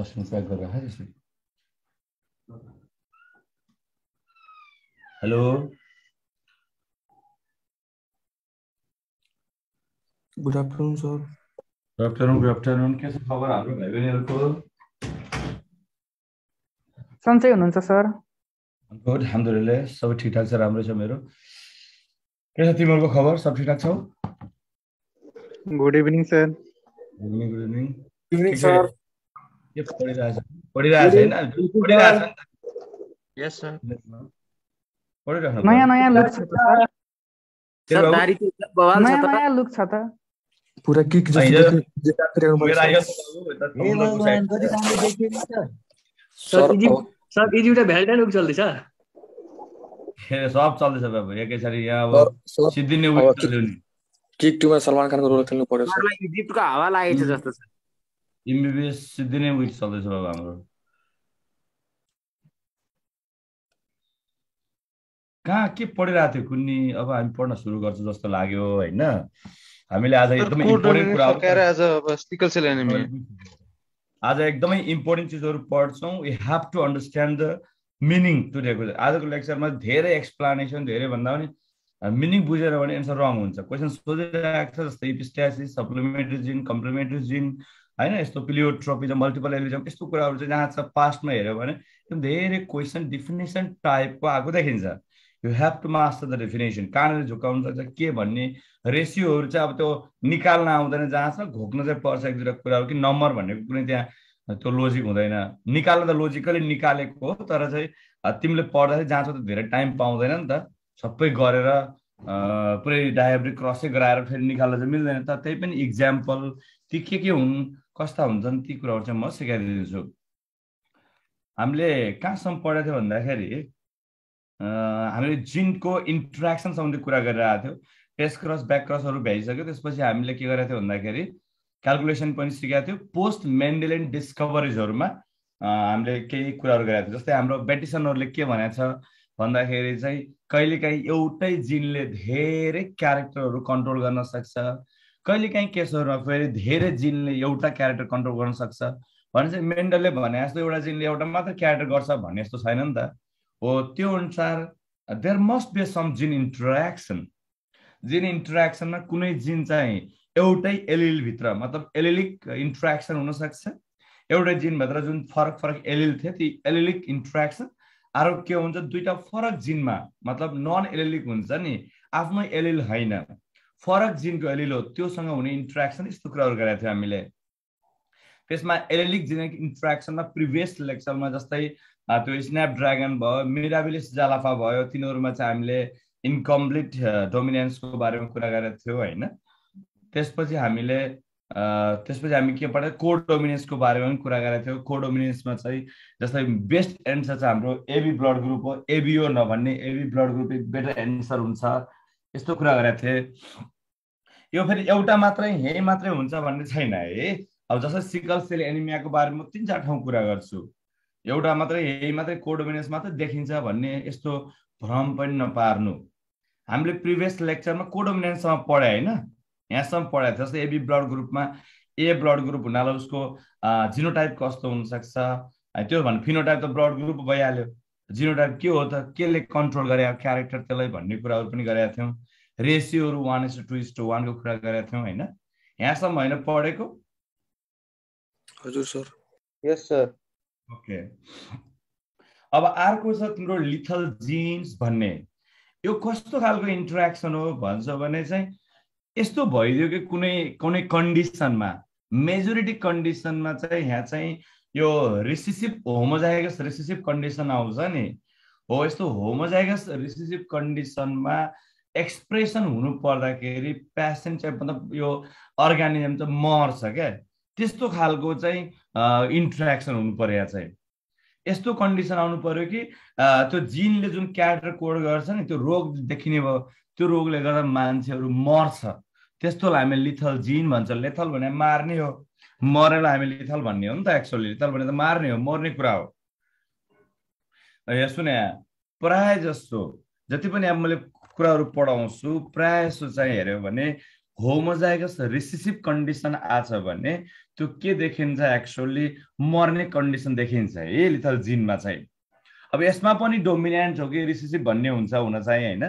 प्रश्न प्याक गरेर राख त्यसरी hello. Good afternoon sir good afternoon good afternoon के छ खबर हाम्रो भाइ बहिनीहरूको सन्चै हुनुहुन्छ सर। गुड हामदुलिल्लाह सबै ठिकठाक छ राम्रै छ मेरो। के छ तिमीहरूको खबर? सब ठिकठाक छौ? Good evening sir good evening good evening evening sir नयाँ नयाँ लुक छ त लुक पुरा किक सर इजिप्टमा भ्यालेन्टाइन चल्दैछ। ए, सब चल्दैछ बाबु एकैचोटि यहाँ अब सिद्धिने किक टुमा सलमान खानको रोल खेल्नु पर्यो इजिप्टको हावा लागेको छ जस्तो छ एमबिबिएस सिद्धिने उयो चल्दैछ बाबु हाम्रो कहाँ के पढिरहेको थियो कुन्नी अब हामी पढ्न सुरु गर्छौँ जस्तो लाग्यो होइन हामीले आज एकदमै इम्पोर्टेन्ट कुरा आज एकदमै इम्पोर्टेन्ट चिजहरू पढ्छौँ we have to understand the meaning टुडेको आजको लेक्चरमा धेरै एक्सप्लानेसन धेरै भन्दा पनि मिनिङ बुझेर भने एन्सर रङ हुन्छ. क्वेसन सोधिरहेको छ जस्तै इपिस्ट्यासिस सप्लिमेन्ट्री जिन कम्प्लिमेन्ट्री जिन होइन? यस्तो पिलियोट्रोपिजम मल्टिपल एलिजम यस्तो कुराहरू चाहिँ जहाँ छ पास्टमा हेऱ्यो भने एकदम धेरै क्वेसन डिफिनेसन टाइपको आएको देखिन्छ। You have to master the definition कहाँनिर झुकाउनु सक्छ के भन्ने रेसियोहरू चाहिँ अब त्यो निकाल्न आउँदैन जहाँ छ घोक्न चाहिँ पर्छ एक दुईवटा कुराहरू कि नम्बर भनेको कुनै त्यहाँ त्यो लोजिक हुँदैन। निकाल्न त लोजिकली निकालेको हो तर चाहिँ तिमीले पढ्दाखेरि जहाँ छ त धेरै टाइम पाउँदैन नि त। सबै गरेर पुरै डायब्रिक क्रसै गराएर फेरि निकाल्न चाहिँ मिल्दैन। त त्यही पनि इक्जाम्पल ती के के हुन्? कस्ता हुन्छन् ती कुराहरू चाहिँ म सिकाइदिन्छु। हामीले कहाँसम्म पढेको थियो भन्दाखेरि हामीले जिनको इन्ट्रेक्सन सम्बन्धी कुरा गरिरहेको थियो टेस्ट क्रस ब्याक क्रसहरू भ्याइसक्यो त्यसपछि हामीले के गरेको थियो भन्दाखेरि क्यालकुलेसन पनि सिकाएको थियो पोस्ट मेन्डेलेन डिस्कभरिजहरूमा हामीले केही कुराहरू गरेको थियो। जस्तै हाम्रो बेटिसनहरूले के भनेको छ भन्दाखेरि चाहिँ कहिलेकाहीँ एउटै जिनले धेरै क्यारेक्टरहरू कन्ट्रोल गर्न सक्छ कहिलेकाहीँ केसहरूमा फेरि धेरै जिनले एउटा क्यारेक्टर कन्ट्रोल गर्न सक्छ भने चाहिँ मेन्डलले भने जस्तो एउटा जिनले एउटा मात्र क्यारेक्टर गर्छ भन्ने जस्तो छैन नि त। हो त्यो अनुसार there must be some gene interaction gene इन्टरेक्सनमा कुनै जिन चाहिँ एउटै एलिलभित्र मतलब एलिलिक इन्ट्रेक्सन हुनसक्छ। एउटै जिनभित्र जुन फरक फरक एलिल थियो ती एलिलिक इन्ट्रेक्सन अरू के हुन्छ दुईवटा फरक जिनमा मतलब नन एलिलिक हुन्छ नि आफ्नो एलिल होइन। फरक जिनको एलिल त्योसँग हुने इन्ट्रेक्सन यस्तो कुराहरू गरेको थियो हामीले। त्यसमा एलिलिक जेनेटिक इन्ट्रेक्सनमा प्रिभियस लेक्चरमा जस्तै त्यो स्न्याप ड्रागन भयो मिराबिलिस जालाफा भयो तिनीहरूमा चाहिँ हामीले इन्कम्प्लिट डोमिनेन्सको बारेमा कुरा गरेका थियौँ होइन? त्यसपछि हामीले त्यसपछि हामी के पढ्यो? को डोमिनेन्सको बारेमा पनि कुरा गरेका थियौँ। को डोमिनेन्समा चाहिँ जस्तै बेस्ट एन्सर चाहिँ हाम्रो एबी ब्लड ग्रुप हो। एबिओ नभन्ने AB blood group better answer हुन्छ। यस्तो कुरा गरेका थिएँ। यो फेरि एउटा मात्रै यही मात्रै हुन्छ भन्ने छैन है। अब जस्तै सिकल सेल एनिमियाको बारेमा तिन चार ठाउँ कुरा गर्छु। एउटा मात्रै यही मात्रै कोडोमिनेन्स मात्रै देखिन्छ भन्ने यस्तो भ्रम पनि नपार्नु। हामीले प्रिभियस लेक्चरमा कोडोमिनेन्ससम्म पढायो होइन। यहाँसम्म पढाएको थियो जस्तै एबी ब्लड ग्रुपमा ए ब्लड ग्रुप हुनाले उसको जिनोटाइप कस्तो हुनसक्छ। है, त्यो भने फिनोटाइप त ब्लड ग्रुप भइहाल्यो। जिनोटाइप के हो त? केले कन्ट्रोल गरे क्यारेक्टर त्यसलाई भन्ने कुराहरू पनि गरेका थियौँ। रेसियोहरू one is to is to वानको कुरा गरेका थियौँ होइन? यहाँसम्म होइन पढेको? हजुर सर। यस सर ओके अब अर्को छ तिम्रो लिथल जिन्स भन्ने। यो कस्तो खालको इन्ट्रेक्सन हो भन्छ भने चाहिँ यस्तो भइदियो कि कुनै कुनै कन्डिसनमा मेजोरिटी कन्डिसनमा चाहिँ यहाँ चाहिँ यो रिसिसिभ होमोजाइगस रिसिसिभ कन्डिसन आउँछ नि। हो यस्तो होमोजाइगस रिसिसिभ कन्डिसनमा एक्सप्रेसन हुनु पर्दाखेरि पेसेन्ट चाहिँ मतलब यो अर्गानिजम चाहिँ मर्छ क्या। त्यस्तो खालको चाहिँ इन्ट्रेक्सन हुनु पर्यो चाहिँ। यस्तो कन्डिसन आउनु पर्यो कि त्यो जिनले जुन क्यारेक्टर कोड गर्छ नि त्यो रोग देखिने भयो त्यो रोगले गर्दा मान्छेहरू मर्छ। त्यस्तोलाई हामी लिथल जिन भन्छ। लेथल भने मार्ने हो। मरेलाई हामी लिथल भन्ने हो नि त एक्चुअली लिथल भने त मार्ने हो मर्ने कुरा हो। सुने प्राय जस्तो जति पनि अब मैले कुराहरू पढाउँछु प्राय जस्तो चाहिँ हेऱ्यो भने होमोजाइगस रिसिसिभ कन्डिसन आछ भने त्यो के देखिन्छ एक्चुअली मर्ने कन्डिसन देखिन्छ है लिथल जिनमा चाहिँ। अब यसमा पनि डोमिनेन्ट हो कि रिसिसिभ भन्ने हुन्छ हुन चाहिँ होइन।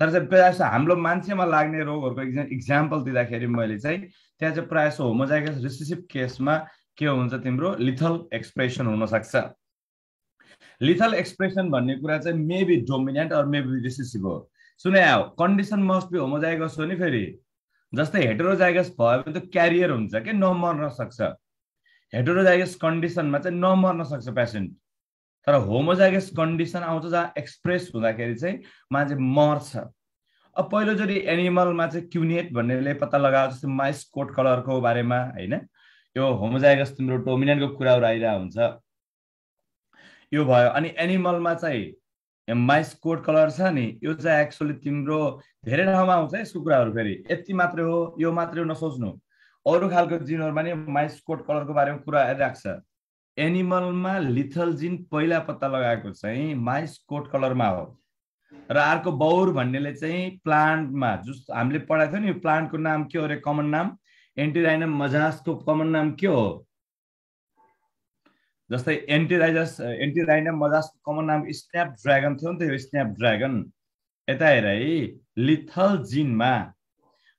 तर चाहिँ जस्तो हाम्रो मान्छेमा लाग्ने रोगहरूको इक्जा इक्जाम्पल दिँदाखेरि मैले चाहिँ त्यहाँ चाहिँ प्रायः जस्तो होमोजाइगस रिसिसिभ केसमा के हुन्छ तिम्रो? लिथल एक्सप्रेसन हुनसक्छ। लिथल एक्सप्रेसन भन्ने कुरा चाहिँ maybe dominant or maybe recessive हो। सुने कन्डिसन मस्ट बी होमोजाइगस हो नि फेरि। जस्तै हेटेरोजाइगस भयो भने त क्यारियर हुन्छ कि? नमर्न सक्छ। हेटेरोजाइगस कन्डिसनमा चाहिँ नमर्न सक्छ पेसेन्ट। तर होमोजाइगस कन्डिसन आउँछ जहाँ एक्सप्रेस हुँदाखेरि चाहिँ मान्छे मर्छ। अब पहिलोचोटि एनिमलमा चाहिँ क्युनेट भन्नेले पत्ता लगाएको जस्तो माइस कोट कलरको बारेमा होइन? यो होमोजाइगस तिम्रो डोमिनेन्टको कुराहरू आइरहेको हुन्छ। यो भयो। अनि एनिमलमा चाहिँ माइस कोट कलर छ नि यो चाहिँ एक्चुअली तिम्रो धेरै ठाउँमा आउँछ यसको कुराहरू फेरि। यति मात्रै हो यो मात्रै हो नसोच्नु। अरू खालको जिनहरूमा नि माइस कोट कलरको बारेमा कुरा आइरहेको छ। एनिमलमा लिथल जिन पहिला पत्ता लगाएको चाहिँ माइस कोट कलरमा हो। र अर्को बौर भन्नेले चाहिँ प्लान्टमा जुस हामीले पढाएको थियो नि प्लान्टको नाम के हो अरे कमन नाम? एन्टिराइनम मजासको कमन नाम के हो? जस्तै एन्टिराइजस एन्टिराइनम मजासको कमन नाम स्न्याप ड्रागन थियो नि त यो स्न्याप ड्रागन यता हेर है लिथल जिनमा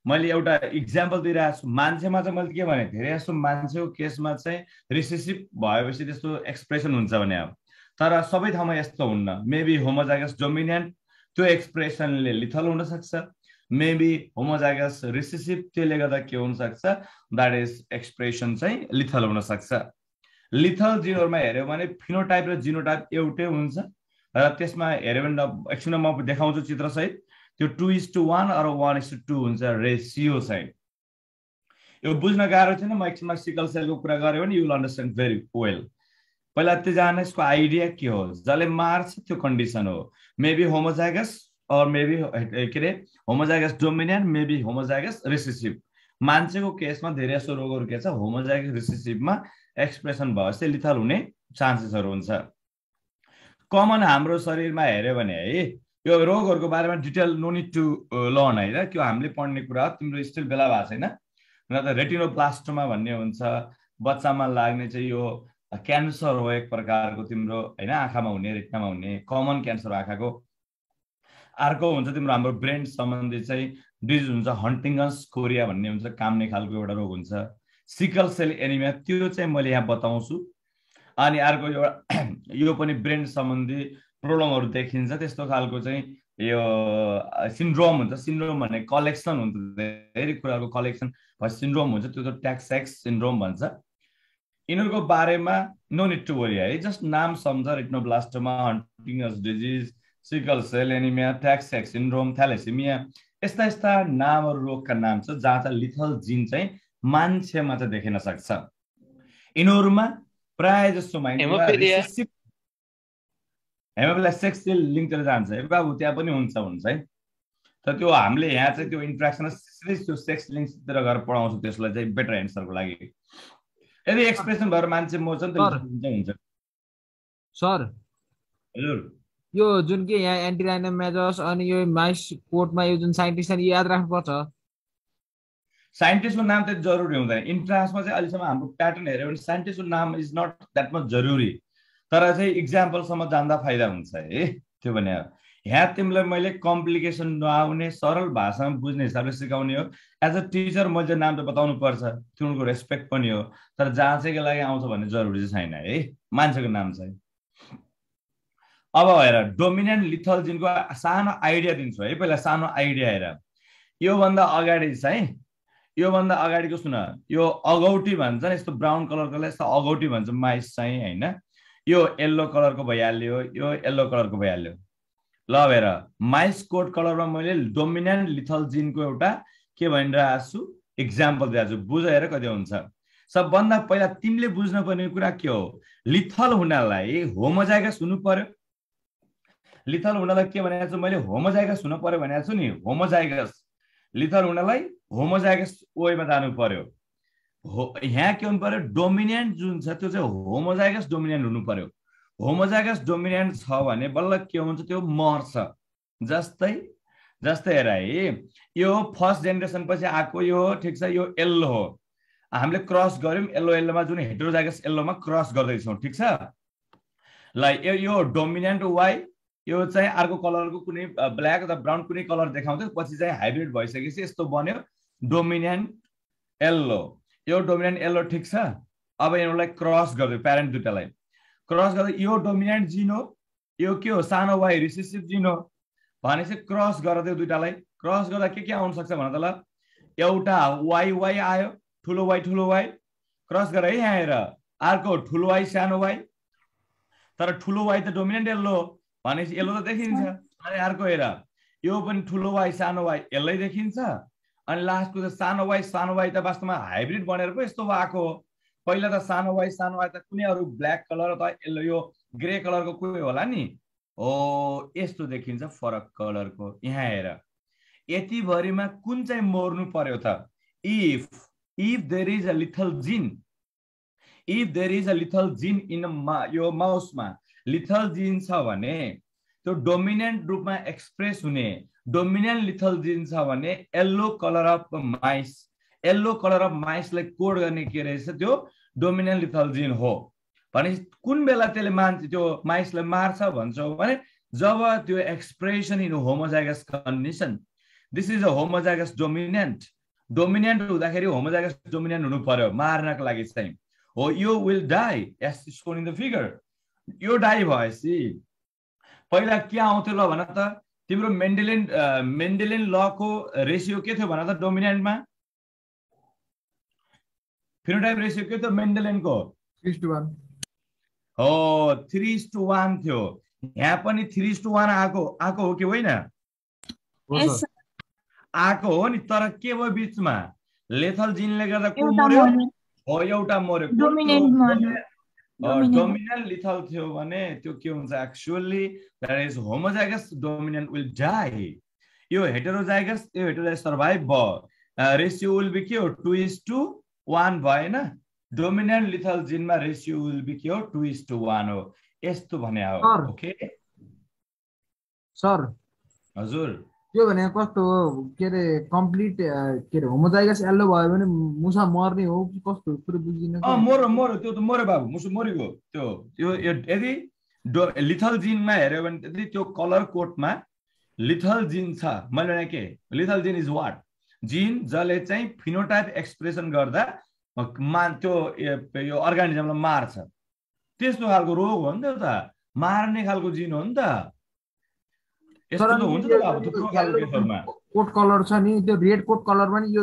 मैले एउटा इक्जाम्पल दिइरहेको छु। मान्छेमा चाहिँ मैले के भने धेरै जस्तो मान्छेको केसमा चाहिँ रिसेसिभ भएपछि त्यस्तो एक्सप्रेसन हुन्छ भने अब। तर सबै ठाउँमा यस्तो हुन्न। मेबी होमोजागस डोमिनेन्ट त्यो एक्सप्रेसनले लिथल हुनसक्छ। मेबी होमोजागस रिसेसिभ त्यसले गर्दा के हुनसक्छ? द्याट इज एक्सप्रेसन चाहिँ लिथल हुनसक्छ। लिथल जिनोहरूमा हेऱ्यो भने फिनोटाइप र जिनोटाइप एउटै हुन्छ। र त्यसमा हेऱ्यो भने एकछिनमा म देखाउँछु चित्रसहित। त्यो two is to one or one is two हुन्छ। रेसियो चाहिँ। यो बुझ्न गाह्रो छैन म एकछिनमा सिकल सेलको कुरा गरेँ भने युल अन्डरस्ट्यान्ड भेरी वेल पहिला त्यो जान यसको आइडिया के हो? जसले मार्छ त्यो कन्डिसन हो। मेबी होमोजाइगस अर मेबी के अरे homozygous dominant maybe homozygous recessive मान्छेको केसमा धेरै जस्तो रोगहरू के छ? होमोजाइगस रिसेसिभमा एक्सप्रेसन भएपछि लिथल हुने चान्सेसहरू हुन्छ। कमन हाम्रो शरीरमा हेऱ्यो भने है यो रोगहरूको बारेमा detail no need to learn होइन त्यो हामीले पढ्ने कुरा तिम्रो स्टिल बेला भएको छैन। न त रेटिनोप्लास्टोमा भन्ने हुन्छ। बच्चामा लाग्ने चाहिँ यो क्यान्सर हो एक प्रकारको तिम्रो होइन आँखामा हुने रेटिनामा हुने कमन क्यान्सर आँखाको। अर्को हुन्छ तिम्रो हाम्रो ब्रेन सम्बन्धी चाहिँ डिजिज हुन्छ हन्टिङ्गन्स कोरिया भन्ने हुन्छ काम्ने खालको एउटा रोग हुन्छ। सिकल सेल एनिमिया त्यो चाहिँ मैले यहाँ बताउँछु। अनि अर्को एउटा यो पनि ब्रेन सम्बन्धी प्रोब्लमहरू देखिन्छ त्यस्तो खालको चाहिँ यो सिन्ड्रोम हुन्छ। सिन्ड्रोम भन्ने कलेक्सन हुन्छ धेरै कुराहरूको कलेक्सन सिन्ड्रोम हुन्छ त्यो त ट्याक्सेक्स सिन्ड्रोम भन्छ। यिनीहरूको बारेमा नो निड टु वरी है। जस्ट नाम सम्झ retinoblastoma Huntington's disease sickle cell anaemia ट्याक्सेक्स syndrome thalassaemia यस्ता यस्ता नामहरू रोगका नाम छ जहाँ चाहिँ लिथल जिन चाहिँ मान्छेमा चाहिँ देखिन सक्छ। यिनीहरूमा प्राय जस्तो हेमोफिलिया सेक्सुअल लिङ्कतिर जान्छ है। बाबु त्यहाँ पनि हुन्छ हुन्छ है। तर त्यो हामीले यहाँ चाहिँ त्यो इन्ट्रेक्सन त्यो सेक्स लिङ्कतिर गएर पढाउँछौँ त्यसलाई चाहिँ बेटर एन्सरको लागि। यदि एक्सप्रेसन भएर मान्छे मर्छ नि त हुन्छ सर हजुर यो जुन कि यहाँ एन्टिराइनम मेजर्स अनि यो माइस कोर्टमा यो जुन साइन्टिस्ट याद राख्नुपर्छ साइन्टिस्टको नाम त जरुरी हुँदैन इन्ट्रान्समा चाहिँ अहिलेसम्म हाम्रो प्याटर्न हेऱ्यो भने साइन्टिस्टको नाम इज नट द्याट मच जरुरी तर चाहिँ इक्जाम्पलसम्म जान्दा फाइदा हुन्छ है त्यो भने यहाँ तिमीलाई मैले कम्प्लिकेसन नआउने सरल भाषामा बुझ्ने हिसाबले सिकाउने हो। एज अ टिचर मैले नाम त बताउनु पर्छ तिनीहरूको रेस्पेक्ट पनि हो तर जाँचैको लागि आउँछ भन्ने जरुरी चाहिँ छैन है। मान्छेको नाम चाहिँ। अब हेर डोमिनेन्ट लिथल जिनको सानो आइडिया दिन्छु है पहिला सानो आइडिया हेर। योभन्दा अगाडि चाहिँ योभन्दा अगाडिको सुन यो अगौटी भन्छ नि यस्तो ब्राउन कलरकोलाई यस्तो अगौटी भन्छ माइस चाहिँ होइन। यो यल्लो कलरको भइहाल्यो यो यल्लो कलरको भइहाल्यो। ल हेर। माइस कोट कलरमा मैले डोमिनेन्ट लिथल जिनको एउटा के भनिरहेको छु? इक्जाम्पल दिएको छु। बुझ हेर कति हुन्छ। सबभन्दा पहिला तिमीले बुझ्नुपर्ने कुरा के हो? लिथल हुनलाई होमोजाइगस हुनु पर्यो लिथल हुनलाई के भनेको छु? मैले होमोजाइगस हुनु पर्यो भनेको छु नि। होमोजाइगस लिथल हुनलाई होमोजाइगस वेमा जानु पर्यो हो यहाँ के हुनु पर्यो डोमिनेन्ट जुन छ त्यो चाहिँ होमोजाइगस डोमिनेन्ट हुनु पर्यो होमोजाइगस डोमिनेन्ट छ भने बल्ल के हुन्छ? त्यो मर्छ। जस्तै जस्तै हेर है। यो फर्स्ट जेनेरेसन पछि आएको यो ठिक छ यो येल्लो हो। हामीले क्रस गऱ्यौँ। येल्लो येल्लोमा जुन हेट्रोजाइगस येल्लोमा क्रस गर्दैछौँ ठिक छ? ल यो यो डोमिनेन्ट वाइ यो चाहिँ अर्को कलरको कुनै ब्ल्याक अथवा ब्राउन कुनै कलर देखाउँथ्यो। पछि चाहिँ हाइब्रिड भइसकेपछि यस्तो बन्यो डोमिनेन्ट येल्लो यो डोमिनेन्ट येल्लो ठिक छ? अब यिनीहरूलाई क्रस गरिदियो प्यारेन्ट दुइटालाई। क्रस गर्दा यो डोमिनेन्ट जिन हो यो के हो? सानो वाइ रिसेसिभ जिन हो। भनेपछि क्रस गरिदियो दुइटालाई। क्रस गर्दा के के आउन सक्छ भन त ल। एउटा वाइ वाइ आयो ठुलो वाइ ठुलो वाइ। क्रस गरेर है यहाँ आएर अर्को ठुलो वाइ सानो वाइ। तर ठुलो वाइ त डोमिनेन्ट येल्लो हो। भनेपछि यसलो त देखिन्छ। अनि अर्को हेर। यो पनि ठुलो वाइ सानो वाइ यसलाई देखिन्छ। अनि लास्टको त सानो वाइ सानो वाइ त वास्तवमा हाइब्रिड बनेर पो यस्तो भएको हो। पहिला त सानो वाइ सानो वाइ त कुनै अरू ब्ल्याक कलर अथवा यो ग्रे कलरको कुनै होला नि? हो यस्तो देखिन्छ फरक कलरको। यहाँ हेर। यतिभरिमा कुन चाहिँ मर्नु पर्यो त? If if there is a lethal gene if there is a lethal gene in यो माउसमा लिथल जिन छ भने त्यो डोमिनेन्ट रूपमा एक्सप्रेस हुने डोमिनेन्ट लिथल जिन छ भने yellow colour of mice yellow colour of माइसलाई code गर्ने के रहेछ त्यो? डोमिनेन्ट लिथल जिन हो। भने कुन बेला त्यसले मान्छे त्यो माइसलाई मार्छ भन्छौ भने जब त्यो expression in homozygous condition this is a homozygous dominant dominant हुँदाखेरि होमोजाइगस डोमिनेन्ट हुनु पर्यो मार्नको लागि चाहिँ। हो यो will die as shown in the figure यो डाई भएपछि पहिला के आउँथ्यो ल भन त तिम्रो मेन्डेलिन मेन्डेलिन लको रेसियो के थियो भन त डोमिनेन्टमा फिनोटाइप रेसियो के थियो मेन्डेलिनको हो थ्री टु वान थियो. यहाँ पनि थ्री टु वान आएको आएको हो कि होइन? आएको हो नि तर के भयो बिचमा? लेथल जिनले गर्दा को मर्यो? हो एउटा मर्यो। डोमिनेन्ट लिथल थियो भने त्यो के हुन्छ actually that is homozygous dominant will die यो हेटेरोजाइगस यो हेटेरोजाइगस सर्भाइभ भयो रेसियो विल बी के हो? टु इज टु वान भएन डोमिनेन्ट लिथल जिनमा रेसियो विल बी के हो टु इज टु वान हो। यस्तो भने हो ओके सर। हजुर। त्यो भने कस्तो हो? के अरे कम्प्लिट के अरे होमोजाइगस एल्लो भयो भने मुसा मर्ने हो कि कस्तो पुरै बुझिन अँ मर्यो मर्यो त्यो त मर्यो बाबु मुसु मरेको त्यो त्यो यदि डो लिथल जिनमा हेऱ्यो भने यदि त्यो कलर कोडमा लिथल जिन छ मैले भने के? लिथल जिन इज वाट जिन जसले चाहिँ फिनोटाइप एक्सप्रेसन गर्दा मा त्यो यो अर्गानिजमलाई मार्छ। त्यस्तो खालको रोग हो नि त मार्ने खालको जिन हो नि त। यस्तो त हुन्छ त अब थुप्रो खालको केसहरूमा। कोट कलर छ नि त्यो रेड कोट कलर पनि यो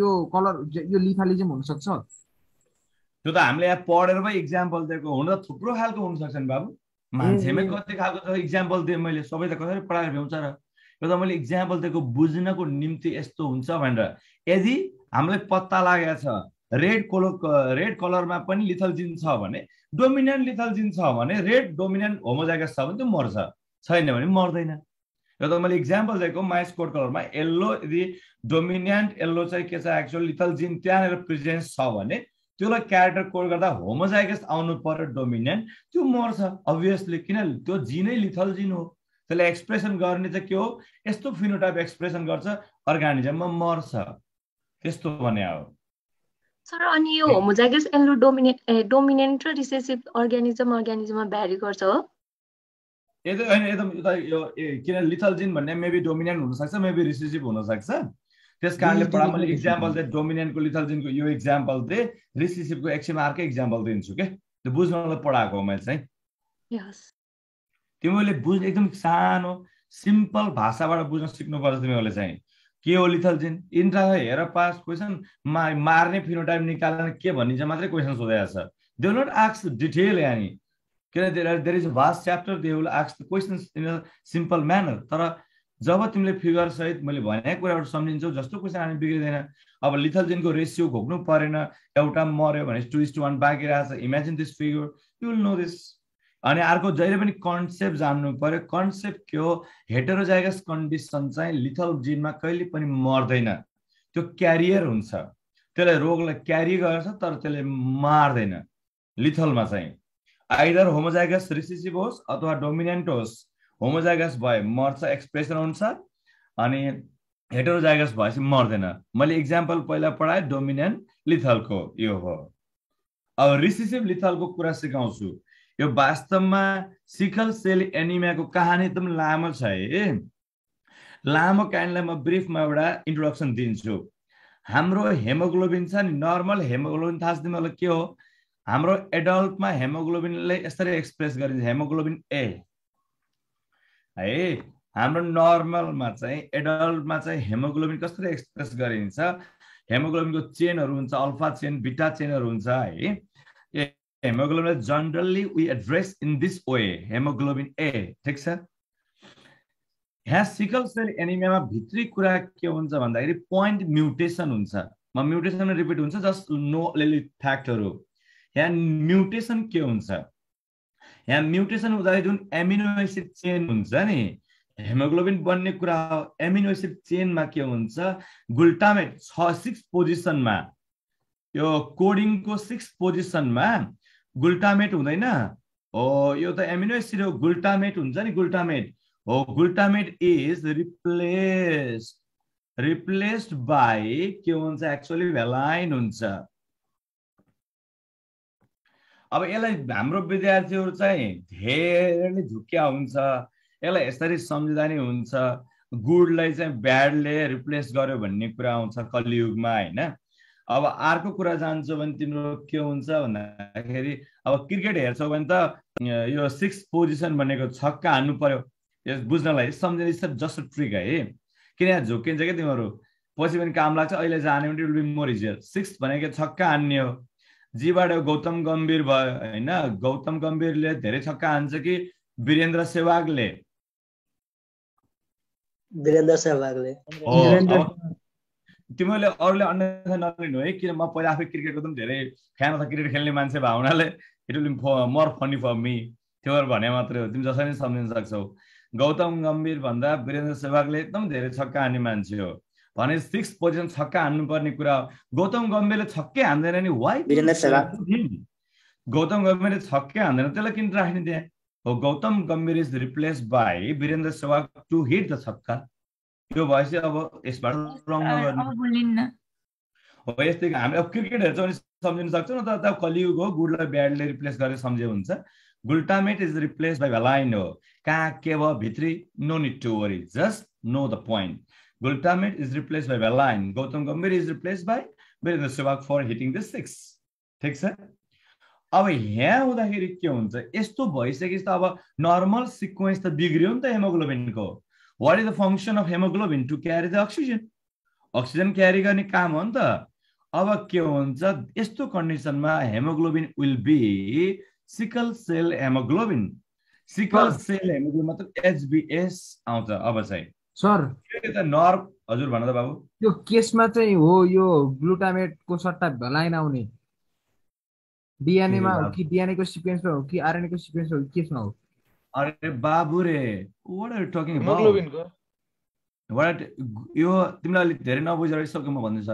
यो कलर यो लिथालिजम हुन सक्छ त्यो त हामीले यहाँ पढेर पो इक्जाम्पल दिएको हुन त थुप्रो खालको हुनसक्छ नि बाबु। मान्छेमै कति खालको छ इक्जाम्पल दिएँ मैले सबै त कसरी पढाएर भ्याउँछ र। यो त मैले इक्जाम्पल दिएको बुझ्नको निम्ति यस्तो हुन्छ भनेर। यदि हामीलाई पत्ता लागेको छ रेड कलर रेड कलरमा पनि लिथल जिन छ भने डोमिनेन्ट लिथल जिन छ भने रेड डोमिनेन्ट होमोजाइगस छ भने त्यो मर्छ। छैन भने मर्दैन। यो त मैले इक्जाम्पल दिएको माइस कोड कलरमा येल्लो यदि डोमिनेन्ट येल्लो चाहिँ के छ एक्चुअल लिथल जिन त्यहाँनिर प्रेजेन्स छ भने त्यसलाई क्यारेक्टर कोड गर्दा होमोजाइगस आउनु पर्यो डोमिनेन्ट त्यो मर्छ। अभियसली किन त्यो जिनै लिथल जिन हो। त्यसलाई एक्सप्रेसन गर्ने चाहिँ के हो? यस्तो फिनोटाइप एक्सप्रेसन गर्छ अर्गानिजममा मर्छ। त्यस्तो भने हो। सर अनि यो होमोजाइगस एल्लो डोमिनेन्ट डोमिनेन्ट र रिसेसिभ अर्ग्यानिजम अर्ग्यानिजममा भ्यारी गर्छ हो। यदि होइन एकदम यो किन लिथल जिन भन्ने मेबी डोमिनेन्ट हुनसक्छ मेबी रिसेसिभ हुनसक्छ। त्यस कारणले पढा मैले इक्जाम्पल चाहिँ डोमिनेन्टको लिथल जिनको यो इक्जाम्पल दिएँ रिसेसिभको एकछिन अर्कै इक्जाम्पल दिन्छु क्या त्यो बुझ्नलाई पढाएको हो मैले चाहिँ। तिमीहरूले बुझ एकदम सानो सिम्पल भाषाबाट बुझ्न सिक्नुपर्छ तिमीहरूले चाहिँ। के हो लिथल जिन इन्ट्रा हेर पास क्वेसन मा मार्ने फिनोटाइप निकाल्न के भनिन्छ मात्रै क्वेसन सोधेको छ। दे नट आक्स डिटेल यानी। किन there is vast chapter they will आक्स the questions in a simple manner तर जब तिमीले फिगर सहित मैले भनेको कुराबाट सम्झिन्छौ जस्तो क्वेसन हामी बिग्रिँदैन। अब लिथल जिनको रेसियो घोक्नु परेन एउटा मऱ्यो भने टु इस्ट वान बाँकी रहेछ। Imagine this figure you will know this अनि अर्को जहिले पनि कन्सेप्ट जान्नु पर्यो। कन्सेप्ट के हो? हेटेरोजाइगस कन्डिसन चाहिँ लिथल जिनमा कहिले पनि मर्दैन। त्यो क्यारियर हुन्छ। त्यसलाई रोगलाई क्यारी गर्छ तर त्यसले मार्दैन। लिथलमा चाहिँ। आइदर होमोजाइगस रिसिसिभ होस् अथवा डोमिनेन्ट होस् होमोजाइगस भए मर्छ एक्सप्रेसन हुन्छ अनि हेटेरोजाइगस भएपछि मर्दैन। मैले इक्जाम्पल पहिला पढाएँ डोमिनेन्ट लिथलको यो हो। अब रिसिसिभ लिथलको कुरा सिकाउँछु। यो वास्तवमा सिकल सेल एनिमियाको कहानी एकदम लामो छ है। लामो कहानीलाई म ब्रिफमा एउटा इन्ट्रोडक्सन दिन्छु। हाम्रो हेमोग्लोबिन छ नि नर्मल हेमोग्लोबिन थाहा छ तिमीहरूलाई के हो? हाम्रो एडल्टमा हेमोग्लोबिनलाई यसरी एक्सप्रेस गरिन्छ हेमोग्लोबिन ए है हाम्रो नर्मलमा चाहिँ एडल्टमा चाहिँ हेमोग्लोबिन कसरी एक्सप्रेस गरिन्छ? हेमोग्लोबिनको चेनहरू हुन्छ अल्फा चेन बिटा चेनहरू हुन्छ है। Haemoglobin generally we address in this way haemoglobin A ठिक छ? यहाँ सिकल सेल एनिमियामा भित्री कुरा के हुन्छ भन्दाखेरि पोइन्ट म्युटेसन हुन्छ। म म्युटेसनमा रिपिट हुन्छ जस्ट नो अलिअलि फ्याक्टहरू यहाँ म्युटेसन के हुन्छ? यहाँ म्युटेसन हुँदाखेरि जुन एमिनो एसिड चेन हुन्छ नि हेमोग्लोबिन बन्ने कुरा हो। एमिनो एसिड चेनमा के हुन्छ? गुल्टामेट छ सिक्स पोजिसनमा यो कोडिङको सिक्स पोजिसनमा गुल्टामेट हुँदैन। हो यो त एमिनो एसिड हो गुल्टामेट हुन्छ नि गुल्टामेट। हो glutamate is replaced replaced by के हुन्छ एक्चुअली भेलाइन हुन्छ। अब यसलाई हाम्रो विद्यार्थीहरू चाहिँ धेरै नै झुक्या हुन्छ। यसलाई यसरी सम्झिँदा नि हुन्छ। गुडलाई चाहिँ ब्याडले रिप्लेस गर्यो भन्ने कुरा आउँछ कलियुगमा होइन? अब अर्को कुरा जान्छौ भने तिम्रो के हुन्छ भन्दाखेरि अब क्रिकेट हेर्छौ भने त यो सिक्स पोजिसन भनेको छक्का हान्नु पर्यो। यस बुझ्नलाई सम्झिने जस्ट ट्रिक है। किन यहाँ झुक्किन्छ क्या तिमीहरू? पछि पनि काम लाग्छ अहिले जाने भने will be more easier six भनेको छक्का हान्ने हो। जीबाट गौतम गम्भीर भयो होइन? गौतम गम्भीरले धेरै छक्का हान्छ कि वीरेन्द्र सेवागले? वीरेन्द्र सेवागले। तिमीहरूले अरूले अन्य नलिनु है किन म पहिला आफै क्रिकेटको पनि धेरै? फ्यान अथवा क्रिकेट खेल्ने मान्छे भावनाले it will more funny for me त्यो भने मात्रै हो। तिमी जसरी सम्झिन सक्छौ। गौतम गम्भीर भन्दा वीरेन्द्र सेवागले एकदम धेरै छक्का हान्ने मान्छे हो। भने सिक्स पोजिसन छक्का हान्नुपर्ने कुरा हो। गौतम गम्भीरले छक्कै हान्दैन नि। वाइ गौतम गम्भीरले छक्कै हान्दैन। त्यसलाई किन राख्ने त्यहाँ हो Gautam Gambhir is replace by Virender Sehwag to hit the chhakka. यो भएपछि अब यसबाट रङ नगर्ने। हो यस्तै हामी अब क्रिकेट हेर्छौँ भने सम्झिन सक्छौँ न त कलियुग हो गुडलाई ब्याडले रिप्लेस गरेर सम्झे हुन्छ। Glutamate is replace by valine हो। कहाँ के भयो भित्री? No need to worry. Just know the point. Glutamate is replaced by valine. Gautam Gambhir is replaced by Virendra Sehwag for hitting the six. ठिक छ? अब यहाँ हुँदाखेरि के हुन्छ? यस्तो भइसकेपछि त अब नर्मल सिक्वेन्स त बिग्रियो नि त हेमोग्लोबिनको। What is the function of haemoglobin to carry the oxygen oxygen carry गर्ने काम हो नि त। अब के हुन्छ? यस्तो कन्डिसनमा haemoglobin will be sickle cell haemoglobin sickle cell haemoglobin मतलब एचबिएस आउँछ अब चाहिँ। सर नर्भ हजुर भन त बाबु। यो केसमा चाहिँ हो यो ग्लुटामेटको सट्टा भेलाइन आउने। डिएनएमा हो कि डिएनएको सिक्वेन्समा हो कि आरएनएको सिक्वेन्समा हो कि केसमा हो? अरे बाबु रे वाट आर टकिङ वाट यो तिमीलाई अलिक धेरै नबुझेर सबको म भन्दैछ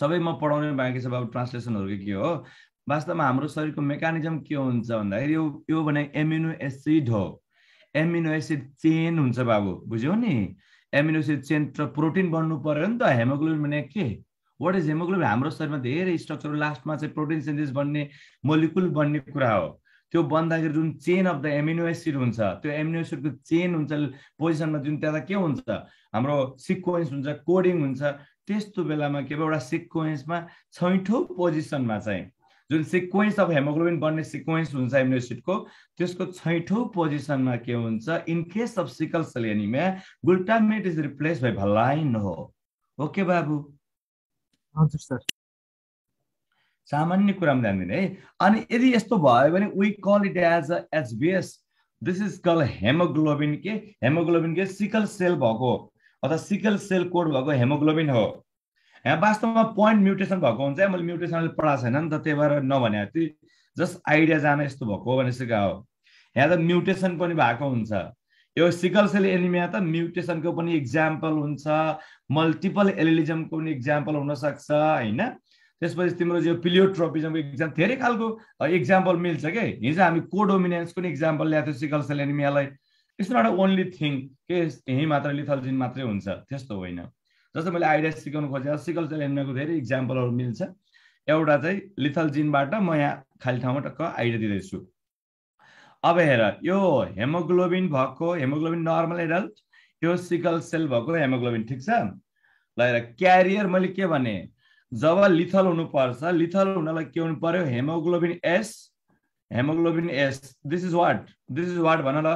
सबै म पढाउने बाँकी छ बाबु ट्रान्सलेसनहरू के हो? वास्तवमा हाम्रो शरीरको मेकानिजम के हुन्छ भन्दाखेरि यो यो भने एमिनो एसिड हो। एमिनो एसिड चेन हुन्छ बाबु बुझ्यौ नि? एमिनो एसिड चेन र प्रोटिन बन्नु पर्यो नि त। हेमोग्लोबिन भने के? वाट इज हेमोग्लोबिन हाम्रो शरीरमा धेरै स्ट्रक्चर लास्टमा चाहिँ प्रोटिन सिन्थेसिस बन्ने मोलिकुल बन्ने कुरा हो। त्यो बन्दाखेरि जुन chain of the amino acid हुन्छ त्यो एमिनो एसिडको चेन हुन्छ पोजिसनमा जुन त्यहाँ के हुन्छ? हाम्रो सिक्वेन्स हुन्छ कोडिङ हुन्छ। त्यस्तो बेलामा के भयो? एउटा सिक्वेन्समा छैठौँ पोजिसनमा चाहिँ जुन सिक्वेन्स अफ हेमोग्लोबिन बन्ने सिक्वेन्स हुन्छ एमिनो एसिडको त्यसको छैठौँ पोजिसनमा के हुन्छ? In case of sickle cell anaemia glutamate is replace by valine हो। ओके बाबु? हजुर सर। सामान्य कुरामा ध्यान दिने है अनि यदि यस्तो भयो भने we call it as a HbS this is call haemoglobin के हेमोग्लोबिन के सिकल सेल भएको अथवा सिकल सेल कोड भएको हेमोग्लोबिन हो यहाँ वास्तवमा पोइन्ट म्युटेसन भएको हुन्छ मैले म्युटेसनले पढाएको छैन नि त त्यही भएर नभने जस्ट आइडिया जान यस्तो भएको भने सिका हो यहाँ त म्युटेसन पनि भएको हुन्छ यो सिकल सेल एनिमिया त म्युटेसनको पनि इक्जाम्पल हुन्छ मल्टिपल एलिलिजमको पनि इक्जाम्पल हुनसक्छ होइन त्यसपछि तिम्रो जो पिलियोट्रोपिजमको इक्जाम धेरै खालको इक्जाम्पल मिल्छ क्या हिजो हामी कोडोमिनेन्सको पनि इक्जाम्पल ल्याएको थियो सिकल सेल एनिमियालाई। इट्स नट ओन्ली थिङ के? यहीँ मात्र लिथल जिन मात्रै हुन्छ। त्यस्तो होइन। जस्तो मैले आइडिया सिकाउनु खोजेँ सिकल सेल एनिमियाको धेरै इक्जाम्पलहरू मिल्छ। एउटा चाहिँ लिथल जिनबाट म यहाँ खाली ठाउँमा टक्क आइडिया दिँदैछु। अब हेर यो हेमोग्लोबिन भएको हेमोग्लोबिन नर्मल एडल्ट यो सिकल सेल भएको हेमोग्लोबिन ठिक छ? ल हेर क्यारियर मैले के भने? जब लिथल हुनुपर्छ लिथल हुनलाई के हुनु पर्यो? Haemoglobin S haemoglobin S this is what this is what भन ल।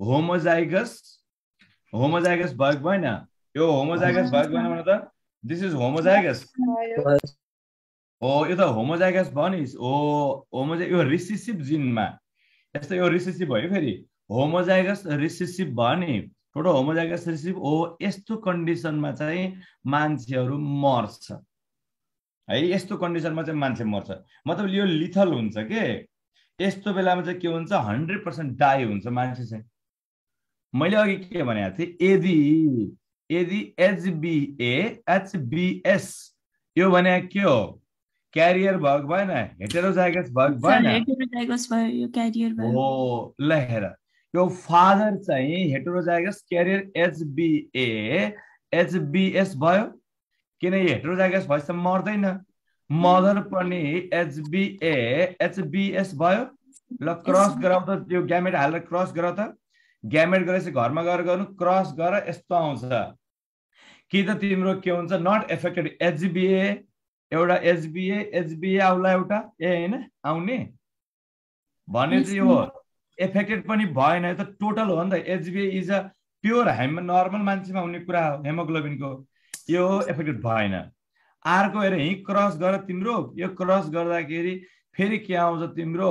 होमोजाइगस होमोजाइगस भएको भएन। यो होमोजाइगस भएको भएन भन त। दिस इज होमोजाइगस हो यो त होमोजाइगस भयो नि। हो होमोजा यो रिसिसिभ जिनमा यस्तो यो रिसिसिभ भयो फेरि। होमोजाइगस रिसिसिभ भयो नि। टोटल होमोजाइगस रिसिसिभ हो यस्तो कन्डिसनमा चाहिँ मान्छेहरू मर्छ। है यस्तो कन्डिसनमा चाहिँ मान्छे मर्छ। मतलब यो लिथल हुन्छ के? यस्तो बेलामा चाहिँ के हुन्छ? हन्ड्रेड पर्सेन्ट डाई हुन्छ मान्छे चाहिँ। मैले अघि के भनेको थिएँ? यदि यदि एचबिए एचबिएस यो भने के हो? क्यारियर भएको भएन हेटेरोजाइगस भएको भएन। हो ल हेर। यो फादर चाहिँ हेटेरोजाइगस क्यारियर एचबिए एचबिएस भयो। किन हेटेरोजाइगस भएपछि मर्दैन? मदर पनि एचबिए एचबिएस भयो। ल क्रस गराउ त त्यो ग्यामेट हालेर क्रस गराउ त। ग्यामेट गरेपछि घरमा गएर गर्नु क्रस गरेर यस्तो आउँछ। कि त तिम्रो के हुन्छ नट एफेक्टेड एचबिए एउटा एचबिए एचबिए आउला एउटा ए होइन आउने? भने चाहिँ यो एफेक्टेड पनि भएन यो त टोटल हो नि त। HbA is a pure haem normal मान्छेमा हुने कुरा हो हेमोग्लोबिनको यो एफेक्टेड भएन। अर्को हेर यहीँ क्रस गर तिम्रो यो क्रस गर्दाखेरि फेरि के आउँछ तिम्रो?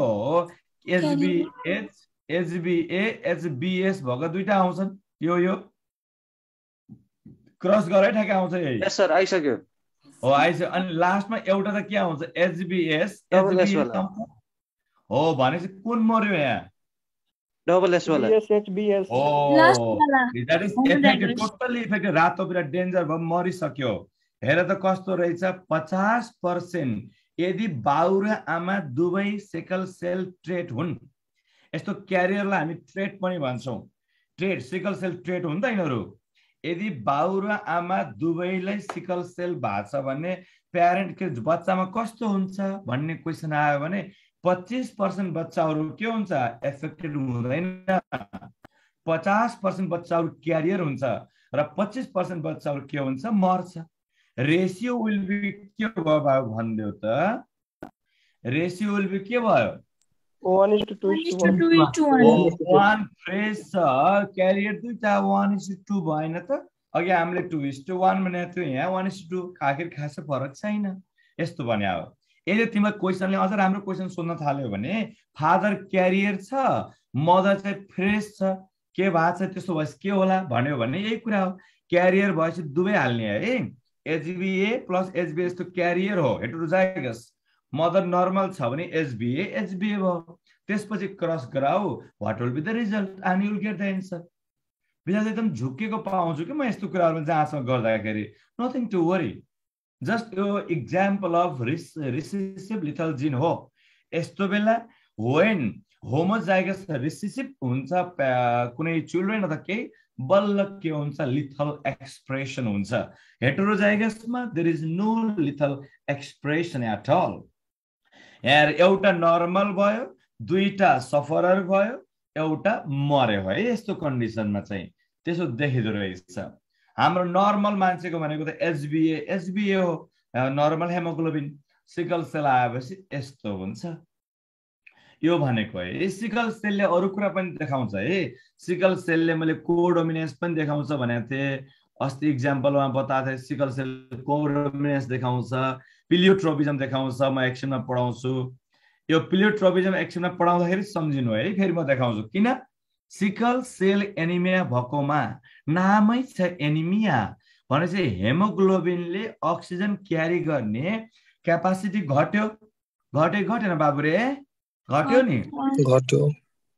एचबिएच एचबिए एचबिएस भएको दुइटा आउँछन्। यो यो। क्रस गरे ठ्याक्कै आउँछ यही। यस सर आइसक्यो। हो आइसक्यो। अनि लास्टमा एउटा त के आउँछ? एचबिएस। हो भनेपछि कुन मर्यो यहाँ? डबल एस वाला। Last हो वाला। That is affected totally affected रातो बिरा डेन्जर भयो मरिसक्यो। हेर त कस्तो रहेछ? पचास पर्सेन्ट यदि बाउ र आमा दुवै सेकल सेल ट्रेट हुन् यस्तो क्यारियरलाई हामी ट्रेट पनि भन्छौँ। ट्रेट सिकल सेल ट्रेट हुन् त यिनीहरू। यदि बाउ र आमा दुवैलाई सिकल सेल भएको छ भने प्यारेन्ट के बच्चामा कस्तो हुन्छ भन्ने क्वेसन आयो भने पच्चिस पर्सेन्ट बच्चाहरू के हुन्छ? एफेक्टेड हुँदैन। पचास पर्सेन्ट बच्चाहरू क्यारियर हुन्छ र पच्चिस पर्सेन्ट बच्चाहरू के हुन्छ? मर्छ। रेसियो विल बी के भयो भनिदेऊ त? रेसियो विल बी के भयो. वान फ्रेस छ क्यारियर दुईटा वान इस टू भएन त। अघि हामीले टू इस टू वान भनेको थियो यहाँ। वान इस टू आखिर खास फरक छैन। यस्तो भने हो यदि तिमीलाई क्वेसनले अझ राम्रो क्वेसन सोध्न थाल्यो भने फादर क्यारियर छ मदर चाहिँ फ्रेस छ के भएको छ त्यस्तो भएपछि के होला? भन्यो भने यही कुरा हो। क्यारियर भएपछि दुवै हाल्ने है। एचबिए प्लस एचबिएस त क्यारियर हो हेट्रोजाइगस। मदर नर्मल छ भने एचबिए एचबिए भयो। त्यसपछि cross गराऊ what will be the result? And you'll get the answer बिहान एकदम झुकेको पाउँछु कि म यस्तो कुराहरूमा जहाँसँग गर्दाखेरि। नथिङ टु वरी जस्ट यो इक्जाम्पल अफ रिस रिसिसिभ लिथल जिन हो यस्तो बेला वेन होमोजाइगस रिसिसिभ हुन्छ कुनै चिल्ड्रेन अथवा केही बल्ल के हुन्छ लिथल एक्सप्रेसन हुन्छ। हेटेरोजाइगसमा there is no lethal expression at all यहाँ एउटा नर्मल भयो दुईटा सफरर भयो एउटा मर्यो है यस्तो कन्डिसनमा चाहिँ। त्यसो देखिँदो रहेछ। हाम्रो नर्मल मान्छेको भनेको त एचबिए एचबिए हो। नर्मल हेमोग्लोबिन सिकल सेल आएपछि यस्तो हुन्छ। यो भनेको है सिकल सेलले अरू कुरा पनि देखाउँछ है। सिकल सेलले मैले कोडोमिनेन्स पनि देखाउँछ भनेको थिएँ। अस्ति इक्जाम्पलमा बताएको थिएँ सिकल सेल कोडोमिनेन्स देखाउँछ। पिलियोट्रोपिजम देखाउँछ म एकछिनमा पढाउँछु। यो पिलियोट्रोपिजम एकछिनमा पढाउँदाखेरि सम्झिनु है फेरि म देखाउँछु। किन? सिकल सेल एनिमिया भएकोमा नामै छ एनिमिया भनेपछि हेमोग्लोबिनले अक्सिजन क्यारी गर्ने क्यापासिटी घट्यो। घटे घटेन बाबु रे घट्यो नि। घट्यो।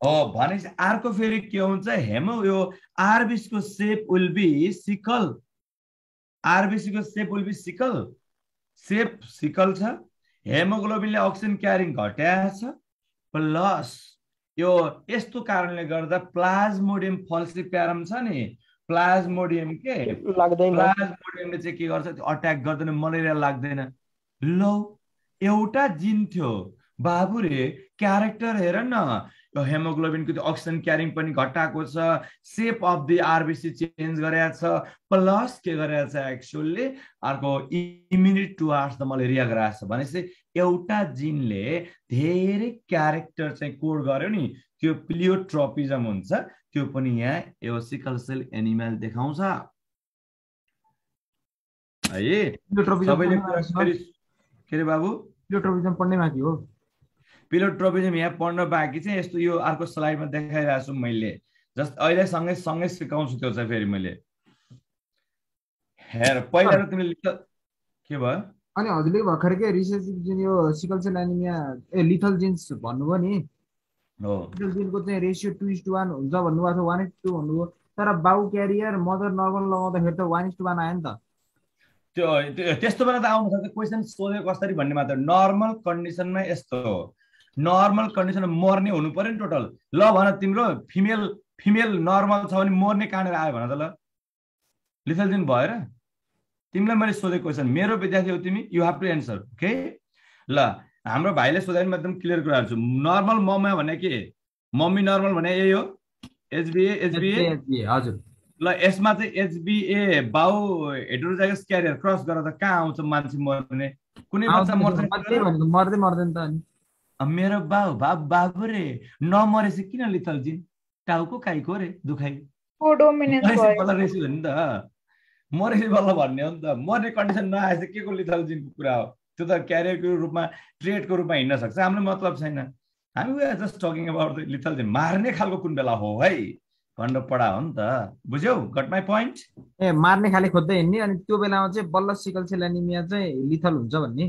हो भनेपछि अर्को फेरि के हुन्छ? हेमो यो आरबिसीको shape will be sickle आरबिसीको shape will be sickle shape sickle छ। हेमोग्लोबिनले अक्सिजन क्यारिङ घटाएको छ। प्लस यो यस्तो कारणले गर्दा प्लाज्मोडियम फल्सिप्यारम छ नि। प्लाज्मोडियम के? लाग्दैन। प्लाज्मोडियमले चाहिँ के गर्छ? त्यो अट्याक गर्दैन मलेरिया लाग्दैन। लौ एउटा जिन थियो। बाबु रे क्यारेक्टर हेर न। यो हेमोग्लोबिनको त्यो अक्सिजन क्यारिङ पनि घटाएको छ। Shape of the RBC change गरेको छ। प्लस के गरेको छ एक्चुअल्ली? अर्को इम्युनिटी टुवार्ड्स द मलेरिया गराएको छ। भनेपछि एउटा जिनले धेरै क्यारेक्टर चाहिँ कोड गर्यो नि त्यो प्लियोट्रोपिजम हुन्छ त्यो पनि यहाँ यो सिकल सेल एनिमल देखाउँछ। है? सबैले के अरे बाबु? प्लियोट्रोपिजम पढ्नै बाँकी हो। पिलोट्रोपिजम यहाँ पढ्न बाँकी चाहिँ यस्तो यो अर्को स्लाइडमा देखाइरहेको छु मैले। जस्ट अहिले सँगै सँगै सिकाउँछु त्यो चाहिँ फेरि मैले। हेर पहिला त तिमीले के भयो? अनि हजुरले भर्खर के रिसेसिभ जुन यो sickle cell anaemia a lethal genes भन्नुभयो नि? लिथल जिनको चाहिँ ratio two is to one हुन्छ भन्नुभएको छ वान इस टू भन्नुभयो। तर बाउ क्यारियर मदर नर्मल लगाउँदाखेरि त वान इस टू वान आयो नि त। त्यो त्यो- त्यस्तो बेला त आउनु सक्छ। क्वेसन सोधेको कसरी भन्ने मात्र। नर्मल कन्डिसनमा यस्तो हो। नर्मल कन्डिसनमा मर्ने हुनु पर्यो नि टोटल ल भन तिम्रो फिमेल फिमेल नर्मल छ भने मर्ने कहाँनिर आयो भन त ल। लिथल दिन भएर। तिमीलाई मैले सोधेको क्वेसन मेरो विद्यार्थी हो तिमी you have to answer okay ल हाम्रो भाइले सोधा पनि म एकदम क्लियर कुराहरू छु नर्मल मम्मा भने के? मम्मी नर्मल भने यही हो। एचबिए एचबिए हजुर। ल यसमा चाहिँ एचबिए बाउ हेटरोजाइगस क्यारियर क्रस गरेर त कहाँ आउँछ मान्छे मर्ने कुनै बच्चा मर्छ मर्दै मर्दैन त अनि। मेरो बाउ बाबु बाबु रे नमरेपछि किन लिथल जिन टाउको काइको रे दुखाइ। रेसी हो नि त मरेपछि बल्ल भन्ने हो नि त। मर्ने कन्डिसन नआएपछि के को लिथल जिनको कुरा हो? त्यो त क्यारियरको रूपमा ट्रेडको रूपमा हिँड्न सक्छ। हामीलाई मतलब छैन। हामी we are just talking about the lethal gene मार्ने खालको कुन बेला हो है? भनेर पढा हो नि त। बुझ्यौ? गट माई पोइन्ट ए मार्ने खाले खोज्दै हिँड्ने अनि त्यो बेलामा चाहिँ बल्ल सिकल सेल एनिमिया चाहिँ लिथल हुन्छ भन्ने।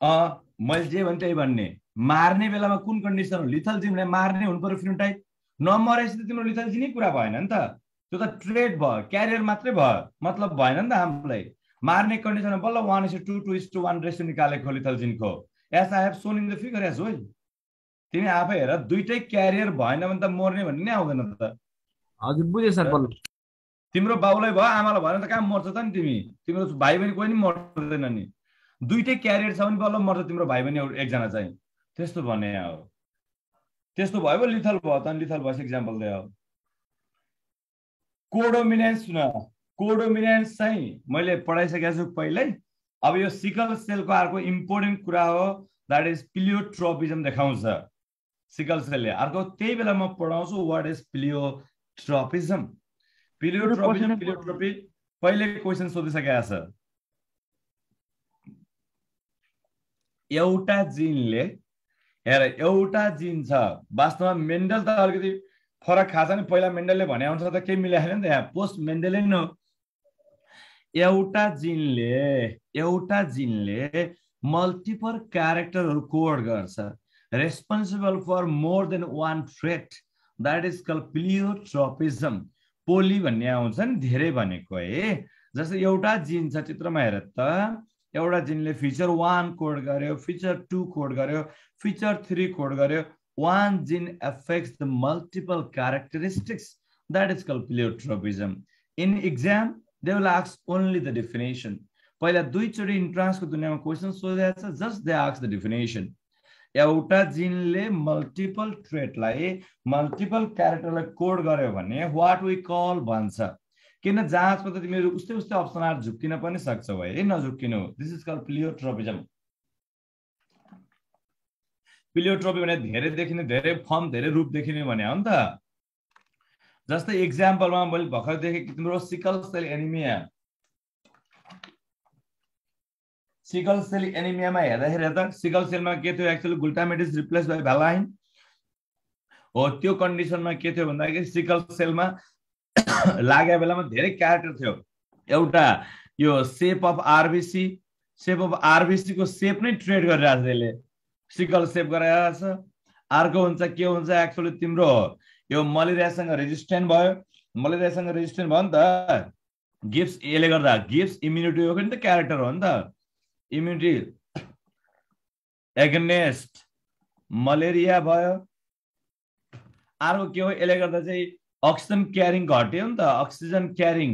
अँ मैले जे भने त्यही भन्ने। मार्ने बेलामा कुन कन्डिसन हो? लिथल जिमलाई मार्ने हुनु पर्यो फिनोटाइप नमरेपछि त तिम्रो लिथल जिनै कुरा भएन नि त। त्यो त ट्रेड भयो क्यारियर मात्रै भयो। मतलब भएन नि त हामीलाई। मार्ने कन्डिसनमा बल्ल one is to two is to one ratio निकालेको लिथल जिनको as I have shown in the figure as well तिमी आफै हेर दुइटै क्यारियर भएन भने त मर्ने भन्ने नै आउँदैन त। हजुर बुझेँ सर बल्ल। तिम्रो बाउलाई भयो आमालाई भएन त कहाँ मर्छ त नि तिमी। तिम्रो भाइ बहिनी कोही नि मर्दैन नि। दुइटै क्यारियर छ भने बल्ल मर्छ तिम्रो भाइ बहिनी एउटा एकजना चाहिँ। त्यस्तो भने हो। त्यस्तो भयो पो लिथल भयो त। लिथल भएपछि इक्जाम्पल दियो कोडोमिनेन्स न कोडोमिनेन्स चाहिँ मैले पढाइसकेको छु पहिल्यै। अब यो सिकल सेलको अर्को इम्पोर्टेन्ट कुरा हो द्याट इज प्लियोट्रोपिजम देखाउँछ। सिकल सेलले। अर्को त्यही बेला म पढाउँछु what is pleiotropism? Pleiotropism pleiotropy पहिले क्वेसन सोधिसकेको छ। एउटा जिनले हेर एउटा जिन छ। वास्तवमा मेन्डल त अलिकति फरक छ नि? पहिला मेन्डलले भने अनुसार त केही मिलाएन नि त यहाँ? पोस्ट मेन्डलै न हो। एउटा जिनले एउटा जिनले मल्टिपल क्यारेक्टरहरू कोड गर्छ। Responsible for more than one trait that is call pleiotropism poly भन्ने आउँछ नि धेरै भनेको है। जस्तै एउटा जिन छ चित्रमा हेर त। एउटा जिनले फिचर वान कोड गर्यो फिचर टू कोड गर्यो फिचर थ्री कोड गर्यो। One gene affects the multiple characteristics that is call pleiotropism in exam they will ask only the definition पहिला दुईचोटि इन्ट्रान्सको दुनियाँमा क्वेसन सोधेको छ just they ask the definition एउटा जिनले मल्टिपल मल्टिपल क्यारेक्टरलाई कोड गर्यो भने वाट वी कल भन्छ। किन जाँचमा त तिमीहरू उस्तै उस्तै अप्सनहरू झुक्किन पनि सक्छौ है। नझुक्किनु। This is call pleiotropism pleiotropy भने धेरै देखिने धेरै फर्म धेरै रूप देखिने भने हो नि त। जस्तै इक्जाम्पलमा मैले भर्खर देखेँ तिम्रो sickle cell anaemia sickle cell एनिमियामा हेर्दाखेरि त सिकल सेलमा के थियो? Actually glutamate is replace by valine हो त्यो कन्डिसनमा के थियो भन्दाखेरि सिकल सेलमा लागेको बेलामा धेरै क्यारेक्टर थियो। एउटा यो shape of RBC shape of आरबिसीको shape नै ट्रेड गरिरहेको छ यसले। सिकल सेप गराइरहेको छ। अर्को हुन्छ के हुन्छ एक्चुअली तिम्रो यो मलेरियासँग रेजिस्टेन्ट भयो। मलेरियासँग रेजिस्टेन्ट भयो नि त। गिफ्ट यसले गर्दा गिफ्ट इम्युनिटी हो नि त क्यारेक्टर हो नि त। इम्युनिटी एगनेस्ट मलेरिया भयो। अर्को के हो यसले गर्दा चाहिँ अक्सिजन क्यारिङ घट्यो नि त। अक्सिजन क्यारिङ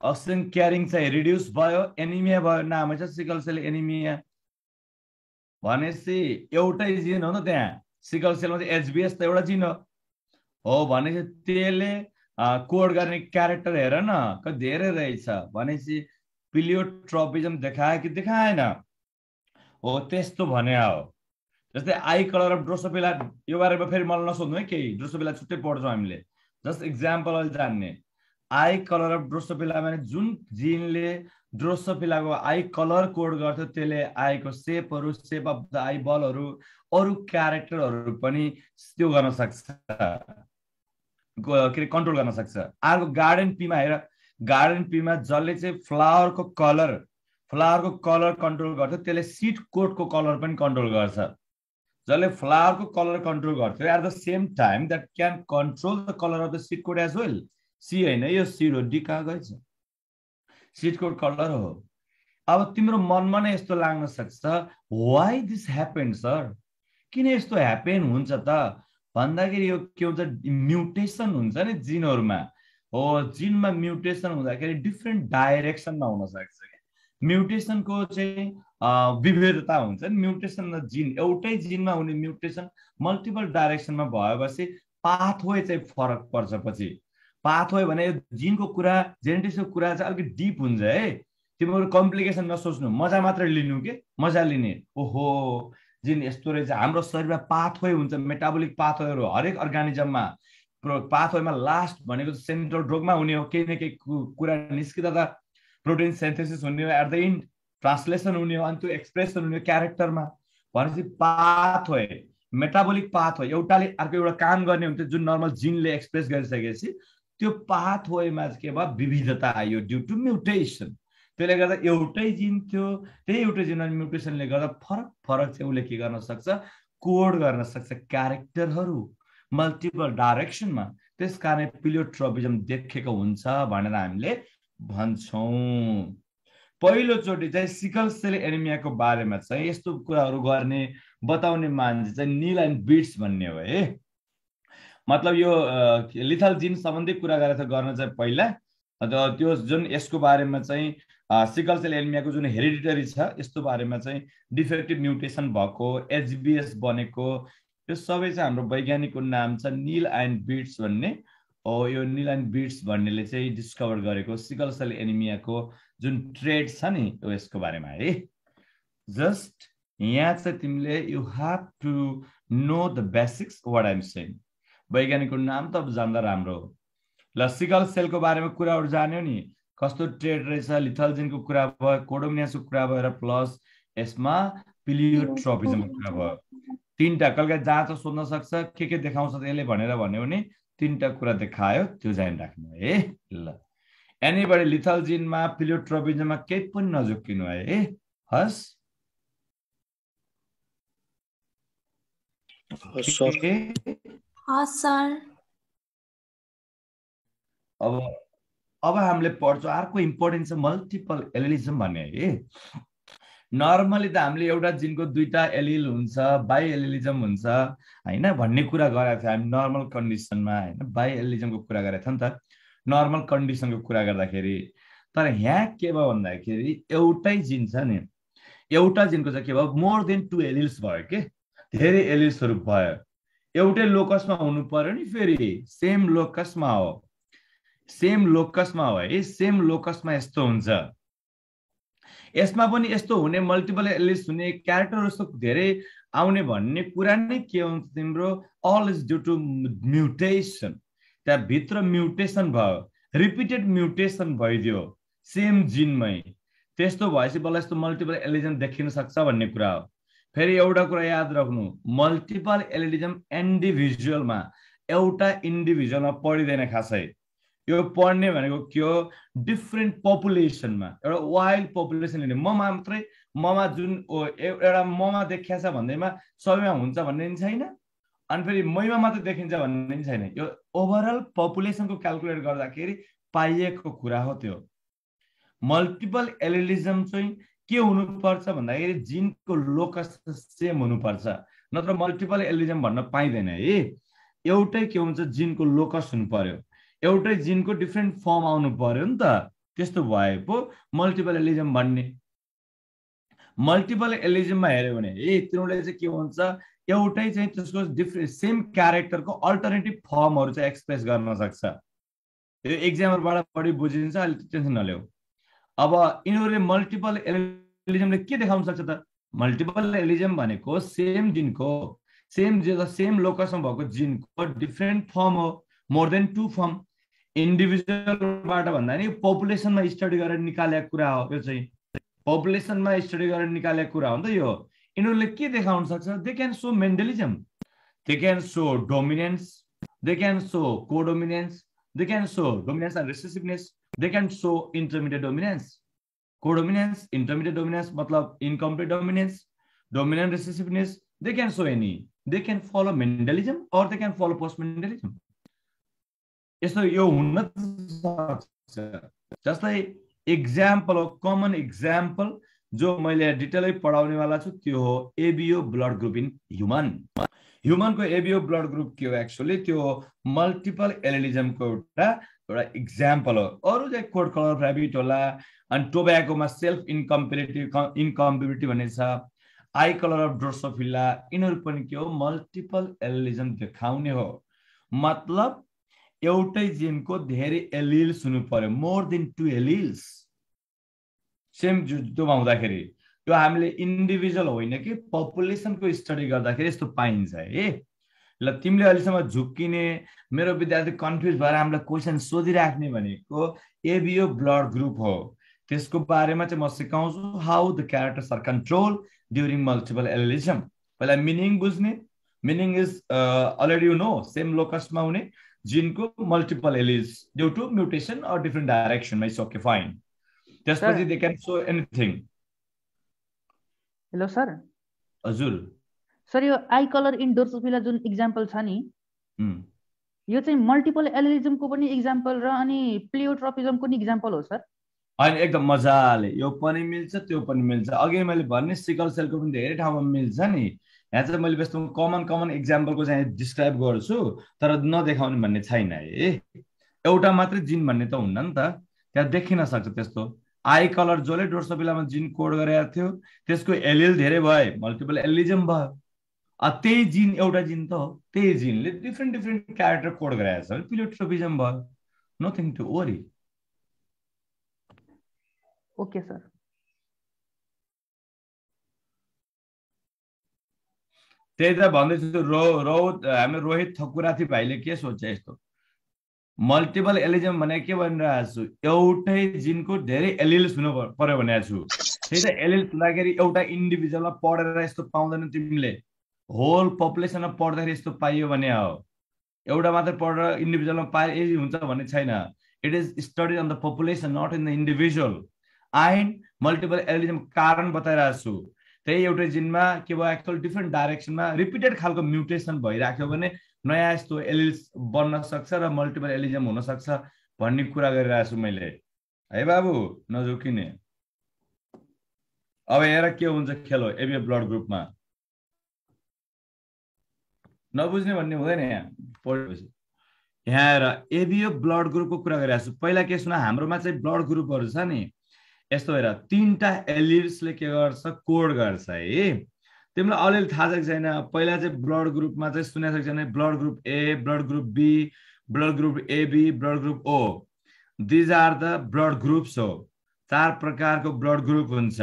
अक्सिजन क्यारिङ चाहिँ रिड्युस भयो। एनिमिया भयो नामै छ सिकल सेल एनिमिया। भनेपछि एउटै जिन हो नि त्यहाँ। सिकल सेलमा चाहिँ एचबिएस त एउटा जिन हो। भनेपछि त्यसले कोड गर्ने क्यारेक्टर हेर न कति धेरै रहेछ। भनेपछि पिलियोट्रोपिजम देखायो कि देखाएन? हो त्यस्तो भने हो। जस्तै आई कलर अफ ड्रोसोपिला यो बारेमा फेरि मलाई नसोध्नु है केही। ड्रोसोपिला छुट्टै पढ्छौँ हामीले। जस्ट इक्जाम्पल जान्ने। आई कलर अफ ड्रोसोपिला भने जुन जिनले ड्रोसोपिलाको आई कलर कोड गर्थ्यो त्यसले आईको सेपहरू सेप अफ द आई बलहरू अरू क्यारेक्टरहरू पनि त्यो गर्न सक्छ। के अरे कन्ट्रोल गर्न सक्छ। अर्को गार्डन पीमा हेर। गार्डन पीमा जसले चाहिँ फ्लावरको कलर फ्लावरको कलर कन्ट्रोल गर्छ त्यसले सिट कोटको कलर पनि कन्ट्रोल गर्छ। जसले फ्लावरको कलर कन्ट्रोल गर्थ्यो at the same time that can control the colour of the seed coat as well see होइन यो हो डी कहाँ गएछ सिट कोट कलर हो। अब तिम्रो मनमा नै यस्तो लाग्न सक्छ वाइ दिस ह्यापेन सर किन यस्तो ह्यापेन हुन्छ त? भन्दाखेरि यो के हुन्छ म्युटेसन हुन्छ नि जिनहरूमा। हो जिनमा म्युटेसन हुँदाखेरि डिफ्रेन्ट डाइरेक्सनमा हुनसक्छ क्या म्युटेसनको चाहिँ विभेदता हुन्छ नि। म्युटेसन र जिन एउटै जिनमा हुने म्युटेसन मल्टिपल डाइरेक्सनमा भएपछि पाथवे चाहिँ फरक पर्छ पछि। पाथवे भने यो जिनको कुरा जेनेटिक्सको कुरा चाहिँ अलिकति डिप हुन्छ है। तिमीहरू कम्प्लिकेसन नसोच्नु। मजा मात्रै लिनु के? मजा लिने। ओहो! जिन यस्तो रहेछ। हाम्रो शरीरमा पाथवे हुन्छ। मेटाबोलिक पाथवेहरू हरेक अर्गानिजममा। पाथवेमा लास्ट भनेको सेन्ट्रल ड्रोगमा हुने हो। केही न केही कुरा निस्किँदा त प्रोटिन सेन्थेसिस हुने हो। एट द इन्ड ट्रान्सलेसन हुने हो। अनि त्यो एक्सप्रेसन हुने हो क्यारेक्टरमा भनेपछि पाथवे मेटाबोलिक पाथवे एउटाले अर्को एउटा काम गर्ने हुन्थ्यो जुन नर्मल जिनले एक्सप्रेस गरिसकेपछि। त्यो पाथवेमा के भयो विविधता आयो ड्यु टु म्युटेसन त्यसले गर्दा एउटै जिन थियो त्यही एउटै जिनमा म्युटेसनले गर्दा फरक फरक चाहिँ उसले के गर्न सक्छ? कोड गर्न सक्छ क्यारेक्टरहरू मल्टिपल डाइरेक्सनमा त्यस कारण पिलियोट्रोपिजम देखेको हुन्छ भनेर हामीले भन्छौँ। पहिलोचोटि चाहिँ सिकल सेल एनिमियाको बारेमा चाहिँ यस्तो कुराहरू गर्ने बताउने मान्छे चाहिँ निल एन्ड बिट्स भन्ने हो है। मतलब यो लिथल जिन सम्बन्धी कुरा गरेर गर्न चाहिँ पहिला त्यो जुन यसको बारेमा चाहिँ सिकल सेल एनिमियाको जुन हेरिडिटरी छ यस्तो बारेमा चाहिँ डिफेक्टिभ म्युटेसन भएको एचबिएस बनेको यो सबै चाहिँ हाम्रो वैज्ञानिकको नाम छ निल एन्ड बिट्स भन्ने। हो यो निल एन्ड बिट्स भन्नेले चाहिँ डिस्कभर गरेको सिकल सेल एनिमियाको जुन ट्रेड छ नि यो यसको बारेमा है। जस्ट यहाँ चाहिँ तिमीले you have to know the basics what I'm saying वैज्ञानिकको नाम त अब जान्दा राम्रो हो। ल सिकल सेलको बारेमा कुराहरू जान्यो नि। कस्तो ट्रेड रहेछ लिथलजिनको कुरा भयो कोडोमिनियासको कुरा भयो र प्लस यसमा पिलियोट्रोपिजमको कुरा भयो। तिनवटा कहिले जहाँ त सोध्न सक्छ के के देखाउँछ यसले भनेर भन्यो भने तिनवटा कुरा देखायो त्यो जान राख्नु है ल। एनीबडी लिथल जिनमा पिलियोट्रोपिजममा केही पनि नझुक्किनु है हस्। अब अब हामीले पढ्छौँ अर्को इम्पोर्टेन्ट छ मल्टिपल एलिलिजम भन्ने है? नर्मली त हामीले एउटा जिनको दुईवटा एलिल हुन्छ बाई एलिलिजम हुन्छ होइन? भन्ने कुरा गरेको थियो हामी नर्मल कन्डिसनमा होइन? बाई एलिलिजमको कुरा गरेको थियो नि त। नर्मल कन्डिसनको कुरा गर्दाखेरि तर यहाँ के भयो भन्दाखेरि एउटै जिन छ नि। एउटा जिनको चाहिँ के भयो? मोर देन टु एलिल्स भयो के? धेरै एलिल्सहरू भयो। एउटै लोकसमा हुनु पर्यो नि फेरि? सेम लोकसमा हो। सेम लोकसमा हो है। सेम लोकसमा यस्तो हुन्छ। यसमा पनि यस्तो हुने मल्टिपल एलिस हुने क्यारेक्टर यस्तो धेरै आउने भन्ने कुरा नै के हुन्छ तिम्रो? All is due to mutation त्यहाँभित्र म्युटेसन भयो। रिपिटेड म्युटेसन भइदियो। सेम जिनमै त्यस्तो भएपछि बल्ल यस्तो मल्टिपल एलिजम देखिन सक्छ भन्ने कुरा हो। फेरि एउटा कुरा याद राख्नु। मल्टिपल एलिडिजम इन्डिभिजुअलमा एउटा इन्डिभिजुअलमा पढिँदैन खासै। यो पढ्ने भनेको के हो? डिफ्रेन्ट पपुलेसनमा एउटा वाइल्ड पपुलेसन लिने। म मात्रै ममा जुन एउटा ममा देखिया छ भन्दैमा सबैमा हुन्छ भन्ने पनि छैन। अनि फेरि मैमा मात्रै देखिन्छ भन्ने पनि छैन। यो ओभरअल पपुलेसनको क्यालकुलेट गर्दाखेरि पाइएको कुरा हो त्यो। मल्टिपल एलिलिजम चाहिँ के हुनुपर्छ भन्दाखेरि जिनको लोकस सेम हुनुपर्छ। नत्र मल्टिपल एलिलिजम भन्न पाइँदैन है। एउटै के हुन्छ जिनको लोकस हुनु पर्यो एउटै जिनको डिफ्रेन्ट फर्म आउनु पर्यो नि त। त्यस्तो भए पो मल्टिपल एलिजम भन्ने। मल्टिपल एलिजममा हेऱ्यो भने ए तिनीहरूले चाहिँ के हुन्छ? एउटै चाहिँ त्यसको डिफ्रेन्ट सेम क्यारेक्टरको अल्टरनेटिभ फर्महरू चाहिँ एक्सप्रेस गर्न सक्छ। यो इक्जाम्पलबाट बढी बुझिन्छ अलिक टेन्सन नल्याउ अब यिनीहरूले मल्टिपल एलिजमले के देखाउन सक्छ त? मल्टिपल एलिजम भनेको सेम जिनको सेम सेम लोकसमा भएको जिनको डिफ्रेन्ट फर्म हो मोर देन टु फर्म इन्डिभिजुअलबाट भन्दा नि पपुलेसनमा स्टडी गरेर निकालेको कुरा हो यो चाहिँ। पपुलेसनमा स्टडी गरेर निकालेको कुरा हो नि त यो। यिनीहरूले के देखाउन सक्छ? They can show Mendelism they can show dominance they can show codominance they can show dominance and recessiveness they can show intermediate dominance codominance intermediate dominance मतलब incomplete dominance dominant recessiveness they can show any. They can follow mendelism or they can follow post mendelism यस्तो यो हुन सक्छ। जस्तै example हो common example जो मैले डिटेलै पढाउनेवाला छु त्यो हो ABO blood group in human ह्युमनको ABO blood group के हो एक्चुअली त्यो मल्टिपल एलिलिजमको एउटा एउटा इक्जाम्पल हो। अरू चाहिँ कोड कलर ऱ्याबिट होला अनि टोब्याकोमा सेल्फ इन्कम्पेरिटिभ इन्कम्पेरिटिभ भन्ने छ। आई कलर अफ ड्रोसोफिल्ला यिनीहरू पनि के हो मल्टिपल एलिलिजम देखाउने हो। मतलब एउटै जिनको धेरै एलिल्स हुनु पर्यो more than two alleles same त्योमा हुँदाखेरि त्यो हामीले इन्डिभिजुअल होइन कि पपुलेसनको स्टडी गर्दाखेरि यस्तो पाइन्छ है। ल तिमीले अहिलेसम्म झुक्किने मेरो विद्यार्थी कन्फ्युज भएर हामीलाई क्वेसन सोधिराख्ने भनेको एबिओ ब्लड ग्रुप हो। त्यसको बारेमा चाहिँ म सिकाउँछु how the characters are control during multiple allelism पहिला मिनिङ बुझ्ने। Meaning is already you know same लोकसमा हुने जिनको multiple alleles due to mutation or different डाइरेक्सनमा is okay fine त्यसपछि they can show anything hello sir हजुर। Sir यो eye colour in Drosophila जुन example छ नि यो चाहिँ मल्टिपल एलिजमको पनि इक्जाम्पल र अनि प्लियोट्रपिजमको पनि इक्जाम्पल हो सर होइन एकदम मजाले। यो पनि मिल्छ त्यो पनि मिल्छ। अघि मैले भन्ने सिकल सेलको पनि धेरै ठाउँमा मिल्छ नि। यहाँ चाहिँ मैले व्यस्त कमन कमन इक्जाम्पलको चाहिँ डिस्क्राइब गर्छु तर नदेखाउने भन्ने छैन है एउटा मात्रै जिन भन्ने त हुन्न नि त। त्यहाँ देखिन सक्छ त्यस्तो। आई कलर जसले डोर्सोपिलामा जिन कोड गरेको थियो। त्यसको एलिल धेरै भयो। मल्टिपल एलिजम भयो। त्यही जिन एउटा जिन त हो। त्यही जिनले डिफ्रेन्ट डिफ्रेन्ट क्यारेक्टर कोड गराएको छ। भने भयो। Nothing to worry okay sir त्यही त भन्दैछु रो रो हामी रोहित थकुराथी भाइले के सोध्छ यस्तो? मल्टिपल एलिजम भनेको के भनिरहेको छु? एउटै जिनको धेरै एलिल्स हुनु पर्यो भनेको छु। त्यही त एलिल्स हुँदाखेरि एउटा इन्डिभिजुअलमा पढेर यस्तो पाउँदैन तिमीले। होल पपुलेसनमा पढ्दाखेरि यस्तो पाइयो भने हो एउटा मात्रै पढेर इन्डिभिजुअलमा पाए यही हुन्छ भन्ने छैन. It is study on the population not in the individual आइन मल्टिपल एलिजम कारण बताइरहेको छु त्यही एउटै जिनमा के भयो एक्चुअल डिफ्रेन्ट डाइरेक्सनमा रिपिटेड खालको म्युटेसन भइराख्यो भने नयाँ यस्तो एलिल्स बन्न सक्छ र मल्टिपल एलिजम हुनसक्छ भन्ने कुरा गरिरहेको छु मैले। है बाबु नझुकिने अब हेर के हुन्छ खेलो एबिए ब्लड ग्रुपमा। नबुझ्ने भन्ने हुँदैन यहाँ। पढेपछि। यहाँ हेर एबिओ ब्लड ग्रुपको कुरा गरिरहेको छु। पहिला के सुन हाम्रोमा चाहिँ ब्लड ग्रुपहरू छ नि। यस्तो हेर तिनवटा एलिड्सले के गर्छ कोड गर्छ है। तिमीलाई अलिअलि थाहा छ कि छैन? पहिला चाहिँ ब्लड ग्रुपमा चाहिँ सुनेको छैन? Blood group A blood group B blood group AB blood group O. These are the blood groups हो। चार प्रकारको ब्लड ग्रुप हुन्छ।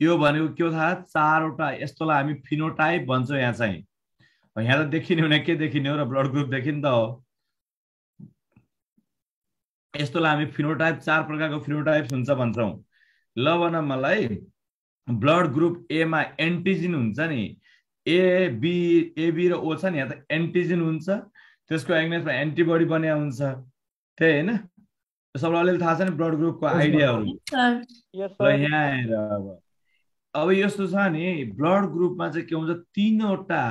यो भनेको के हो थाहा? चारवटा यस्तोलाई हामी फिनोटाइप भन्छौँ यहाँ चाहिँ। यहाँ त देखिने भने के देखिने हो र ब्लड ग्रुप देखिने त हो। यस्तोलाई हामी फिनोटाइप चार प्रकारको फिनोटाइप हुन्छ भन्छौँ। ल भन मलाई ब्लड ग्रुप एमा एन्टिजिन हुन्छ नि? एबी एबी र ओ छ नि? यहाँ त एन्टिजिन हुन्छ। त्यसको एग्नेसमा एन्टिबडी बनिया हुन्छ। त्यही होइन? सबलाई अलिअलि थाहा छ नि ब्लड ग्रुपको आइडियाहरू? ल यहाँ आएर अब। अब यस्तो छ नि ब्लड ग्रुपमा चाहिँ के हुन्छ? तिनवटा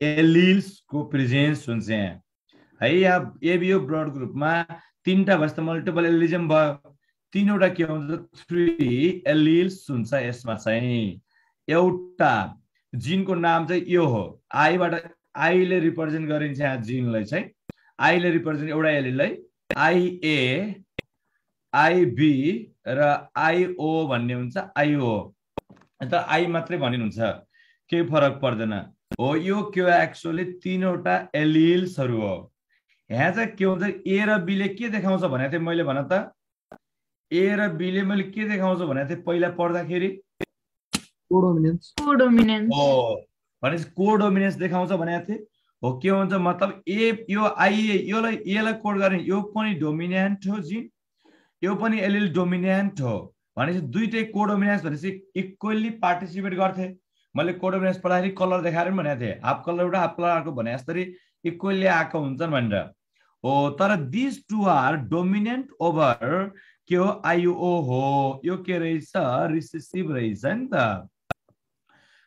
एलिल्सको प्रेजेन्स हुन्छ यहाँ। है यहाँ एबिओ ब्लड ग्रुपमा तिनवटा भएपछि त मल्टिपल एलिजम भयो। तिनवटा के हुन्छ? थ्री एलिल्स हुन्छ यसमा चाहिँ एउटा जिनको नाम चाहिँ यो हो। आईबाट आईले रिप्रेजेन्ट गरिन्छ यहाँ जिनलाई चाहिँ। आईले रिप्रेजेन्ट एउटा एलिललाई आइए आइबी र आइओ भन्ने हुन्छ। आइओ अन्त आई मात्रै भनिनुहुन्छ। केही फरक पर्दैन। हो यो के हो एक्चुअली तिनवटा एलिल्सहरू हो यहाँ चाहिँ के हुन्छ ए र बीले के देखाउँछ भनेको थिएँ मैले भन त ए र बीले मैले के देखाउँछु भनेको थिएँ पहिला पढ्दाखेरि भनेपछि कोडोमिनेन्स देखाउँछ भनेको थिएँ हो के हुन्छ मतलब ए यो आइए योलाई एलाई कोड गर्ने यो पनि डोमिनेन्ट हो जिन यो पनि एलिल डोमिनेन्ट हो भनेपछि दुइटै कोडोमिनेन्स भनेपछि इक्वल्ली पार्टिसिपेट गर्थे मैले कोडोमिनेन्स पढ्दाखेरि कलर देखाएर पनि भनेको थिएँ। हाफ कलर एउटा हाफ कलर अर्को भने जसरी इक्वल्ली आएको हुन्छन् भनेर। हो तर this two are dominant over के हो? आइओ हो। यो के रहेछ? रिसेसिभ रहेछ नि त।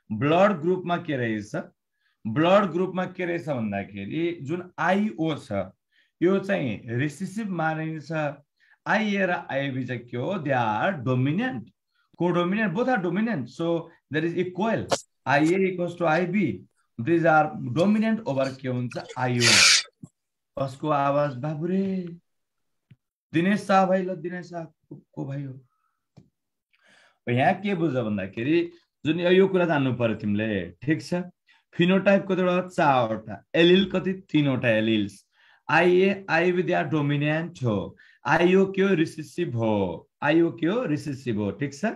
ब्लड ग्रुपमा के रहेछ? ब्लड ग्रुपमा के रहेछ भन्दाखेरि जुन आइओ छ यो चाहिँ रिसेसिभ मानिन्छ। आइए र आइबी चाहिँ के हो? They are dominant codominant both are dominant so there is equal I A equals to I B these are dominant over के हुन्छ आइओ कसको आवाज बाबुरे दिनेश शाह भाइ ल दिनेश शाह को भाइ हो? यहाँ के बुझ भन्दाखेरि जुन यो कुरा जान्नु पर्यो तिमीले। ठिक छ? फिनोटाइप कतिवटा चारवटा। एलिल कति? तिनवटा alleles IA IB they are dominant हो। आइओ के हो रिसेसिभ हो। आइओ के हो रिसेसिभ हो। ठिक छ?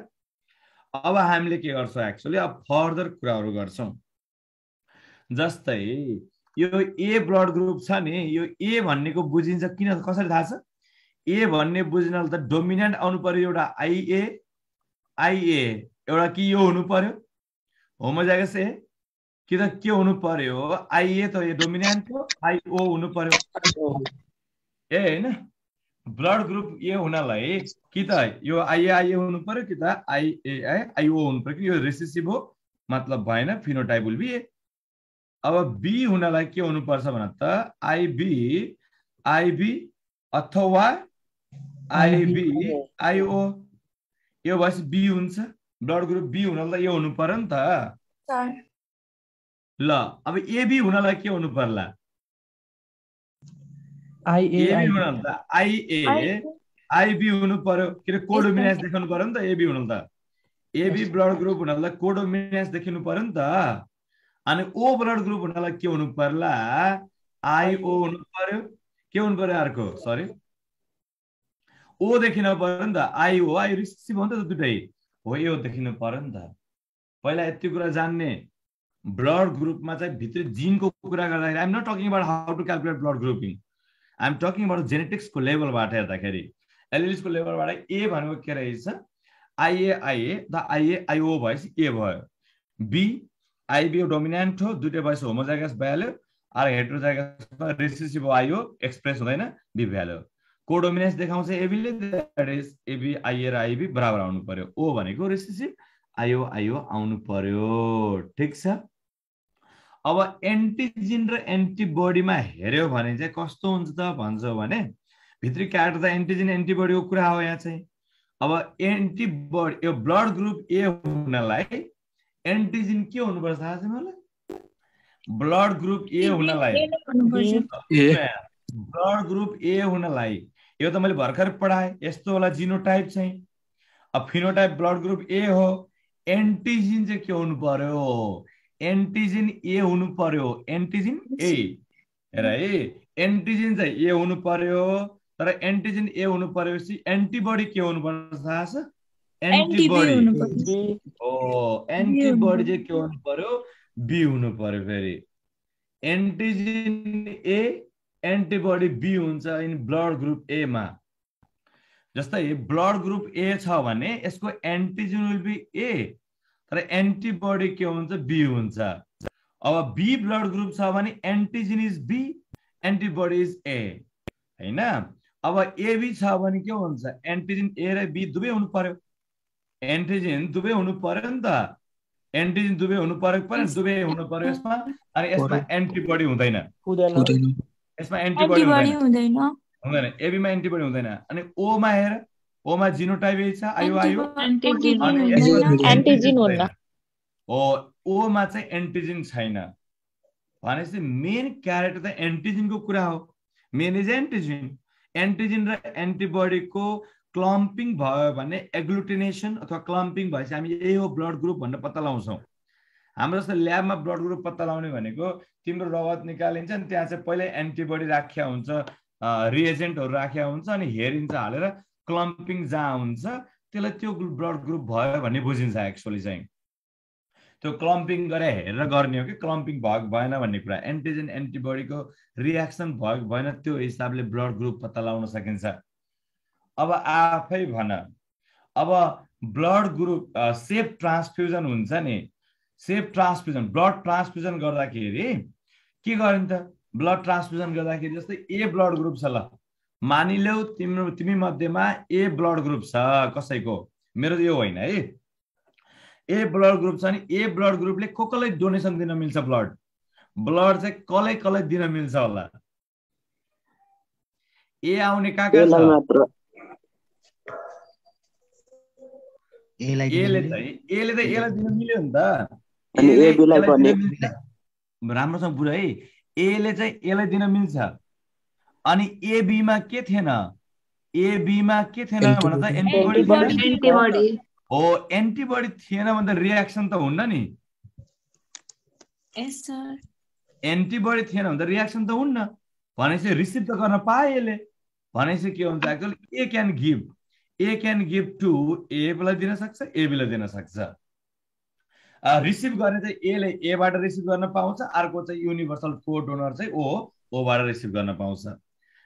अब हामीले के गर्छौँ एक्चुअली अब फर्दर कुराहरू गर्छौँ। जस्तै यो ए ब्लड ग्रुप छ नि यो ए भन्नेको बुझिन्छ किन कसरी थाहा छ? ए भन्ने बुझ्न त डोमिनेन्ट आउनु पर्यो एउटा आइए आइए एउटा कि यो हुनु पर्यो? होमोजाइगस ए? कि त के हुनु पर्यो? आइए त यो डोमिनेन्ट हो आइओ हुनु पर्यो। ए होइन? ब्लड ग्रुप ए हुनलाई कि त यो आइए आइए हुनु पर्यो कि त आइए आइओ हुनु पर्यो कि यो रेसिसिभ हो मतलब भएन फिनोटाइप विल बी ए अब बी हुनलाई के हुनुपर्छ भन त आइबी आइबी अथवा आइबी आइओ यो भएपछि बी हुन्छ। ब्लड ग्रुप बी हुनलाई त यो हुनु पर्यो नि त। ल अब एबी हुनलाई के हुनु पर्ला? आइए आइबी हुनु पर्यो। के अरे कोडोमिनेन्स देखाउनु पर्यो नि त एबी हुनु त एबी ब्लड ग्रुप हुनलाई कोडोमिनेन्स देखिनु पर्यो नि त। अनि ओ ब्लड ग्रुप हुनलाई के हुनु पर्ला? आइओ हुनु पर्यो। के हुनु पर्यो अर्को? सरी ओ देखिन पर्यो नि त। आइओ आइ रिसिभ हो नि त दुइटै। हो यो देखिनु पर्यो नि त। पहिला यति कुरा जान्ने। ब्लड ग्रुपमा चाहिँ भित्र जिनको कुरा गर्दाखेरि I'm not talking about how to calculate blood grouping I'm talking about जेनेटिक्सको लेभलबाट हेर्दाखेरि एलिलिसको लेभलबाट ए भनेको के रहेछ? आइए आइए द आइए आइओ भएपछि ए भयो। बी आइबिओ डोमिनेन्ट हो दुइटै भएपछि होमोजाइगस भइहाल्यो आर हेट्रोजाइगसमा रिसिसिभ आइओ एक्सप्रेस हुँदैन बी भइहाल्यो कोडोमिनेन्स देखाउँछ एबीले एबी आइए र आइबी बराबर आउनु पर्यो। ओ भनेको रिसिसिभ आइओ आइओ आउनु पर्यो। ठिक छ? अब एन्टिजिन र एन्टिबडीमा हेऱ्यो भने चाहिँ कस्तो हुन्छ त भन्छौ भने भित्री क्याट त एन्टिजिन एन्टिबडीको कुरा हो यहाँ चाहिँ। अब एन्टिबडी यो ब्लड ग्रुप ए हुनलाई एन्टिजिन के हुनुपर्छ थाहा छ मलाई? ब्लड ग्रुप ए हुनलाई। Blood group A. हुनलाई। यो त मैले भर्खर पढाएँ यस्तो होला जिनोटाइप चाहिँ। अब फिनोटाइप ब्लड ग्रुप ए हो। एन्टिजिन चाहिँ के हुनु पर्यो? एन्टिजिन ए हुनु पर्यो। एन्टिजिन ए हेर है एन्टिजिन चाहिँ ए हुनु पर्यो तर एन्टिजिन ए हुनु पर्योपछि एन्टिबडी के हुनु पर्छ थाहा छ? एन्टिबडी हो एन्टिबडी चाहिँ के हुनु पर्यो? बी हुनु पर्यो फेरि। एन्टिजिन ए एन्टिबडी बी हुन्छ इन ब्लड ग्रुप एमा जस्तै ब्लड ग्रुप ए छ भने यसको एन्टिजिन विल बी ए तर एन्टिबडी के हुन्छ? बी हुन्छ। अब बी ब्लड ग्रुप छ भने antigen is B antibody is A होइन? अब एबी छ भने के हुन्छ? एन्टिजिन ए र बी दुवै हुनु पर्यो। एन्टिजिन दुवै हुनु पर्यो नि त। एन्टिजिन दुवै हुनु पर्यो पर्यो? दुवै हुनु पर्यो यसमा। अनि यसमा एन्टिबडी हुँदैन। यसमा एन्टिबडी हुँदैन। हुँदैन। एबीमा एन्टिबडी हुँदैन। अनि ओमा हेर। ओमा जिनोटाइप छ आयो आयो। एन्टिजिन हुन्न हो ओमा चाहिँ एन्टिजिन छैन। भनेपछि मेन क्यारेक्टर त एन्टिजिनको कुरा हो। मेन इज एन्टिजिन एन्टिजिन र एन्टिबडीको क्लम्पिङ भयो भने एग्लुटिनेसन अथवा क्लम्पिङ भएपछि हामी यही हो ब्लड ग्रुप भनेर पत्ता लगाउँछौँ। हाम्रो जस्तो ल्याबमा ब्लड ग्रुप पत्ता लगाउने भनेको तिम्रो रगत निकालिन्छ नि त्यहाँ चाहिँ पहिल्यै एन्टिबडी राखिया हुन्छ रिएजेन्टहरू राखिया हुन्छ अनि हेरिन्छ हालेर क्लम्पिङ जहाँ हुन्छ त्यसलाई त्यो ब्लड ग्रुप भयो भन्ने बुझिन्छ एक्चुअली चाहिँ। त्यो क्लम्पिङ गरेर हेरेर गर्ने हो कि क्लम्पिङ भएको भएन भन्ने कुरा। एन्टिजेन एन्टिबडीको रियाक्सन भएको भएन त्यो हिसाबले ब्लड ग्रुप पत्ता लगाउन सकिन्छ। अब आफै भन अब ब्लड ग्रुप सेफ ट्रान्सफ्युजन हुन्छ नि। सेफ ट्रान्सफ्युजन ब्लड ट्रान्सफ्युजन गर्दाखेरि के गरिन्छ? ब्लड ट्रान्सफ्युजन गर्दाखेरि जस्तै ए ब्लड ग्रुप छ ल। मानिल्याउ तिम्रो तिमी मध्येमा ए ब्लड ग्रुप छ। कसैको? मेरो यो होइन है। ए ब्लड ग्रुप छ नि ए ब्लड ग्रुपले को कसलाई डोनेसन दिन मिल्छ ब्लड। ब्लड चाहिँ कसलाई कसलाई दिन मिल्छ होला? ए आउने कहाँ कहाँ छ? एले त एलाई दिन मिल्यो नि त। राम्रोसँग बुझ है। एले चाहिँ एलाई दिन मिल्छ। अनि एबीमा के थिएन? एबीमा के थिएन भन त एन्टिबडी हो एन्टिबडी थिएन भने त रियाक्सन त हुन्न नि। एन्टिबडी थिएन भने त रियाक्सन त हुन्न। भनेपछि रिसिभ त गर्न पाए यसले भनेपछि के हुन्छ actually A can give A can give to एलाई दिन सक्छ एबीलाई दिन सक्छ। रिसिभ गर्ने चाहिँ एले एबाट रिसिभ गर्न पाउँछ अर्को चाहिँ युनिभर्सल को डोनर चाहिँ ओ ओबाट रिसिभ गर्न पाउँछ।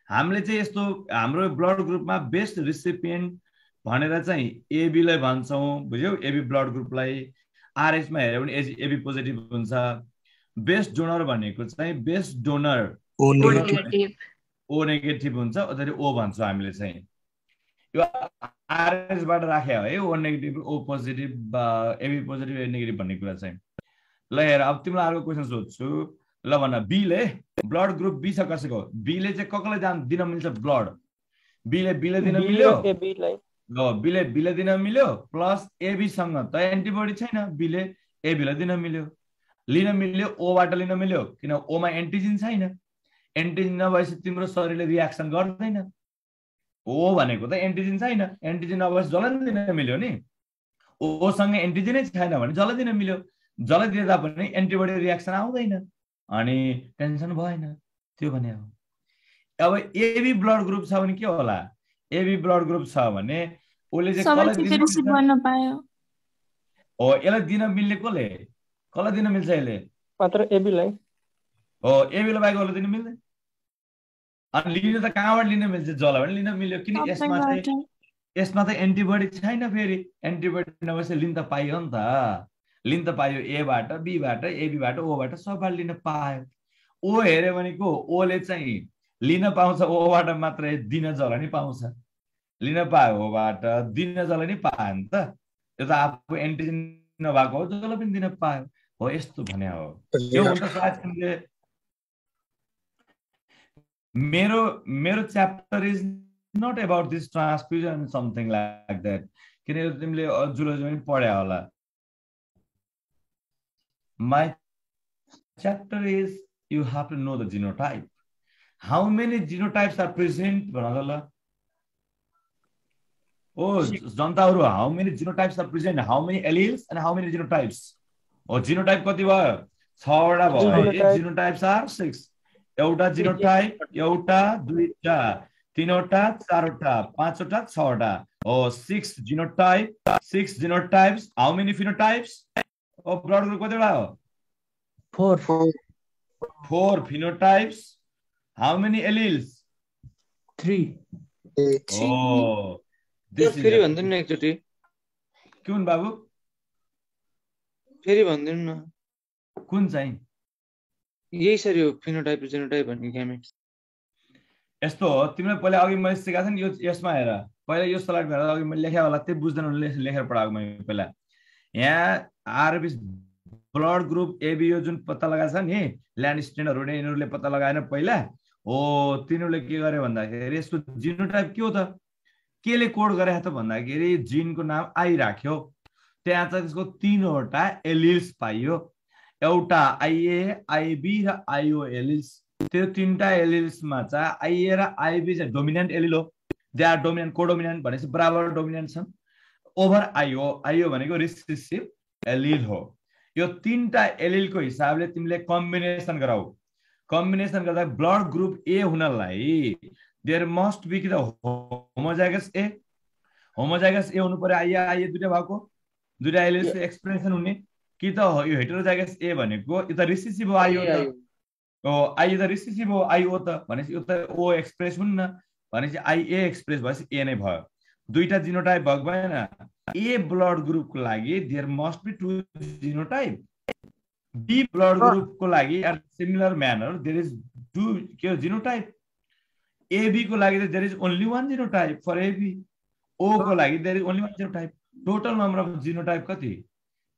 हामीले चाहिँ यस्तो हाम्रो ब्लड ग्रुपमा बेस्ट रिसिपिएन्ट भनेर चाहिँ एबीलाई भन्छौँ बुझ्यौ? एबी ब्लड ग्रुपलाई आरएसमा हेऱ्यो भने एजी एबी पोजिटिभ हुन्छ। बेस्ट डोनर भनेको चाहिँ बेस्ट डोनर ओ नेगेटिभ हुन्छ अथवा ओ भन्छौँ हामीले चाहिँ। यो आरएसबाट राखे है O negative O positive AB positive A negative भन्ने कुरा चाहिँ। ल हेर अब तिमीलाई अर्को क्वेसन सोध्छु। ल भन बीले ब्लड ग्रुप बी छ कसैको? बीले चाहिँ कसलाई जान दिन मिल्छ ब्लड? बीले बीले दिन मिल्यो? ल बीले बीले दिन मिल्यो प्लस एबीसँग त एन्टिबडी छैन बीले एबीलाई दिन मिल्यो। लिन मिल्यो ओबाट लिन मिल्यो किन ओमा एन्टिजिन छैन? एन्टिजिन नभएपछि तिम्रो शरीरले रियाक्सन गर्दैन। ओ भनेको त एन्टिजिन छैन एन्टिजिन नभएपछि जसलाई दिन मिल्यो नि। ओसँग एन्टिजिनै छैन भने जसलाई दिन मिल्यो? जसलाई दिँदा पनि एन्टिबडी रियाक्सन आउँदैन। अनि टेन्सन भएन। त्यो भने अब अब एबी ब्लड ग्रुप छ भने के होला? एबी ब्लड ग्रुप छ भने उसले चाहिँ हो यसलाई दिन मिल्ने कसले? कसलाई दिन मिल्छ यसले? मात्र एबीलाई हो एबीलाई बाहेक उसलाई दिन मिल्दैन। अनि लिन त कहाँबाट लिन मिल्छ? जसलाई पनि लिन मिल्यो। किन यसमा चाहिँ यसमा त एन्टिबडी छैन फेरि। एन्टिबडी नभएपछि लिन त पाइयो नि त। लिन त पाइयो एबाट बीबाट एबीबाट ओबाट सबबाट लिन पायो। ओ हेऱ्यो भने को? ओले चाहिँ लिन पाउँछ ओबाट मात्रै दिन जल नि पाउँछ। लिन पायो ओबाट दिन जल नि पायो नि त। त्यो त आफू एन्टिजेन नभएको हो जसलाई पनि दिन पायो। हो यस्तो भने हो। त्यो मेरो मेरो chapter is not about this transfusion something like that किनकि तिमीले जुलोजी पनि पढ्या होला। My chapter is you have to know the genotype. How many genotypes are present? Oh, जनताहरू how many genotypes are present? How many alleles and how many genotypes? Oh, genotype कति भयो छवटा भयो genotypes are six. एउटा genotype एउटा दुईटा तिनवटा चारवटा पाँचवटा छवटा हो six genotype six genotypes how many phenotypes O blood group कतिवटा हो four four how many alleles? Three. Oh फेरि भनिदिनु न एकचोटि कुन बाबु फेरि भनिदिनु न कुन चाहिँ यही सर यो फिनोटाइप जेनोटाइप भन्ने ग्यामेट्स यस्तो हो तिमीलाई पहिला अघि मैले सिकाएको थिएँ नि यो यसमा हेर पहिला यो स्लाइड हेरेर अघि मैले लेखेँ होला त्यही बुझ्दैन लेखेर पढाएको मैले पहिला यहाँ आरबी ब्लड ग्रुप एबी यो जुन पत्ता लगाएको छ नि ल्यान्ड स्टेनहरू यिनीहरूले पत्ता लगाएन पहिला हो तिनीहरूले के गर्यो भन्दाखेरि यसको जिनोटाइप के हो त? केले कोड गरे त भन्दाखेरि जिनको नाम आइराख्यो त्यहाँ चाहिँ त्यसको तिनवटा एलिल्स पाइयो एउटा आइए आइबी र आइओ एलिल्स। त्यो तिनवटा एलिल्समा चाहिँ आइए र आइबी चाहिँ डोमिनेन्ट एलिल हो। दे आर डोमिनेन्ट कोडोमिनेन्ट भनेपछि बराबर डोमिनेन्ट छन्। ओभर आइओ आइओ भनेको रिसिसिभ एलिल हो। यो तिनवटा एलिलको हिसाबले तिमीले कम्बिनेसन गराऊ। कम्बिनेसन गर्दा ब्लड ग्रुप ए हुनलाई देयर मस्ट बी कि त होमोजाइगस ए होमोजाइगस ए हुनु पर्यो आइए आइए दुइटा भएको। दुइटा एलिल्स एक्सप्रेसन हुने। कि त यो हेटेरोजाइगस ए भनेको यो त रिसिसिभ हो आइओ त। आइए त रिसिसिभ हो आइओ त। भनेपछि यो त ओ एक्सप्रेस हुन्न। भनेपछि आइए एक्सप्रेस भएपछि ए नै भयो। दुईटा जिनोटाइप भएको भएन। ए ब्लड ग्रुपको लागि there must be two genotype B blood ग्रुपको लागि similar manner there is two के जिनोटाइप एबीको लागि त there is only one genotype for AB ओको लागि there is only one genotype total number of genotype कति?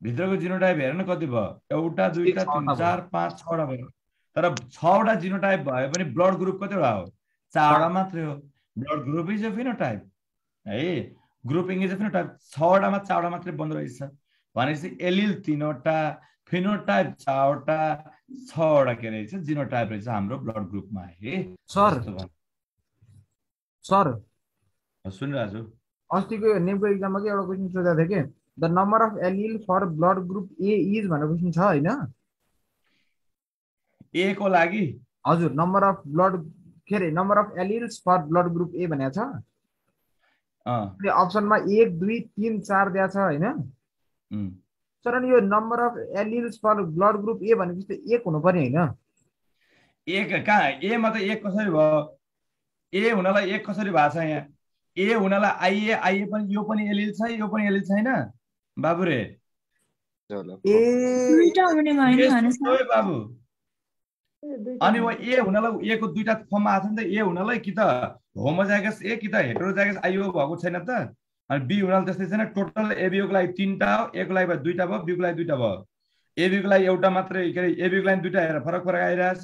भित्रको जिनोटाइप हेर न कति भयो? एउटा दुईटा तिन चार पाँच छवटा भयो। तर छवटा जिनोटाइप भए पनि ब्लड ग्रुप कतिवटा हो? चारवटा मात्रै हो। Blood group is a phenotype है? ग्रुपिङ इज अ फिनोटाइप छवटामा चारवटा मात्रै बन्द रहेछ। भनेपछि एलिल तिनवटा फिनोटाइप चारवटा छवटा के रहेछ? जिनोटाइप रहेछ हाम्रो ब्लड ग्रुपमा है? सर। सर। सुनिरहेको छु अस्तिको नेमको एक्जाममा के एउटा क्वेसन सोधेको थियो कि the number of allele for blood group A is भनेर क्वेसन छ होइन? ए को लागि? हजुर नम्बर अफ ब्लड के अरे number of alleles for blood group A भनेको छ। अप्सनमा एक दुई तिन चार दिएको छ होइन? सर अनि यो number of alleles for blood group A भनेपछि त एक हुनु पर्ने होइन? एक कहाँ एमा त एक कसरी भयो? ए हुनलाई एक कसरी भएको छ यहाँ? ए हुनलाई आइए आइए पनि यो पनि एलिल छ यो पनि एलिल छैन? बाबु रे बाबु। अनि ए हुनलाई ए को दुईटा फर्ममा आएको छ नि त ए हुनलाई कि त होमोजाइगस ए कि त हेटेरोजाइगस आइओ भएको छैन त। अनि बी हुनाले त्यस्तै छैन टोटल एबिओको लागि तिनवटा हो एको लागि भयो दुईवटा भयो बीको लागि दुईवटा भयो। एबीको लागि एउटा मात्रै के अरे एबीको लागि दुईवटा हेरेर फरक फरक आइरहेछ।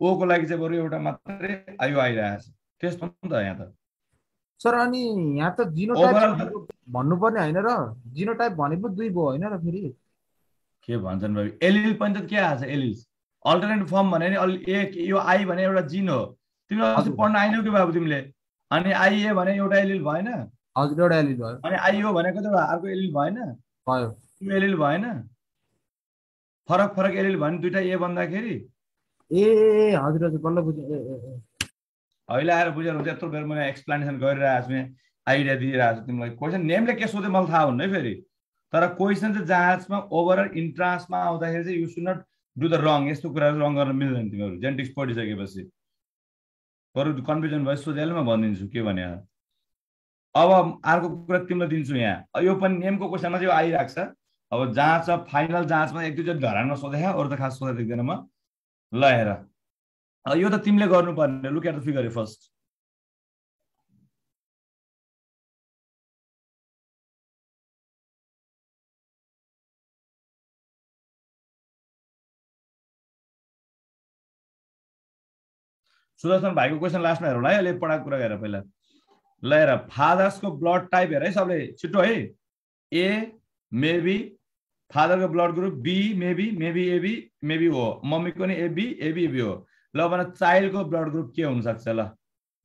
ओको लागि चाहिँ बरु एउटा मात्रै आइओ आइरहेछ। त्यस्तो नि त यहाँ त। सर अनि यहाँ त जिनोटाइप भन्नुपर्ने होइन र जिनोटाइप भनेको दुई भयो होइन र फेरि? के भन्छन् भाइ? एलिल पनि त के आएको छ? एलिल अल्टरनेट फर्म भने नि एक यो आई भने एउटा जिन हो। तिमीले अस्ति पढ्न आएनौ कि बाबु तिमीले? अनि आइए भने एउटा एलिल भएन? एउटा एलिल भयो। अनि आइओ भनेको त अर्को एलिल भएन? भयो। एलिल भएन? फरक फरक एलिल भने दुइटा ए भन्दाखेरि? ए हजुर हजुर बल्ल बुझेँ अहिले आएर बुझेर हुन्छ यत्रो बेर मैले एक्सप्लेनेसन गरिरहेको छु यहाँ आइडिया दिइरहेको छु तिमीलाई। क्वेसन नेमले के सोध्यो मलाई थाहा हुन्न है फेरि। तर क्वेसन चाहिँ जहाजमा ओभरअल इन्ट्रान्समा आउँदाखेरि चाहिँ you should not do the wrong यस्तो कुराहरू रङ गर्न मिल्दैन तिमीहरू जेनेटिक्स पढिसकेपछि बरु कन्फ्युजन भयो सोझ्याले म भनिदिन्छु के भने अब अर्को कुरा तिमीलाई दिन्छु यहाँ यो पनि नेमको क्वेसनमा चाहिँ आइरहेको छ अब जाँच फाइनल जाँचमा एक दुईचोटि धरानमा सोधेको अरू त खास सोधा देख्दैन म ल हेर यो त तिमीले गर्नुपर्ने look at the figure first Sudarshan भाइको क्वेसन लास्टमा हेरौँ है अहिले पढाएको कुरा हेर पहिला। ल हेर फादर्सको ब्लड टाइप हेर है सबले छिटो है। A maybe फादरको blood group B maybe maybe AB maybe हो मम्मीको नि एबी एबी एबी हो। ल भन चाइल्डको ब्लड ग्रुप के हुनसक्छ ल।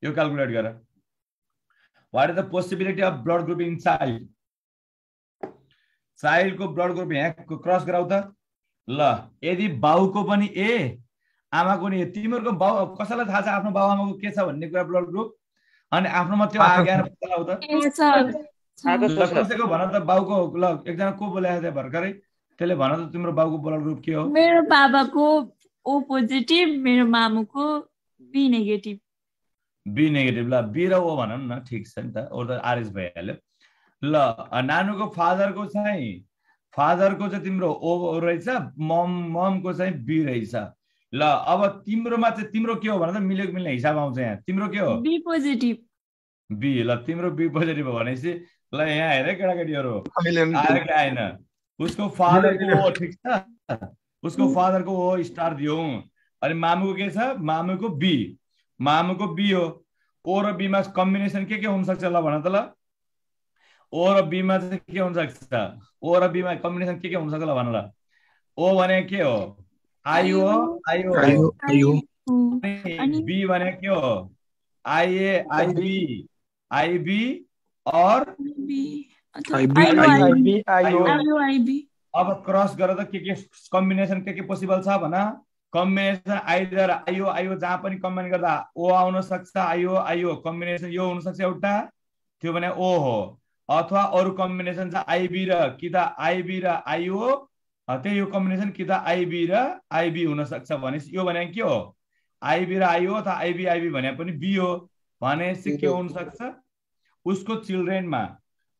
यो क्यालकुलेट गर। What is the possibility of blood group in child चाइल्डको blood group यहाँ क्रस गराउ त। ल यदि बाउको पनि ए आमाको नि तिमीहरूको बाउ कसैलाई थाहा छ आफ्नो बाउ आमाको के छ भन्ने कुरा ब्लड ग्रुप अनि आफ्नोमा त्यो आएर पत्ता लाउ त? कसैको भन त बाउको ल एकजना को बोलाएको थियो भर्खरै? त्यसले भन त तिम्रो बाउको ब्लड ग्रुप के हो? मेरो बाबाको ओ पोजिटिभ मेरो मामुको बी नेगेटिभ बी नेगेटिभ ल बी र ओ भनौँ न ठिक छ नि त। ओ त आरएस भइहाल्यो। ल नानुको फादरको चाहिँ फादरको चाहिँ तिम्रो ओ रहेछ मम ममको चाहिँ बी रहेछ। ल अब तिम्रोमा चाहिँ तिम्रो के हो भने त मिलेको मिल्ने हिसाब आउँछ यहाँ। तिम्रो के हो? Be positive. बी ल तिम्रो बी पोजिटिभ हो भनेपछि ल यहाँ हेर केटाकेटीहरू। आयो कि आएन? उसको फादरको हो ठिक छ? उसको फादरको हो स्टार दियौ। अनि मामुको के छ? मामुको बी। मामुको बी हो। ओ र बीमा कम्बिनेसन के के हुनसक्छ ल भन त ल। ओ र बीमा चाहिँ के हुनसक्छ? ओ र बीमा कम्बिनेसन के के हुनसक्छ ल भन ल। ओ भने के हो? आइयो आइयो अनि? बी भने के हो? आइए आइबी। आइबी और? अब क्रस गरेर त के के कम्बिनेसन के के पोसिबल छ भन? कम्बिनेसन आइदर आइयो आइयो जहाँ पनि कम्बाइन गर्दा ओ आउन सक्छ आइयो आइयो। कम्बिनेसन यो हुनसक्छ एउटा। त्यो भने ओ हो। अथवा अरू कम्बिनेसन छ आइबी र। कि त आइबी र आइओ त्यही यो कम्बिनेसन कि त आइबी र आइबी हुनसक्छ भनेपछि यो भने के हो? आइबी र आइओ अथवा आइबी आइबी भने पनि बी हो भनेपछि के हुनसक्छ? उसको चिल्ड्रेनमा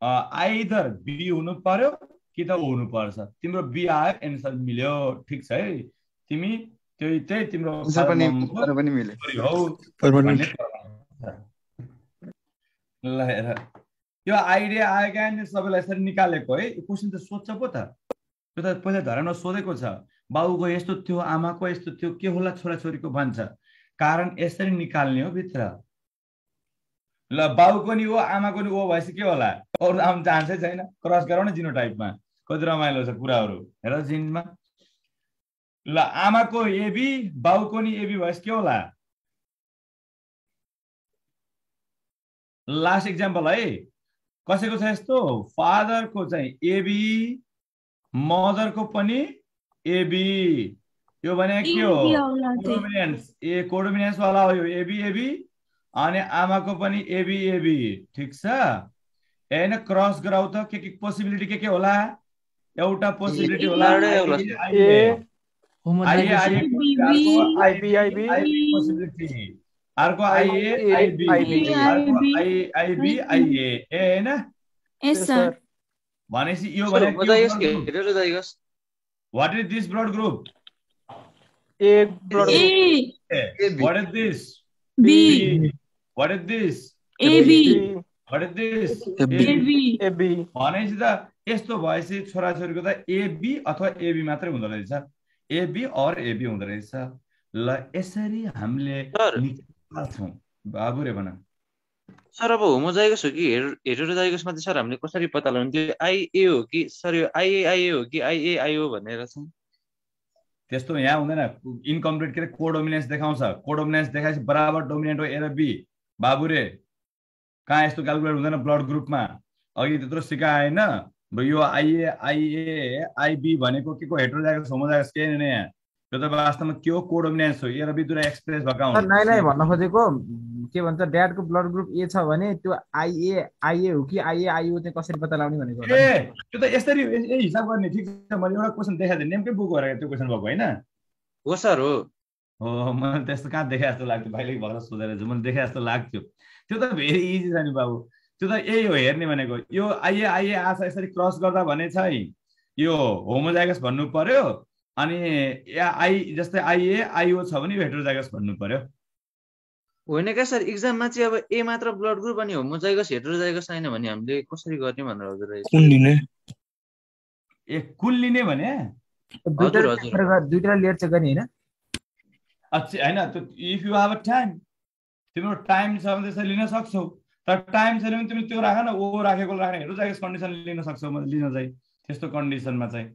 आइदर बी हुनु पर्यो कि त ऊ हुनुपर्छ। तिम्रो बी आयो एन्सर मिल्यो। ठिक छ है। तिमी त्यही त्यही तिम्रो हौ। ल हेर। यो आइडिया आयो क्या सबैलाई यसरी निकालेको है। क्वेसन त सोध्छ पो त। त्यो त पहिला धरानमा सोधेको छ। बाबुको यस्तो थियो आमाको यस्तो थियो के होला छोराछोरीको भन्छ? कारण यसरी निकाल्ने हो भित्र। ल बाबुको नि हो आमाको नि हो भएपछि के होला? अरू आउनु चान्सै छैन। क्रस गरौँ न जिनो टाइपमा। कति रमाइलो छ कुराहरू। हेर जिनमा। ल आमाको एबी बाउको नि एबी भएपछि के होला? लास्ट इक्जाम्पल है। कसैको छ यस्तो? फादरको चाहिँ एबी मदरको पनि एबी यो भने के हो। कोडोमिनेन्स। ए कोडोमिनेन्स वाला हो यो। एबी एबी अनि आमाको पनि एबी एबी ठिक छ? होइन क्रस गराउ त के के पोसिबिलिटी के के होला? एउटा पोसिबिलिटी होला। अर्को आइए आइबी आइबी, आइए। ए होइन? भनेपछि यो भने what is this blood group A blood A what is this B what is this AB what is this AB AB भनेपछि त यस्तो भएपछि छोराछोरीको त एबी अथवा एबी मात्रै हुँदो रहेछ। एबी अर एबी हुँदो रहेछ। ल यसरी हामीले बाबु रे भन। सर अब होमोजाइगस हो कि हेटेरोजाइगसमा चाहिँ सर हामीले कसरी पत्ता लगाउने आइए हो कि सर यो आइए आइए हो कि आइए आइओ भनेर चाहिँ त्यस्तो यहाँ हुँदैन इन्कम्प्लिट के अरे कोडोमिनेन्स देखाउँछ कोडोमिनेन्स देखाएपछि बराबर डोमिनेन्ट हो ए र बी बाबु रे कहाँ यस्तो क्यालकुलेट हुँदैन ब्लड ग्रुपमा अघि त्यत्रो सिकाएन अब यो आइए आइए आइबी भनेको के को हेट्रोजाइगस होमोजाइगस केही यहाँ यो त वास्तवमा के हो कोडोमिनेन्स हो? ए र बी दुईटा एक्सप्रेस भएका सर, नाइ नाइ भन्न खोजेको के भन्छ ड्याडको ब्लड ग्रुप ए छ भने त्यो आइए आइए हो कि आइए आइओ चाहिँ कसरी पत्ता लगाउने भनेको ए। त्यो त यसरी हिसाब गर्ने ठिक छ मैले एउटा क्वेसन देखाएको थिएँ नेमकै बुक भएर त्यो क्वेसन भएको होइन? हो सर हो। हो मैले त्यस्तो कहाँ देखाए जस्तो लाग्थ्यो भाइले भएर सोधेर चाहिँ मैले देखाए जस्तो लाग्थ्यो। त्यो त भेरी इजी छ नि बाबु। त्यो त यही हो हेर्ने भनेको। यो आइए आइए आशा यसरी क्रस गर्दा भने चाहिँ यो होमोजाइगस भन्नु पर्यो अनि या आई जस्तै आइए आइओ छ भने हेट्रोजाइगस भन्नु पर्यो होइन क्या सर इक्जाममा चाहिँ अब ए मात्र ब्लड ग्रुप अनि होमोजाइगस हेटेरोजाइगस छैन भने हामीले कसरी गर्ने भनेर हजुर कुन लिने? ए कुन लिने भने? हजुर। लेयर- चाहिँ गर्ने होइन। अच्छा होइन if you have a time तिम्रो टाइम छ भने त्यसरी लिन सक्छौ। तर टाइम छैन भने तिमीले त्यो राख न ओ राखेको राख्ने हेट्रोजाइगस कन्डिसन लिन सक्छौ लिन चाहिँ त्यस्तो कन्डिसनमा चाहिँ।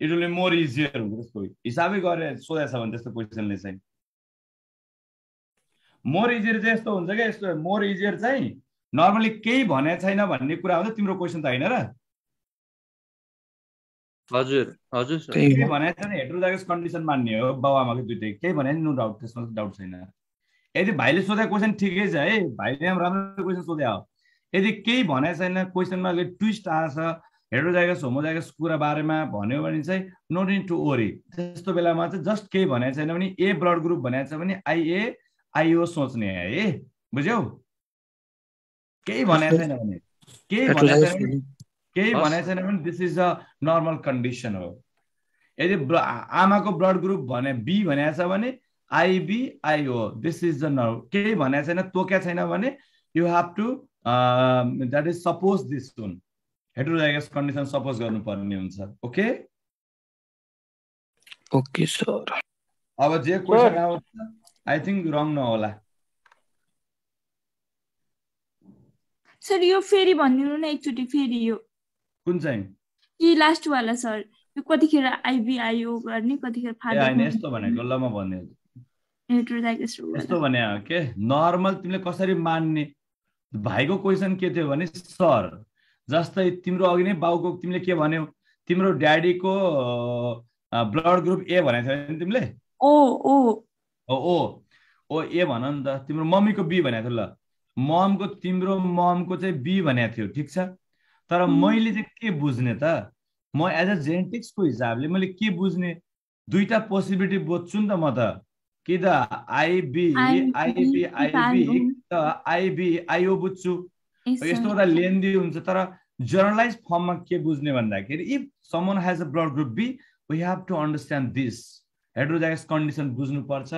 It will be more easier हुन्छ त्यसको हिसाबै गरेर सोधेको छ भने त्यस्तो क्वेसनले चाहिँ मोर इजियर चाहिँ यस्तो हुन्छ क्या यस्तो मोर इजियर चाहिँ नर्मली केही भने छैन भन्ने कुरा हुन्छ तिम्रो क्वेसन त होइन र हजुर हजुर केही भने छैन हेट्रोजाइगस कन्डिसन मान्ने हो आमाको दुइटै केही भने नो डाउट त्यसमा डाउट छैन यदि भाइले सोधेको क्वेसन ठिकै छ है भाइले राम्रो क्वेसन सोधे हो यदि केही भने छैन क्वेसनमा अलिक ट्विस्ट आएछ हेट्रोजाइगस होमोजाइगस कुरा बारेमा भन्यो भने चाहिँ नो निड टु ओरी त्यस्तो बेलामा चाहिँ जस्ट केही भनेको छैन भने ए ब्लड ग्रुप भनेको छ भने आइए आइओ सोच्ने है बुझ्यौ? केही भनेको छैन भने केही भनेको छैन केही। भनेको छैन भने this is a normal condition हो। यदि आमाको ब्लड ग्रुप भने बी भनेको छ भने IB IO this is the norm केही भनेको छैन तोक्या छैन भने you have to that is suppose this हुन् हेट्रोजाइगस कन्डिसन सपोज गर्नुपर्ने हुन्छ ओके ओके सर अब जे क्वेसन आउँछ आई थिङ्क रङ नहोला। सर यो फेरि भनिदिनु न एकचोटि फेरि यो। कुन चाहिँ? कि लास्टवाला सर त्यो कतिखेर आइबिआइओ गर्ने कतिखेर होइन फादर यस्तो भनेको ल म भन्ने हेट्रोजाइगस यस्तो भने के नर्मल तिमीले कसरी मान्ने? भाइको क्वेसन के थियो भने सर जस्तै तिम्रो अघि नै बाउको तिमीले के भन्यौ? तिम्रो ड्याडीको ब्लड ग्रुप ए भनेको थियो नि तिमीले? ओ ओ। ओ ओ। ओ ए भन नि त। तिम्रो मम्मीको बी भनेको थियो ल। ममको तिम्रो ममको चाहिँ बी भनेको थियो ठिक छ? तर मैले चाहिँ के बुझ्ने त? म एज अ जेनेटिक्सको हिसाबले मैले के बुझ्ने? दुईटा पोसिबिलिटी बुझ्छु नि त म त। कि त? आइबी आइबी आइबी त आइबी आइओ बुझ्छु। यस्तो गर्दा लेन्दी हुन्छ तर जर्नलाइज फर्ममा के बुझ्ने भन्दाखेरि if someone has a blood group B we have to understand this heterozygous condition बुझ्नुपर्छ।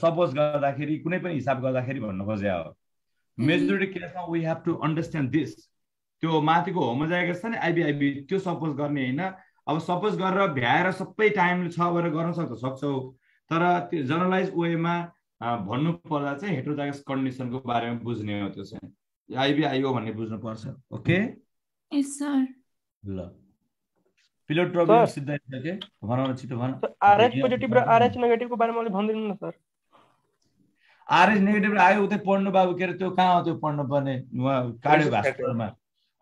सपोज गर्दाखेरि कुनै पनि हिसाब गर्दाखेरि भन्नु खोजे हो। मेजोरिटी केसमा we have to understand this त्यो माथिको होमोजाइगस छ नि आइबिआइबी त्यो सपोज गर्ने होइन। अब सपोज गरेर भ्याएर सबै टाइम छ भनेर गर्न सक्छ सक्छौ। तर त्यो जर्नलाइज वेमा भन्नु पर्दा चाहिँ हेट्रोजाइगस कन्डिसनको बारेमा बुझ्ने हो त्यो चाहिँ। आइबिआइओ भन्ने बुझ्नुपर्छ। ओके? सर ल। पिलोट्रोपिन सिद्धान्त के? भन छिटो भन। आरएच पोजिटिभ र आरएच नेगेटिभको बारेमा अलिक भनिदिनु न सर आरएच नेगेटिभ आयो उतै पढ्नु बाबु के अरे त्यो कहाँ हो त्यो पढ्नु पर्ने उहाँ कार्डियो भास्करमा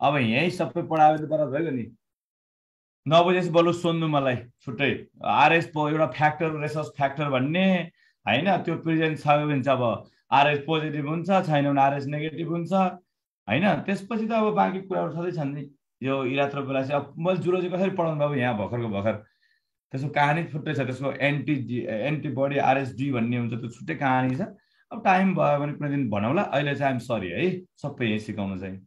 अब यहीँ सबै पढायो त बराबर भयो नि। नबुझेपछि बरु सोध्नु मलाई छुट्टै। आरएस एउटा फ्याक्टर रेसस फ्याक्टर भन्ने होइन? त्यो प्रेजेन्ट छ भने चाहिँ अब आरएस पोजिटिभ हुन्छ छैन भने आरएस नेगेटिभ हुन्छ होइन? त्यसपछि त अब बाँकी कुराहरू छँदै छन् नि। यो इराथ्रोपोलासी अब मैले जुलोजी कसरी पढाउनु बाबु यहाँ भर्खरको भर्खर? त्यसको कहानी छुट्टै छ त्यसको एन्टी एन्टिबडी आरएसडी भन्ने हुन्छ त्यो छुट्टै कहानी छ। अब टाइम भयो भने कुनै दिन भनौँला अहिले चाहिँ आइम सरी है? सबै यहीँ सिकाउनु चाहिँ।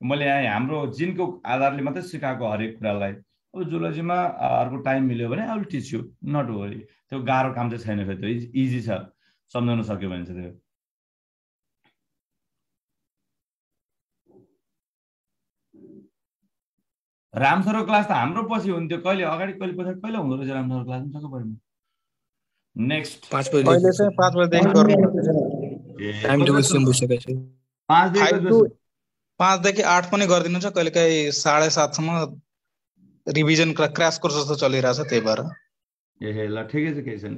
मैले यहाँ हाम्रो जिनको आधारले मात्रै सिकाएको हरेक कुरालाई। अब जुलोजीमा अर्को टाइम मिल्यो भने अब टिच यु नट वरी त्यो गाह्रो काम चाहिँ छैन फेरि त्यो इजी छ। सम्झाउन सक्यो भने चाहिँ त्यो रामसरको क्लास त हाम्रो पछि हुन्थ्यो कहिले अगाडि कहिले पछाडि कहिले हुँदो रहेछ रामसरको क्लास पनि पऱ्यो नेक्स्ट पाँच पाँचदेखि आठ पनि गरिदिनु छ। कहिले काहीँ साढे सातसम्म रिभिजन क्रास कोर्स जस्तो चलिरहेछ त्यही भएर। ए ल ठिकै छ केही छैन।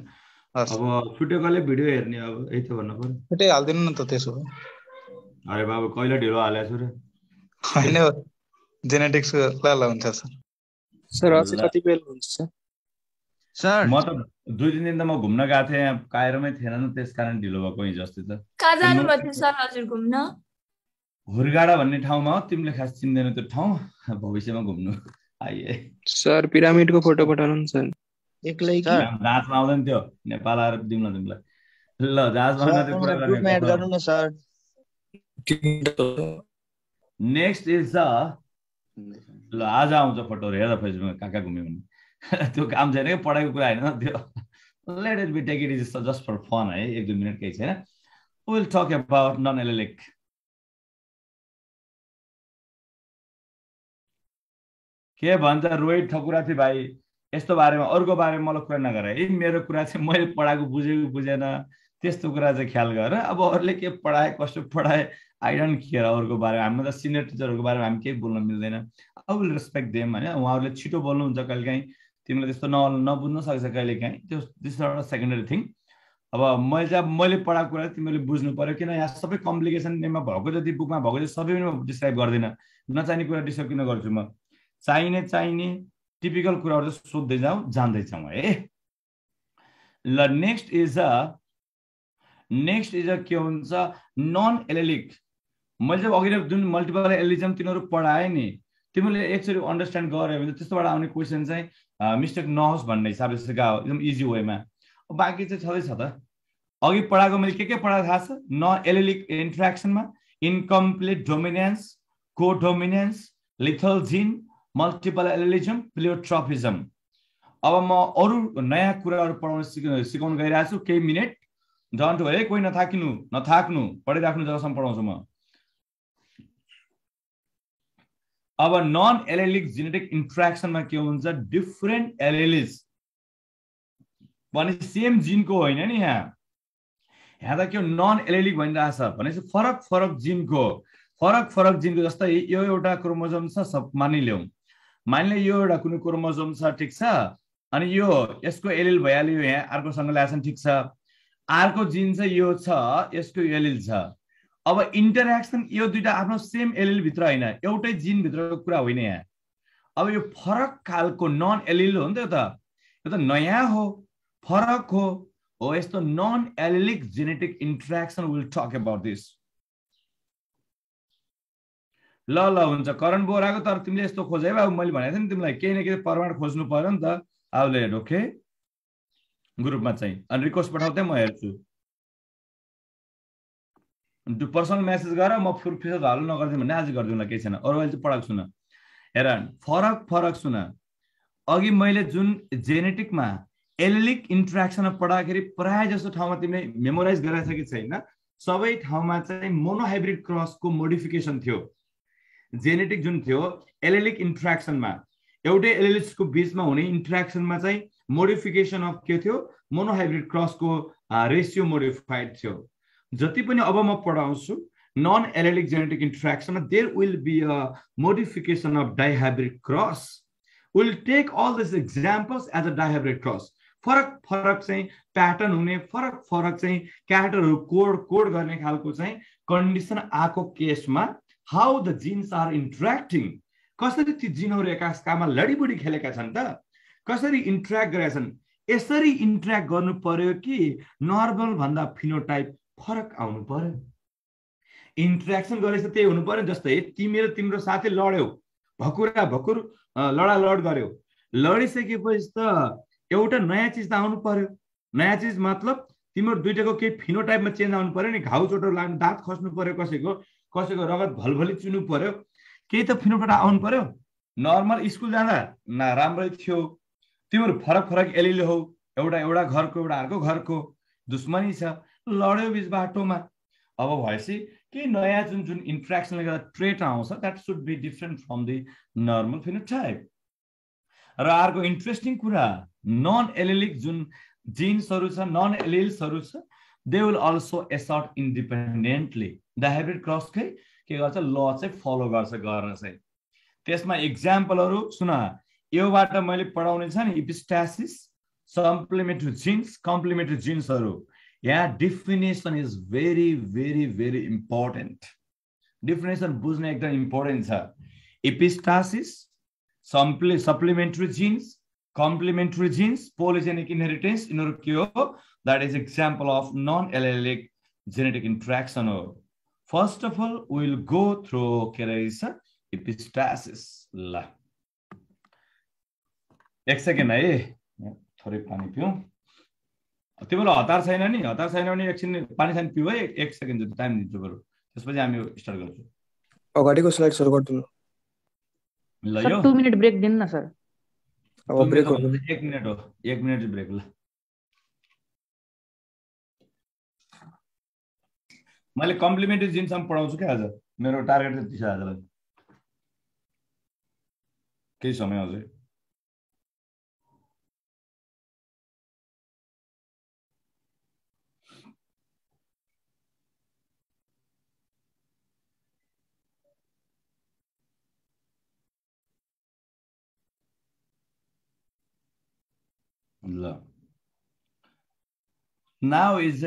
अब छुट्यो कहिले भिडियो हेर्ने अब यही त भन्नु पर्यो। छुट्टै हालिदिनु न त त्यसो अरे बाबु कहिले ढिलो हालेको छु र? होइन जेनेटिक्स ल ल हुन्छ सर। सर अझै कति बेल हुन्छ सर। म त दुई तिन दिन त म घुम्न गएको थिएँ यहाँ कायरोमै थिएन नि त्यस कारण ढिलो भएको हिजो अस्ति त। कहाँ जानुभएको थियो सर हजुर घुम्न? हुर्गाडा भन्ने ठाउँमा हो तिमीले खास चिन्दैन त्यो ठाउँ। भविष्यमा घुम्नु। आइए। सर पिरामिडको फोटो पठाउनु नि सर। एक्लै जहाजमा आउँदैन थियो नेपाल आएर दिउँला तिमीलाई। ल त्यो ग्रुपमा एड गर्नु न sir. Next is the law आज आउँछ फोटोहरू हेर फेसबुकमा कहाँ कहाँ घुम्यो भने। त्यो काम छैन कि? पढाइको कुरा होइन त्यो। Let it be take it is just for fun है। एक दुई मिनट केही छैन। Will talk about non allelic के भन्छ रोहित ठकुराथी भाइ? यस्तो बारेमा अरूको बारेमा मलाई कुरा नगर है। मेरो कुरा चाहिँ मैले पढाएको बुझेको बुझेन। त्यस्तो कुरा चाहिँ ख्याल गर। अब अरूले के पढाए कस्तो पढाए आई डोन्ट केयर अरूको बारेमा। हाम्रो त सिनियर टिचरहरूको बारेमा हामी केही बोल्न मिल्दैन। आई विल रेस्पेक्ट देम होइन उहाँहरूले छिटो बोल्नुहुन्छ कहिले काहीँ तिमीले त्यस्तो न नबुझ्न सक्छ कहिले काहीँ त्यो दिस एउटा सेकेन्डरी थिङ अब मैले चाहिँ मैले पढाएको कुरा तिमीले बुझ्नु पऱ्यो किन यहाँ सबै कम्प्लिकेसन नेममा भएको जति बुकमा भएको जति सबै डिस्क्राइब गर्दिनँ। नचाहिने कुरा डिस्क्राइब किन गर्छु म? चाहिने चाहिने। टिपिकल कुराहरू चाहिँ सोध्दै जाउँ जान्दै जाउँ है। ल next is a next is a के हुन्छ? नन एलेलिक मैले चाहिँ अघि जुन मल्टिपल एलिजम तिनीहरू पढाएँ नि तिमीले एकचोटि अन्डरस्ट्यान्ड गऱ्यो भने त्यस्तोबाट आउने क्वेसन चाहिँ मिस्टेक नहोस् भन्ने हिसाबले सिकायो एकदम इजी वेमा बाँकी चाहिँ छँदैछ त। अघि पढाएको मैले के के पढाएको थाहा छ? न allelic इन्ट्रेक्सनमा incomplete dominance codominance lethal gene multiple allelism pleiotropism अब म अरू नयाँ कुराहरू पढाउन सिक सिकाउनु गइरहेको छु केही मिनट। डन्ट है कोही नथाकिनु नथाक्नु पढिराख्नु जबसम्म पढाउँछु म। अब नन एलेलिक जेनेटिक इन्ट्रेक्सनमा के हुन्छ? डिफरेन्ट एलेलिज भने सेम जिनको होइन नि यहाँ। यहाँ त के नन एलेलिक भनिरहेछ। भनेपछि फरक फरक जिनको फरक फरक जिनको जस्तै यो एउटा क्रोमोजोम छ सब मानिल्याउँ मानिले यो एउटा कुनै क्रोमोजोम छ ठिक छ? अनि यो यसको एलिल भइहाल्यो यहाँ अर्कोसँग ल्याएछन् ठिक छ? अर्को जिन चाहिँ यो छ यसको एलिल छ। अब इन्टरेक्सन यो दुइटा आफ्नो सेम एलिल भित्र होइन एउटै जिनभित्रको कुरा होइन यहाँ। अब यो फरक खालको नन एलिल हो नि त यो त। यो त नयाँ हो फरक हो। हो यस्तो non allelic genetic interaction will talk about this. ल ल हुन्छ। करण बोराको तर तिमीले यस्तो खोजे बाबु मैले भनेको थिएँ नि तिमीलाई केही न केही प्रमाण खोज्नु पर्यो नि त। आउले ओके? ग्रुपमा चाहिँ। अनि रिक्वेस्ट पठाउँदै म हेर्छु। पर्सनल मेसेज गर म फुर फिस हाल्नु नगरिदिउँ भने आज गरिदिउँला केही छैन। अरू अहिले चाहिँ पढाएको सुन हेर फरक फरक सुन। अघि मैले जुन जेनेटिकमा एलिक इन्ट्रेक्सनमा पढाखेरि प्रायः जस्तो ठाउँमा तिमीले मेमोराइज गराएको छ कि छैन सबै ठाउँमा चाहिँ मोनोहाइब्रिड क्रसको मोडिफिकेसन थियो। जेनेटिक जुन थियो एलिलिक इन्ट्रेक्सनमा एउटै एलिलिक्सको बिचमा हुने इन्ट्रेक्सनमा चाहिँ मोडिफिकेसन अफ के थियो? मोनोहाइब्रिड क्रसको रेसियो मोडिफाइड थियो। जति पनि अब म पढाउँछु non allelic genetic इन्ट्रेक्सनमा there will be a modification of dihybrid cross will take all this examples as a dihybrid cross फरक फरक चाहिँ प्याटर्न हुने फरक फरक चाहिँ क्यारेक्टरहरू कोड कोड गर्ने खालको चाहिँ कन्डिसन आएको केसमा how the genes are interacting कसरी ती जिनहरू एकास्कामा लडीबुडी खेलेका छन् त? कसरी इन्ट्रेक्ट गरेका छन्? यसरी इन्ट्रेक्ट गर्नु पर्यो कि नर्मल भन्दा फिनोटाइप फरक आउनु पर्यो? इन्ट्रेक्सन गरेछ त्यही हुनु पर्यो जस्तै तिमी र तिम्रो साथी लड्यौ भकुरा भकुर लडालड गर्यो। लडिसकेपछि त एउटा नयाँ चिज त आउनु पर्यो। नयाँ चिज मतलब तिम्रो दुइटाको केही फिनोटाइपमा चेन्ज आउनु पर्यो नि। घाउ चोटो लाग्नु दाँत खस्नु पर्यो कसैको। कसैको रगत भलभली चुनु पर्यो केही त फिनोटाइप आउनु पर्यो। नर्मल स्कुल जाँदा न राम्रै थियो। तिमीहरू फरक फरक एलिले हौ एउटा एउटा घरको एउटा अर्को घरको। दुश्मनी छ लड्यो बिच बाटोमा। अब भएपछि केही नयाँ जुन जुन इन्ट्रेक्सनले गर्दा ट्रेट आउँछ that should be different from the normal phenotype र अर्को इन्ट्रेस्टिङ कुरा नन एलिलिक जुन जिन्सहरू छ नन एलिल्सहरू छ they will also assort independently the क्रसकै के गर्छ? ल चाहिँ फलो गर्छ गर्न चाहिँ। त्यसमा इक्जाम्पलहरू सुन। योबाट मैले पढाउने छ नि इपिस्टासिस सप्लिमेन्ट्री जिन्स कम्प्लिमेन्ट्री जिन्सहरू यहाँ definition is very very very important definition बुझ्ने एकदम इम्पोर्टेन्ट छ। Epistasis supplementary genes complementary genes polygenic inheritance यिनीहरू के हो? That is example of non allelic genetic interaction हो first of all will go through के रहेछ इपिस्टासिस ल. एक सेकेन्ड है थोरै पानी पिउँ त्यो बेला हतार छैन नि हतार छैन भने एकछिन पानी सानी पिउ है एक सेकेन्ड जति टाइम दिन्छु बरु। त्यसपछि हामी स्टार्ट गर्छौँ। अगाडिको स्लाइड्सहरू गरिदिनु ल यो 2 मिनेट ब्रेक दिनु न सर। अब ब्रेक हो। एक मिनट हो एक मिनट ब्रेक ल। मैले कम्प्लिमेन्ट्री जिन्सम्म पढाउँछु क्या आज। मेरो टार्गेट केही समय अझै now is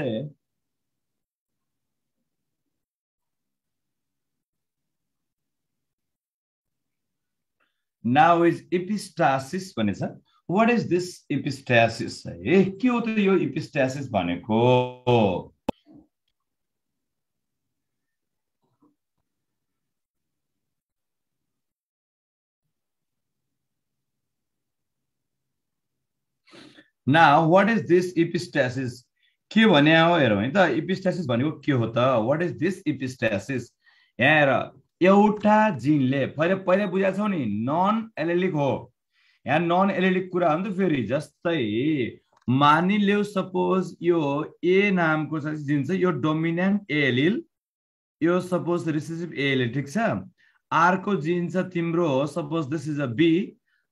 a now is epistasis भनेछ वाट इज दिस इपिस्टासिस है के हो त यो इपिस्टासिस भनेको? ना वाट इज दिस इपिस्टासिस के भने हेरौँ है त। इपिस्टासिस भनेको के हो त? वाट इज दिस इपिस्टासिस यहाँ हेर। एउटा जिनले पहिले पहिले बुझाएको छौ नि नन एलेलिक हो। यहाँ नन एलेलिक कुरा हो नि त फेरि जस्तै मानिलियो सपोज यो ए नामको जिन छ यो डोमिनेन्ट एलिल यो सपोज रिसेसिभ एलिल ठिक छ? अर्को जिन छ तिम्रो suppose this is a B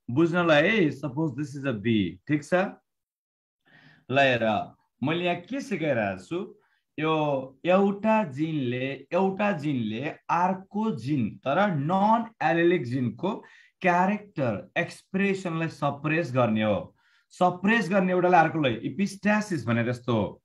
बुझ्नलाई है suppose this is a B ठिक छ? ल मैले यहाँ के सिकाइरहेको छु? यो एउटा जिनले एउटा जिनले अर्को जिन तर नन एलेलिक जिनको क्यारेक्टर एक्सप्रेसनलाई सप्रेस गर्ने हो। सप्रेस गर्ने एउटालाई अर्कोलाई इपिस्ट्यासिस भने जस्तो हो।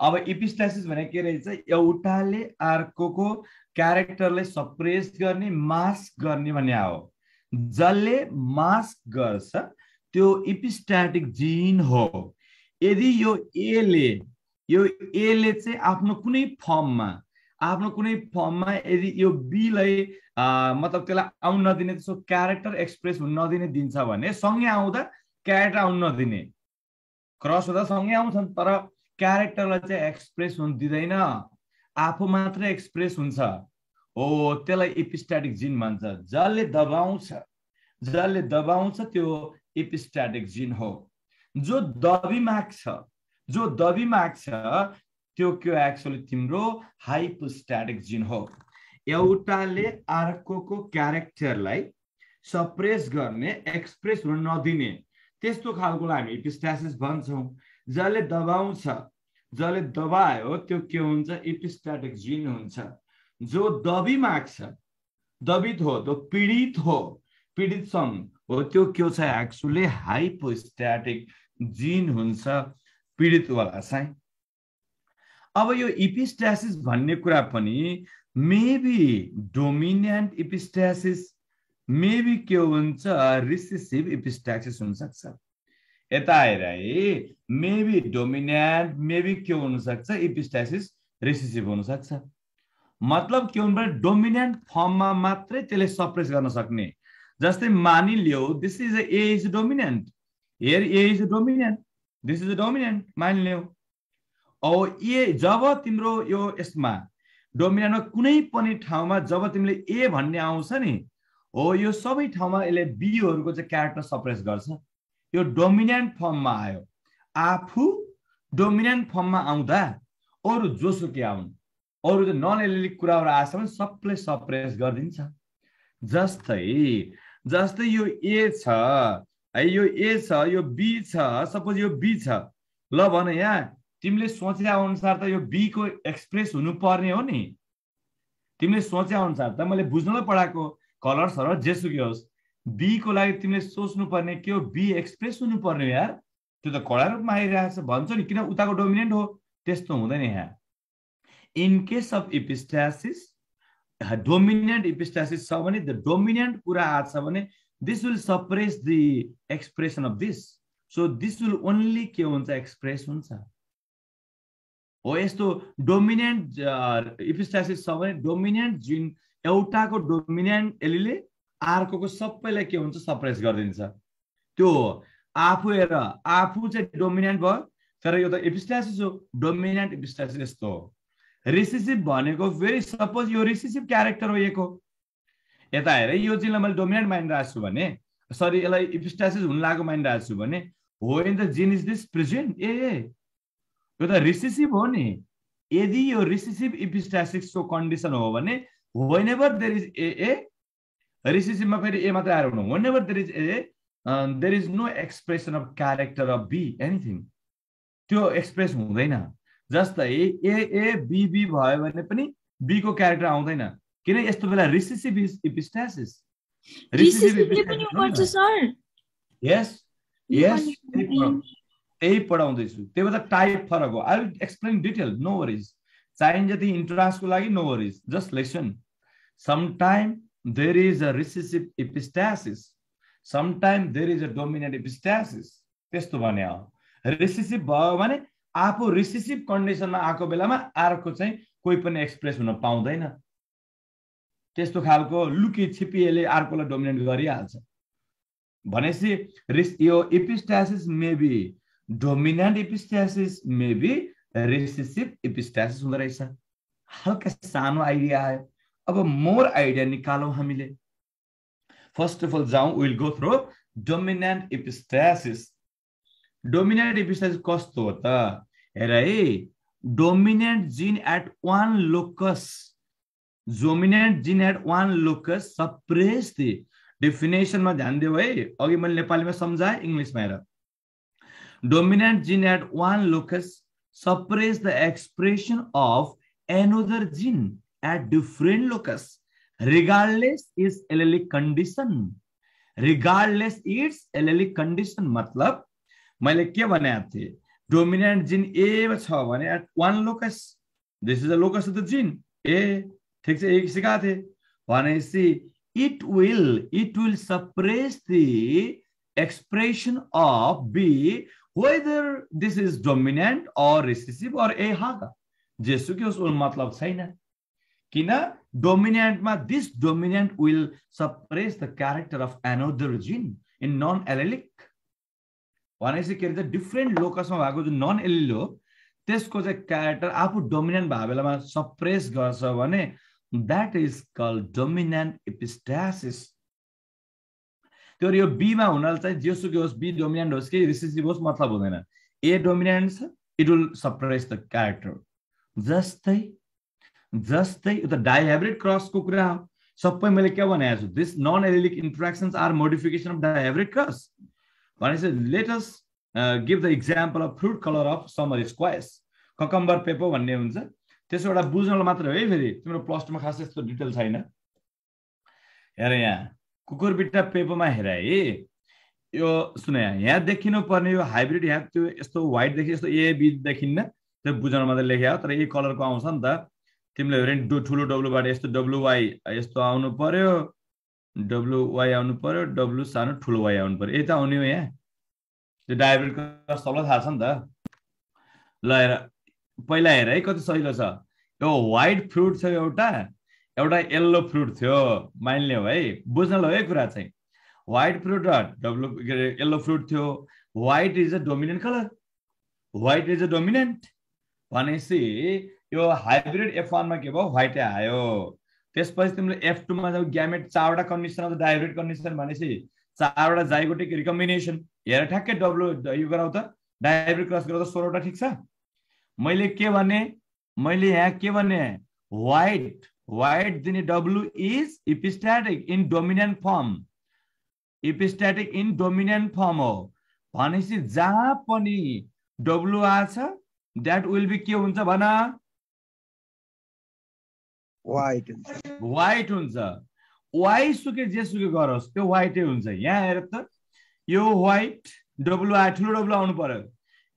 अब इपिस्ट्यासिस भने के रहेछ? एउटाले अर्को क्यारेक्टरलाई सप्रेस गर्ने मास्क गर्ने भन्ने हो। जसले मास्क गर्छ त्यो इपिस्ट्याटिक जिन हो। यदि यो एले यो एले चाहिँ आफ्नो कुनै फर्ममा आफ्नो कुनै फर्ममा यदि यो बीलाई मतलब त्यसलाई आउन नदिने त्यसको क्यारेक्टर एक्सप्रेस हुन नदिने दिन्छ भने सँगै आउँदा क्यारेक्टर आउनु नदिने। क्रस हुँदा सँगै आउँछन् तर क्यारेक्टरलाई चाहिँ एक्सप्रेस हुन दिँदैन। आफू मात्रै एक्सप्रेस हुन्छ। हो त्यसलाई इपिस्ट्याटिक जिन भन्छ। जसले दबाउँछ जसले दबाउँछ त्यो इपिस्ट्याटिक जिन हो। जो दबी माग्छ जो दबी माग्छ त्यो के एक्चुअली तिम्रो हाइपोस्ट्याटिक जिन हो। एउटाले अर्को क्यारेक्टरलाई सप्रेस गर्ने एक्सप्रेस हुन नदिने त्यस्तो खालकोलाई हामी इपिस्ट्यासिस भन्छौँ। जसले दबाउँछ जसले दबायो त्यो के हुन्छ? इपिस्ट्याटिक जिन हुन्छ। जो दबी माग्छ दबित हो त्यो पीडित हो पीडितसँग हो त्यो के छ एक्चुली हाइपोस्ट्याटिक जिन हुन्छ पीडितवाला चाहिँ अब यो इपिस्ट्यासिस भन्ने कुरा पनि मेबी डोमिनेन्ट इपिस्ट्यासिस मेबी के हुन्छ रिसेसिभ इपिस्ट्यासिस हुनसक्छ। यता आएर है मेबी डोमिनेन्ट मेबी के हुनसक्छ इपिस्ट्यासिस रिसेसिभ हुनसक्छ। मतलब के हुनु पर्यो डोमिनेन्ट फर्ममा मात्रै त्यसले सप्रेस गर्न सक्ने। जस्तै मानिलियो this is A is dominant here A is dominant this is dominant मानिलियो। अब ए जब तिम्रो यो यसमा डोमिनेन्टमा कुनै पनि ठाउँमा जब तिमीले ए भन्ने आउँछ नि हो यो सबै ठाउँमा यसले बीहरूको चाहिँ क्यारेक्टर सप्रेस गर्छ। यो डोमिनेन्ट फर्ममा आयो। आफू डोमिनेन्ट फर्ममा आउँदा अरू जोसुकै आउन्। अरू चाहिँ नन एलिलिक कुराहरू आएछ भने सबले सप्रेस गरिदिन्छ। जस्तै जस्तै यो ए छ है यो ए छ यो बी छ सपोज यो बी छ। ल भन यहाँ तिमीले सोचे अनुसार त यो बीको एक्सप्रेस हुनुपर्ने हो नि। तिमीले सोचे अनुसार त मैले बुझ्नलाई पढाएको कलर सलर जेसुकै होस्। बीको लागि तिमीले सोच्नु पर्ने के हो? बी एक्सप्रेस हुनुपर्ने यार। त्यो त कडा रूपमा आइरहेको छ भन्छ नि किन उताको डोमिनेन्ट हो? त्यस्तो हुँदैन यहाँ। In case of epistasis dominant epistasis छ भने द डोमिनेन्ट कुरा आएको छ भने this will suppress the expression of this so this will only के हुन्छ? एक्सप्रेस हुन्छ। हो यस्तो डोमिनेन्ट इपिस्टासिस छ भने डोमिनेन्ट जिन एउटाको डोमिनेन्ट एलिले अर्को सबैलाई के हुन्छ? सप्रेस गरिदिन्छ। त्यो आफू हेर आफू चाहिँ डोमिनेन्ट भयो तर यो त एपिस्टासिस हो। डोमिनेन्ट एपिस्टासिस यस्तो हो। रिसिसिभ भनेको फेरि सपोज यो रिसिसिभ क्यारेक्टर हो यको यता हेर यो जिनलाई मैले डोमिनेन्ट मानिरहेको छु भने सरी यसलाई इपिस्टासिस हुन लागेको मानिरहेको छु भने हो in the gene is this present A यो त रिसिसिभ हो नि। यदि यो रिसिसिभ इपिस्टासिक्सको कन्डिसन हो भने whenever there is A A रिसिसिभमा फेरि ए मात्रै आएर हुनु ever there is A there is no expression of character of B anything त्यो एक्सप्रेस हुँदैन। जस्तै ए ए बी बी भयो भने पनि बीको क्यारेक्टर आउँदैन। किन यस्तो बेला रिसिसिभ इपिस्टासिस यस यस त्यही पढाउँदैछु। त्यही भएर टाइप फरक हो। I will explain detail no worries चाहिन्छ जति इन्ट्रान्सको लागि no worries just lesson sometime there is a recessive epistasis sometime there is a dominant epistasis त्यस्तो भने हो। रिसिसिभ भयो भने आफू रिसिसिभ कन्डिसनमा आएको बेलामा अर्को चाहिँ कोही पनि एक्सप्रेस हुन पाउँदैन। त्यस्तो खालको लुकी छिपिएले अर्कोलाई डोमिनेट गरिहाल्छ। भनेपछि रिस यो epistasis maybe dominant epistasis maybe recessive epistasis हुँदो रहेछ। हल्का सानो आइडिया आयो। अब मोर आइडिया निकालौँ हामीले। फर्स्ट अफ अल जाउँ will go through dominant epistasis. Dominant epistasis कस्तो हो त? हेर है dominant gene at one locus dominant gene at one locus suppress the डेफिनेसनमा ध्यान दियो है। अघि मैले नेपालीमा सम्झाएँ इङ्ग्लिसमा हेर। Dominant gene at one locus suppress the expression of another gene at different locus regardless is allelic condition regardless it's allelic condition मतलब मैले के भनेको थिएँ? डोमिनेन्ट जिन ए छ भने at one locus this is a locus of the gene A ठिक छ एक सिकाएको थिएँ। भनेपछि it will it will suppress the expression of B whether this is dominant or recessive or A हाका जेसुकै होस् मतलब छैन। किन? डोमिनेन्टमा this dominant will suppress the character of another gene in non allelic भनेपछि के भन्छ डिफ्रेन्ट लोकसमा भएको जुन नन एलिल हो त्यसको चाहिँ क्यारेक्टर आफू डोमिनेन्ट भएको बेलामा सप्रेस गर्छ भने that is call dominant epistasis त्यो यो बीमा हुनाले चाहिँ जेसुकै होस् बी डोमिनेन्ट होस् कि रिसिसिभ होस् मतलब हुँदैन। ए डोमिनेन्ट छ it will suppress the character जस्तै जस्तै यो त डाइहाइब्रिड क्रसको कुरा हो। सबै मैले के भनेको छु this non allelic interactions are modification of dihybrid cross भनेपछि let's give the example of fruit colour of summer squash cucumber pepper भन्ने हुन्छ। त्यसो एउटा बुझ्नलाई मात्र है। फेरि तिम्रो प्लस टूमा खास यस्तो डिटेल छैन। हेर यहाँ कुकुर बिट्टा पेपरमा हेर है। यो सुन यहाँ यहाँ देखिनु पर्ने यो हाइब्रिड यहाँ त्यो यस्तो व्हाइट देखि यस्तो ए बी देखिन्न। त्यो बुझाउन मात्रै लेख्या हो तर यही कलरको आउँछ नि त। तिमीले ठुलो डब्लुबाट यस्तो डब्लुवाई यस्तो आउनु पर्यो। डब्लु वाइ आउनु पर्यो डब्लु सानो ठुलो वाइ आउनु पर्यो। यही त आउने हो यहाँ। त्यो डायबिटिक सबलाई थाहा छ नि त। ल हेर पहिला हेर है कति सजिलो छ। यो व्हाइट फ्रुट छ एउटा एउटा यल्लो फ्रुट थियो। माइल्ने हो है। बुझ्न ल है कुरा चाहिँ। व्हाइट फ्रुट र डब्लु के अरे यल्लो फ्रुट थियो। White is a dominant colour white is a dominant भनेपछि यो हाइब्रिड एफ वानमा के भयो? व्हाइटै आयो। त्यसपछि तिमीले एफ टूमा जब ग्यामेट चारवटा कन्डिसन अफ डाइब्रिड कन्डिसन भनेपछि चारवटा जाइगोटिक रिकम्बिनेसन हेर ठ्याक्कै डब्लु यो गराउ त। डाइब्रिड क्रस गराउँदा सोह्रवटा ठिक छ। मैले के भने मैले यहाँ के भने व्हाइट व्हाइट दिने W is epistatic in dominant form epistatic in dominant form हो। भनेपछि जहाँ पनि डब्लु आछ द्याट विल बी के हुन्छ भन। वाइट वाइट हुन्छ। वाइ सुके जे सुके गरोस्। त्यो वाइटै हुन्छ। यहाँ हेर त। यो वाइट डब्लु आयो ठुलो डब्लु आउनु पर्यो।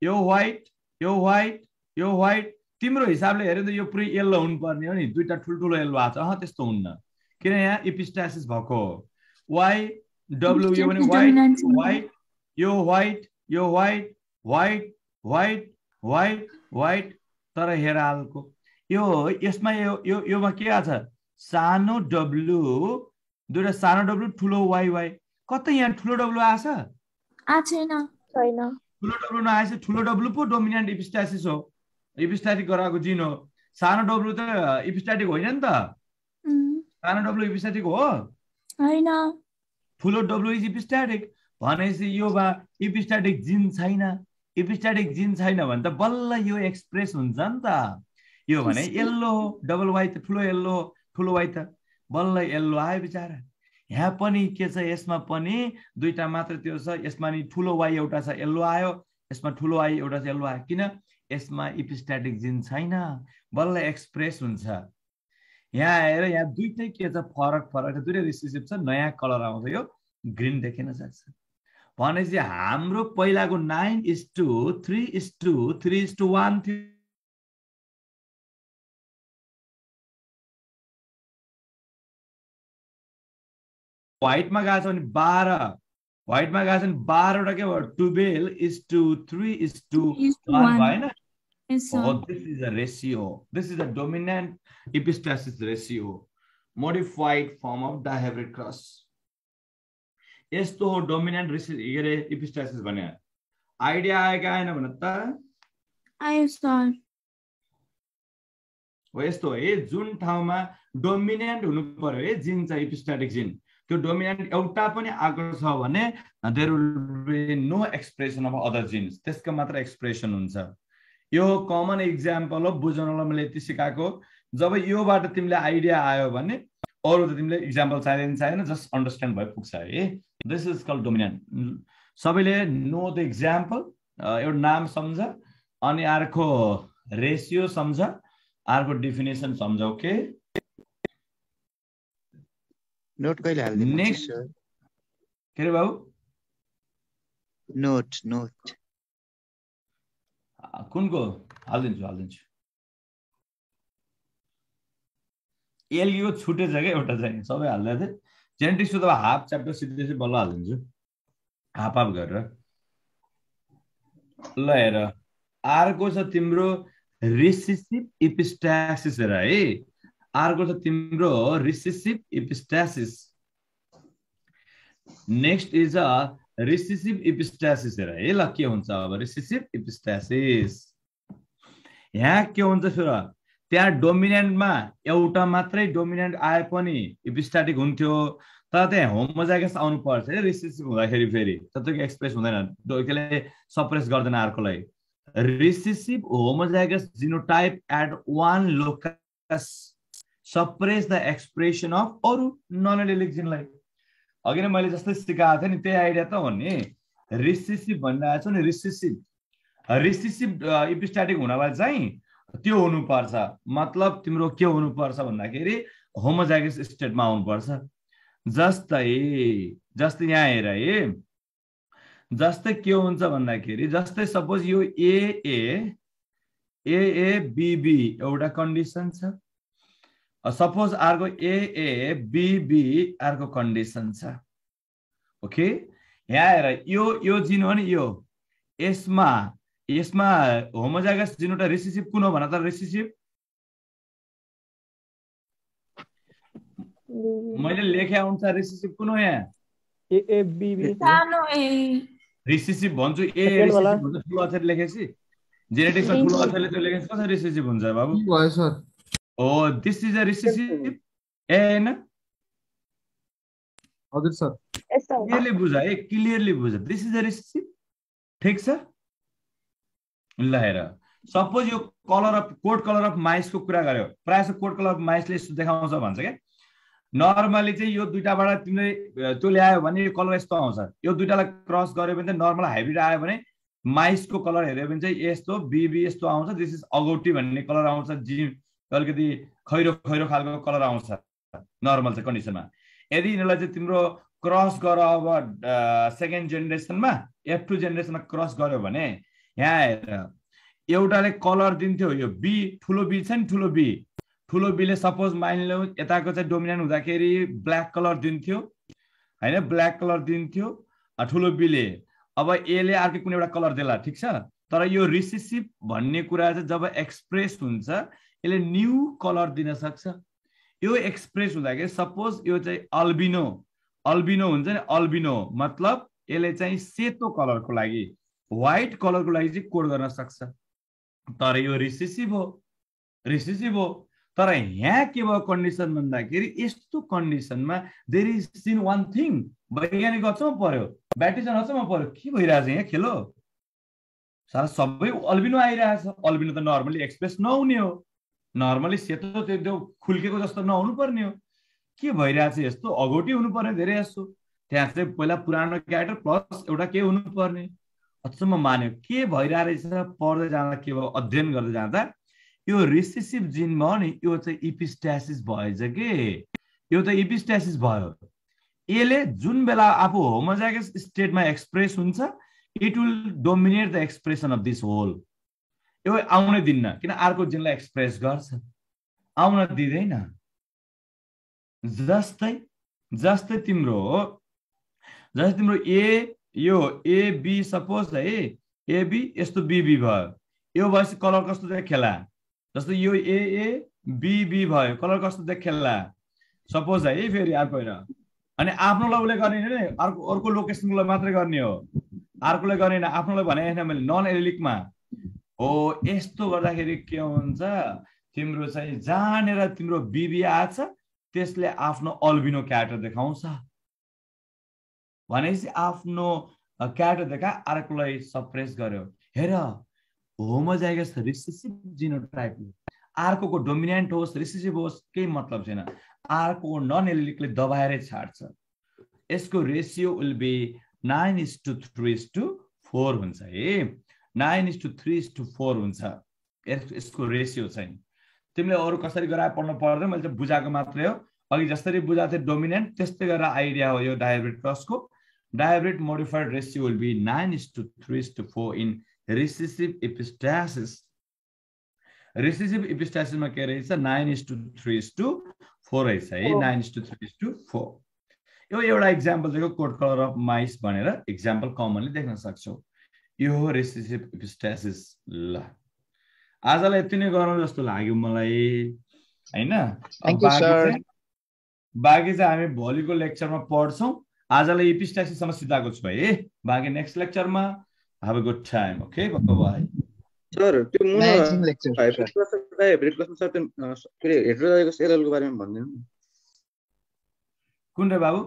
यो वाइट यो वाइट यो वाइट तिम्रो हिसाबले हेऱ्यो त यो पुरै यल्लो हुनुपर्ने हो नि। दुइटा ठुल्ठुलो यल्लो आएको छ। अँ त्यस्तो हुन्न। किन यहाँ इपिस्टासिस भएको हो? वाइ डब्लु यो भने वाइट वाइट यो वाइट यो white white white white white तर हेर हालको। यो यसमा यो यो योमा के आछ सानो डब्लु दुइटा सानो डब्लु ठुलो वाइ वाइ कतै यहाँ ठुलो डब्लु आएछ? छैन। ठुलो डब्लु नआएछ ठुलो डब्लु पो डोमिनेन्ट इपिस्टासिस हो। इपिस्टाटिक गराएको जिन हो। सानो डब्लु त इपिस्टाटिक होइन नि त। सानो डब्लु इपिस्टाटिक हो। होइन। ठुलो डब्लु इज इपिस्टाटिक भनेपछि यो बा इपिस्टाटिक जिन छैन। इपिस्टाटिक जिन छैन भने त बल्ल यो एक्सप्रेस हुन्छ नि त। यो भने यल्लो हो डबल वाइ त ठुलो यल्लो हो ठुलो वाइ त। बल्ल यल्लो आयो बिचरा। यहाँ पनि के छ यसमा पनि दुईटा मात्र त्यो छ। यसमा नि ठुलो वाइ एउटा छ यल्लो आयो। यसमा ठुलो वाइ एउटा छ यल्लो आयो। किन? यसमा इपिस्ट्याटिक जिन छैन। बल्ल एक्सप्रेस हुन्छ। यहाँ आएर यहाँ दुइटै के छ फरक फरक। छ दुइटै रिसिसिभ छ नयाँ कलर आउँछ। यो ग्रिन देखिन सक्छ। भनेपछि हाम्रो पहिलाको nine is to three is to three is to one थियो व्हाइटमा गएको छ भने बाह्र व्हाइटमा गएको छ भने बाह्रवटा के भयो twelve is to three is to one भएन this is a ratio this is a dominant epistasis ratio modified form of dihybrid cross यस्तो हो डोमिनेन्ट रिसि के अरे इपिस्टासिस भने आइडिया आयो कि आएन भन त आयो सर हो यस्तो है जुन ठाउँमा डोमिनेन्ट हुनु पर्यो है जिन चाहिँ इपिस्टाटिक जिन त्यो डोमिनेन्ट एउटा पनि आएको छ भने there will be no expression of other genes त्यसको मात्र एक्सप्रेसन हुन्छ। यो कमन इक्जाम्पल हो बुझाउनलाई मैले यति सिकाएको। जब योबाट तिमीले आइडिया आयो भने अरू त तिमीले इक्जाम्पल चाहिँदैन चाहिएन जस्ट अन्डरस्ट्यान्ड भए पुग्छ है। दिस इज कल डोमिनेन्ट सबैले नो द इक्जाम्पल एउटा नाम सम्झ अनि अर्को रेसियो सम्झ अर्को डिफिनेसन सम्झ ओके नोट कहिले हाल्दिनु नेक्स्ट के अरे बाबु? नोट नोट कुनको? हालिदिन्छु हालिदिन्छु। एलगीको छुटेछ क्या एउटा चाहिँ। सबै हाल्दै थिएँ। जेनेटिक्सको त हाफ च्याप्टर सिधै बल्ल हालिदिन्छु। हाफ हाफ गरेर। ल हेर। अर्को छ तिम्रो रिसिसिभ इपिस्ट्यासिस हेर है। अर्को छ तिम्रो recessive epistasis next is a recessive epistasis हेर है ल के हुन्छ अब रिसिसिभ इपिस्ट्यासिस यहाँ के हुन्छ सुर त्यहाँ डोमिनेन्टमा एउटा मात्रै डोमिनेन्ट आए पनि इपिस्ट्याटिक हुन्थ्यो। तर त्यहाँ होमोजाइगस आउनु पर्छ है रिसिसिभ हुँदाखेरि फेरि। त्यत्तिकै एक्सप्रेस हुँदैन। त्यसले सप्रेस गर्दैन अर्कोलाई recessive homozygous genotype at one locus suppress the expression of अरू नन एलिक जिनलाई अघि नै मैले जस्तै सिकाएको थिएँ नि त्यही आइडिया त हो नि। रिसिसिभ भनिरहेको छु नि रिसिसिभ। रिसिसिभ इपिस्ट्याटिक हुनलाई चाहिँ त्यो हुनुपर्छ। मतलब तिम्रो के हुनुपर्छ भन्दाखेरि होमोजाइगस स्टेटमा आउनुपर्छ। जस्तै जस्तै यहाँ हेर है। जस्तै के हुन्छ भन्दाखेरि जस्तै सपोज यो एए बिबी एउटा कन्डिसन छ। सपोज अर्को एए बिबी अर्को कन्डिसन छ ओके यहाँ हेर यो यो जिन हो नि यो यसमा यसमा होमोजाइगस जिनोटा रिसिसिभ कुन हो भन त रिसिसिभ मैले लेखे अनुसार रिसिसिभ कुन हो यहाँ रिसिसिभ भन्छु ए भन्छ ठुलो अक्षर लेखेपछि जेनेटिक्समा ठुलो अक्षरले त्यो लेखेपछि कसरी रिसिसिभ हुन्छ बाबु sir oh this is a recessive A होइन हजुर सर। क्लियरली बुझ है क्लियरली बुझ। दिस इज अ रिसिसिभ ठिक छ ल हेर। सपोज यो colour of coat colour of माइसको कुरा गर्यो। प्रायः जस्तो कोड कलर अफ माइसले यस्तो देखाउँछ भन्छ क्या? नर्मली चाहिँ यो दुइटाबाट तिमीले त्यो ल्यायो भने यो कलर यस्तो आउँछ। यो दुइटालाई क्रस गऱ्यो भने चाहिँ नर्मल हाइब्रिड आयो भने माइसको कलर हेऱ्यो भने चाहिँ यस्तो बिबी यस्तो आउँछ। दिस इज अगौटी भन्ने कलर आउँछ। जी अलिकति खैरो खैरो खालको कलर आउँछ नर्मल चाहिँ कन्डिसनमा यदि यिनीहरूलाई चाहिँ तिम्रो क्रस गर अब सेकेन्ड जेनेरेसनमा एफ टू जेनेरेसनमा क्रस गर्यो भने यहाँ हेर एउटाले कलर दिन्थ्यो यो बी ठुलो बी छ नि ठुलो बी ठुलो बीले सपोज मानिलिउँ यताको चाहिँ डोमिनेन्ट हुँदाखेरि ब्ल्याक कलर दिन्थ्यो होइन? ब्ल्याक कलर दिन्थ्यो ठुलो बीले अब एले अर्कै कुनै एउटा कलर देला ठिक छ? तर यो रिसिसिभ भन्ने कुरा चाहिँ जब एक्सप्रेस हुन्छ यसले न्यू कलर दिन सक्छ। यो एक्सप्रेस हुँदाखेरि सपोज यो चाहिँ अल्बिनो अल्बिनो हुन्छ नि अल्बिनो मतलब यसले चाहिँ सेतो कलरको लागि व्हाइट कलरको लागि चाहिँ कोड गर्न सक्छ। तर यो रिसिसिभ हो रिसिसिभ हो। तर यहाँ के भयो कन्डिसन भन्दाखेरि यस्तो कन्डिसनमा there is seen one thing वैज्ञानिक अचम्म पर्यो ब्याट्रिजन अचम्म पर्यो के भइरहेछ यहाँ खेलो? सारा सबै अल्बिनो आइरहेछ अल्बिनो त नर्मली एक्सप्रेस नहुने हो। नर्मली सेतो त्यो खुल्केको जस्तो नहुनु पर्ने हो। के भइरहेछ यस्तो? अगौटी हुनुपर्ने धेरै जस्तो त्यहाँ चाहिँ पहिला पुरानो क्यारेक्टर प्लस एउटा के हुनुपर्ने? अचम्म मान्यो। के भइरहेको रहेछ पढ्दै जाँदा के भयो? अध्ययन गर्दै जाँदा यो रिसेसिभ जिन भयो नि यो चाहिँ इपिस्ट्यासिस भएछ कि? यो त इपिस्ट्यासिस भयो। यसले जुन बेला आफू होमोजाइगस स्टेटमा एक्सप्रेस हुन्छ it will dominate the expression of this whole यो आउनै दिन्न किन अर्को जिनलाई एक्सप्रेस गर्छ? आउन दिँदैन। जस्तै जस्तै तिम्रो हो जस्तै तिम्रो ए यो एबी सपोज है एबी यस्तो बिबी भयो। यो भएपछि कलर कस्तो देखेला जस्तो यो एए बिबी भयो कलर कस्तो देखेला सपोज है फेरि अर्को होइन। अनि आफ्नोलाई उसले गर्ने नि अर्को अर्को लोकेसनकोलाई मात्रै गर्ने हो। अर्कोलाई गर्ने आफ्नोलाई भने होइन मैले नन एलिकमा हो यस्तो गर्दाखेरि के हुन्छ तिम्रो चाहिँ जहाँनिर तिम्रो बिबी आछ त्यसले आफ्नो अल्बिनो क्यारेक्टर देखाउँछ भनेपछि आफ्नो क्यारेक्टर देखा अर्कोलाई सप्रेस गर्यो हेर होमोजाइगस रिसेसिभ जिनोटाइपले अर्को डोमिनेन्ट होस् रिसेसिभ होस् केही मतलब छैन अर्को नन एलिकले दबाएरै छाड्छ यसको ratio will be nine is to three is to four हुन्छ है nine is to three is to four हुन्छ। यसको रेसियो चाहिँ। तिमीले अरू कसरी गराएर पढ्नु पर्दैन मैले चाहिँ बुझाएको मात्रै हो। अघि जसरी बुझाएको थियो डोमिनेन्ट त्यस्तै गरेर आइडिया हो यो dihybrid क्रसको dihybrid modified ratio will be nine is to three is to four in recessive epistasis recessive इपिस्टासिसमा के रहेछ? Nine is to three is to four रहेछ है। Nine is to three is to four यो एउटा example दिएको coat colour of mice भनेर। Example commonly देख्न सक्छौ। यो हो रेसिसिभ इपिस्टासिस ल। आजलाई यति नै गरौँ जस्तो लाग्यो मलाई होइन? बाँकी चाहिँ हामी भोलिको लेक्चरमा पढ्छौँ। आजलाई इपिस्टाक्सीसम्म सिधाएको छु है बाँकी next लेक्चरमा have a good time okay bye sir त्यो एलएलको बारेमा भनिदिनु कुन रे बाबु?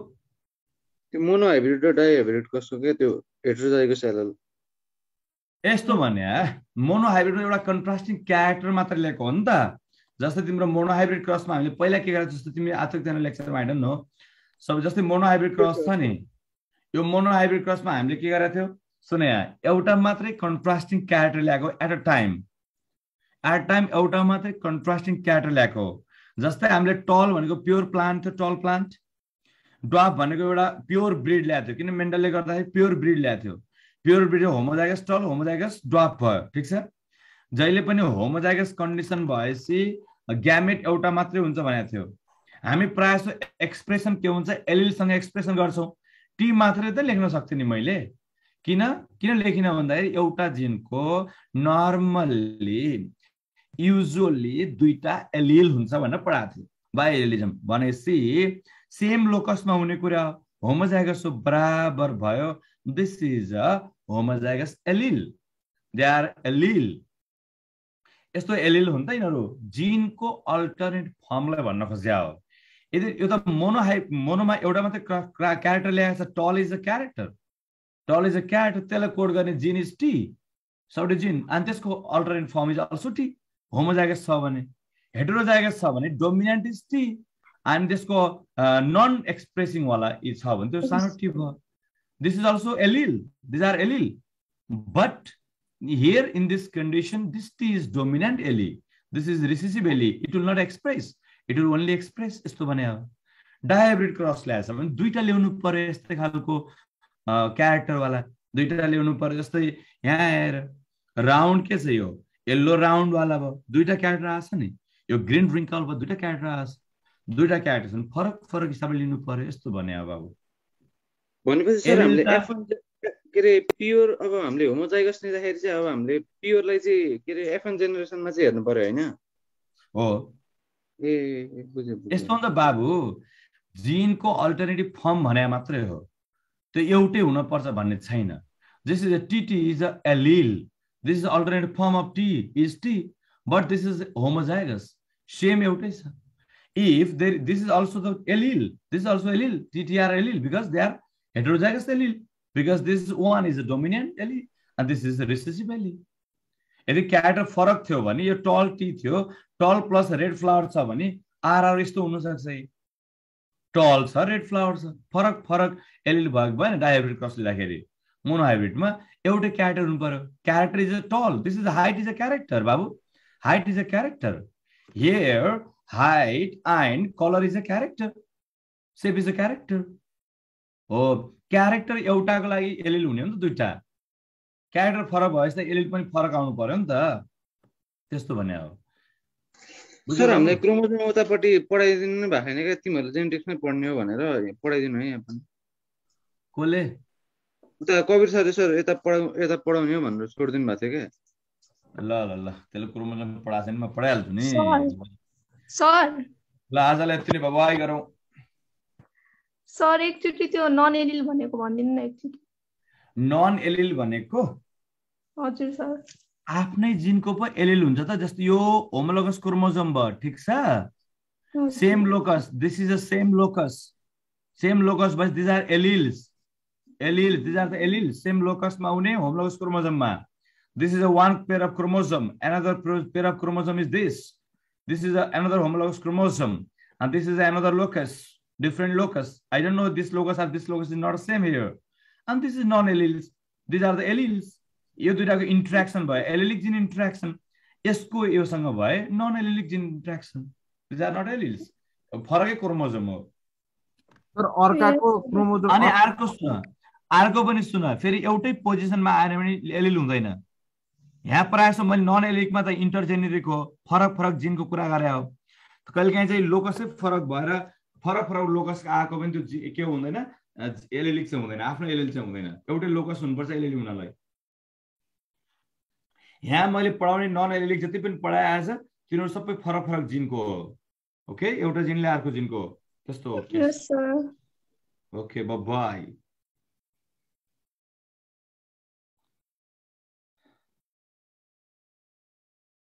त्यो मोनो हाइब्रिड र डाइ हाइब्रिड कसको के त्यो हेट्रोजाइगस एलएल यस्तो भने मोनो हाइब्रिडमा एउटा कन्ट्रास्टिङ क्यारेक्टर मात्र लिएको हो नि त। जस्तै तिम्रो मोनोहाइब्रिड क्रसमा हामीले पहिला के गरेर जस्तो तिमीले आजकजना लेक्चरमा होइन नो सब जस्तै मोनोहाइब्रिड क्रस छ। नि। यो मोनोहाइब्रिड क्रसमा हामीले के गरेको थियो? सुने एउटा मात्रै कन्ट्रास्टिङ क्यारेक्टर ल्याएको at a time at a time एउटा मात्रै कन्ट्रास्टिङ क्यारेक्टर ल्याएको जस्तै हामीले टल भनेको प्योर प्लान्ट थियो टल प्लान्ट ड्वाफ भनेको एउटा प्योर ब्रिड ल्याएको थियो। किन मेन्डलले गर्दाखेरि प्योर ब्रिड ल्याएको थियो? Pure breed homozygous tall homozygous dwarf भयो ठिक छ? जहिले पनि होमोजाइगस कन्डिसन भएपछि ग्यामेट एउटा मात्रै हुन्छ भनेको थियो। हामी प्रायः जस्तो एक्सप्रेसन के हुन्छ? एलिलसँग एक्सप्रेसन गर्छौँ। टी मात्रै त लेख्न सक्थेँ नि मैले। किन? किन लेखिन भन्दाखेरि एउटा जिनको नर्मल्ली युजली दुईटा एलिल हुन्छ भनेर पढाएको थियो। बाई एलिजम भनेपछि सेम लोकसमा हुने कुरा होमोजाइगस बराबर भयो। This is a homozygous allele. They are allele. यस्तो एलिल हुन्छ यिनीहरू जिनको अल्टरनेट फर्मलाई भन्न खोज्या हो। यदि यो त मोनोहाइ मोनोमा एउटा मात्रै क्यारेक्टर ल्याएको छ tall is a character tall is a character त्यसलाई कोड गर्ने जिन इज टी सौटी जिन अनि त्यसको alternate form is also T homozygous छ भने हेटेरोजाइगस छ भने डोमिनेन्ट इज टी अनि त्यसको नन एक्सप्रेसिङवाला छ भने त्यो सानो टी भयो। This is also allele these are allele but here in this condition, this T is dominant LE. This is recessive LE. It will not express. It will only express यस्तो भने dihybrid cross ल्याएछ भने दुईवटा ल्याउनु पर्यो यस्तै खालको क्यारेक्टरवाला दुईवटा ल्याउनु पर्यो जस्तै यहाँ आएर राउन्ड के छ यो? येल्लो राउन्डवाला भयो। दुईवटा क्यारेक्टर आएछ नि। यो ग्रिन रिङ्कल भयो। दुईवटा क्यारेक्टर आएछ। दुईवटा क्यारेक्टर छन्। फरक फरक हिसाबले लिनु पर्यो यस्तो भने अब बाबु भनेपछि के अरे प्योर अब हामीले होमोजाइगस लिँदाखेरि चाहिँ अब हामीले प्योरलाई चाहिँ के अरे एफएन जेनेरेसनमा चाहिँ हेर्नु पर्यो होइन? हो। ए यस्तो नि त बाबु। जिनको अल्टरनेटिभ फर्म भने मात्रै हो। त्यो एउटै हुनपर्छ भन्ने छैन। This is a TT is a allele this is alternative form of T is T but this is homozygous same एउटै छ। If there this is also the allele this is also allele TT are allele because they are heterozygous allele because this one is a dominant allele and this is a recessive allele यदि character फरक थियो भने यो टल T थियो टल plus red flower छ भने आरआर यस्तो हुनसक्छ टल छ रेड फ्लावर छ। फरक फरक एलिल भएको भएन डायहाइब्रिड क्रस लिँदाखेरि मोनोहाइब्रिडमा एउटै क्यारेक्टर हुनु पर्यो। Character is a tall this is height is a character बाबु। Height is a character here height and colour is a character shape is a character हो क्यारेक्टर एउटाको लागि एलिल हुने हो नि त दुइटा क्यारेक्टर फरक भएपछि त एलिल पनि फरक आउनु पर्यो नि त। त्यस्तो भने हो। सर हामीलाई क्रोमोजोम उतापट्टि पढाइदिनु नै भएको छैन क्या? तिमीहरूले जेनेटिक्समै पढ्ने हो भनेर पढाइदिनु है यहाँ पनि। कसले? उता कविर सर सर यता पढाउ यता पढाउने हो भनेर छोडिदिनु भएको थियो क्या? ल ल ल। त्यसले क्रोमोजोम पढाएको छैन म पढाइहाल्छु नि। सर ल आजलाई यति नै बाई गरौँ। सर एकचोटि त्यो नन एलिल भनेको भनिदिनु न एकचोटि। नन एलिल भनेको? हजुर सर। आफ्नै जिनको पो एलिल हुन्छ त जस्तो यो होमोलोगस क्रोमोजोम भयो ठिक छ? Same locus this is a same locus same locus भएपछि these are alleles alleles these are the alleles same लोकसमा हुने homologous क्रोमोजोममा। This is a one pair of chromosome another pair of chromosome is this this is another homologous chromosome. And this is another locus. Different locus. I don't know this locus or this locus is not the same here. And this is non-alleles. These are the alleles. यो दुइटाको interaction भयो. Allylic gene interaction यसको योसँग भयो non allelic gene interaction these are not alleles फरकै chromosome हो। तर अर्काको chromosome अनि अर्को सुन। अर्को पनि सुन। फेरि एउटै पोजिसनमा आएन भने एलिल हुँदैन। यहाँ प्रायः जस्तो मैले नन एलिकमा त इन्टरजेनेरिक हो। फरक फरक जिनको कुरा गरे हो। कहिलेकाहीँ चाहिँ लोकसै फरक भएर फरक फरक लोकस आएको पनि त्यो के हुँदैन एलएलिक चाहिँ हुँदैन आफ्नो एलएल चाहिँ हुँदैन। एउटै लोकस हुनुपर्छ एलएली हुनलाई। यहाँ मैले पढाउने नन एलएलिक जति पनि पढाएछ तिनीहरू सबै फरक फरक जिनको हो। ओके? एउटा जिनले अर्को जिनको हो। त्यस्तो हो ओके बाई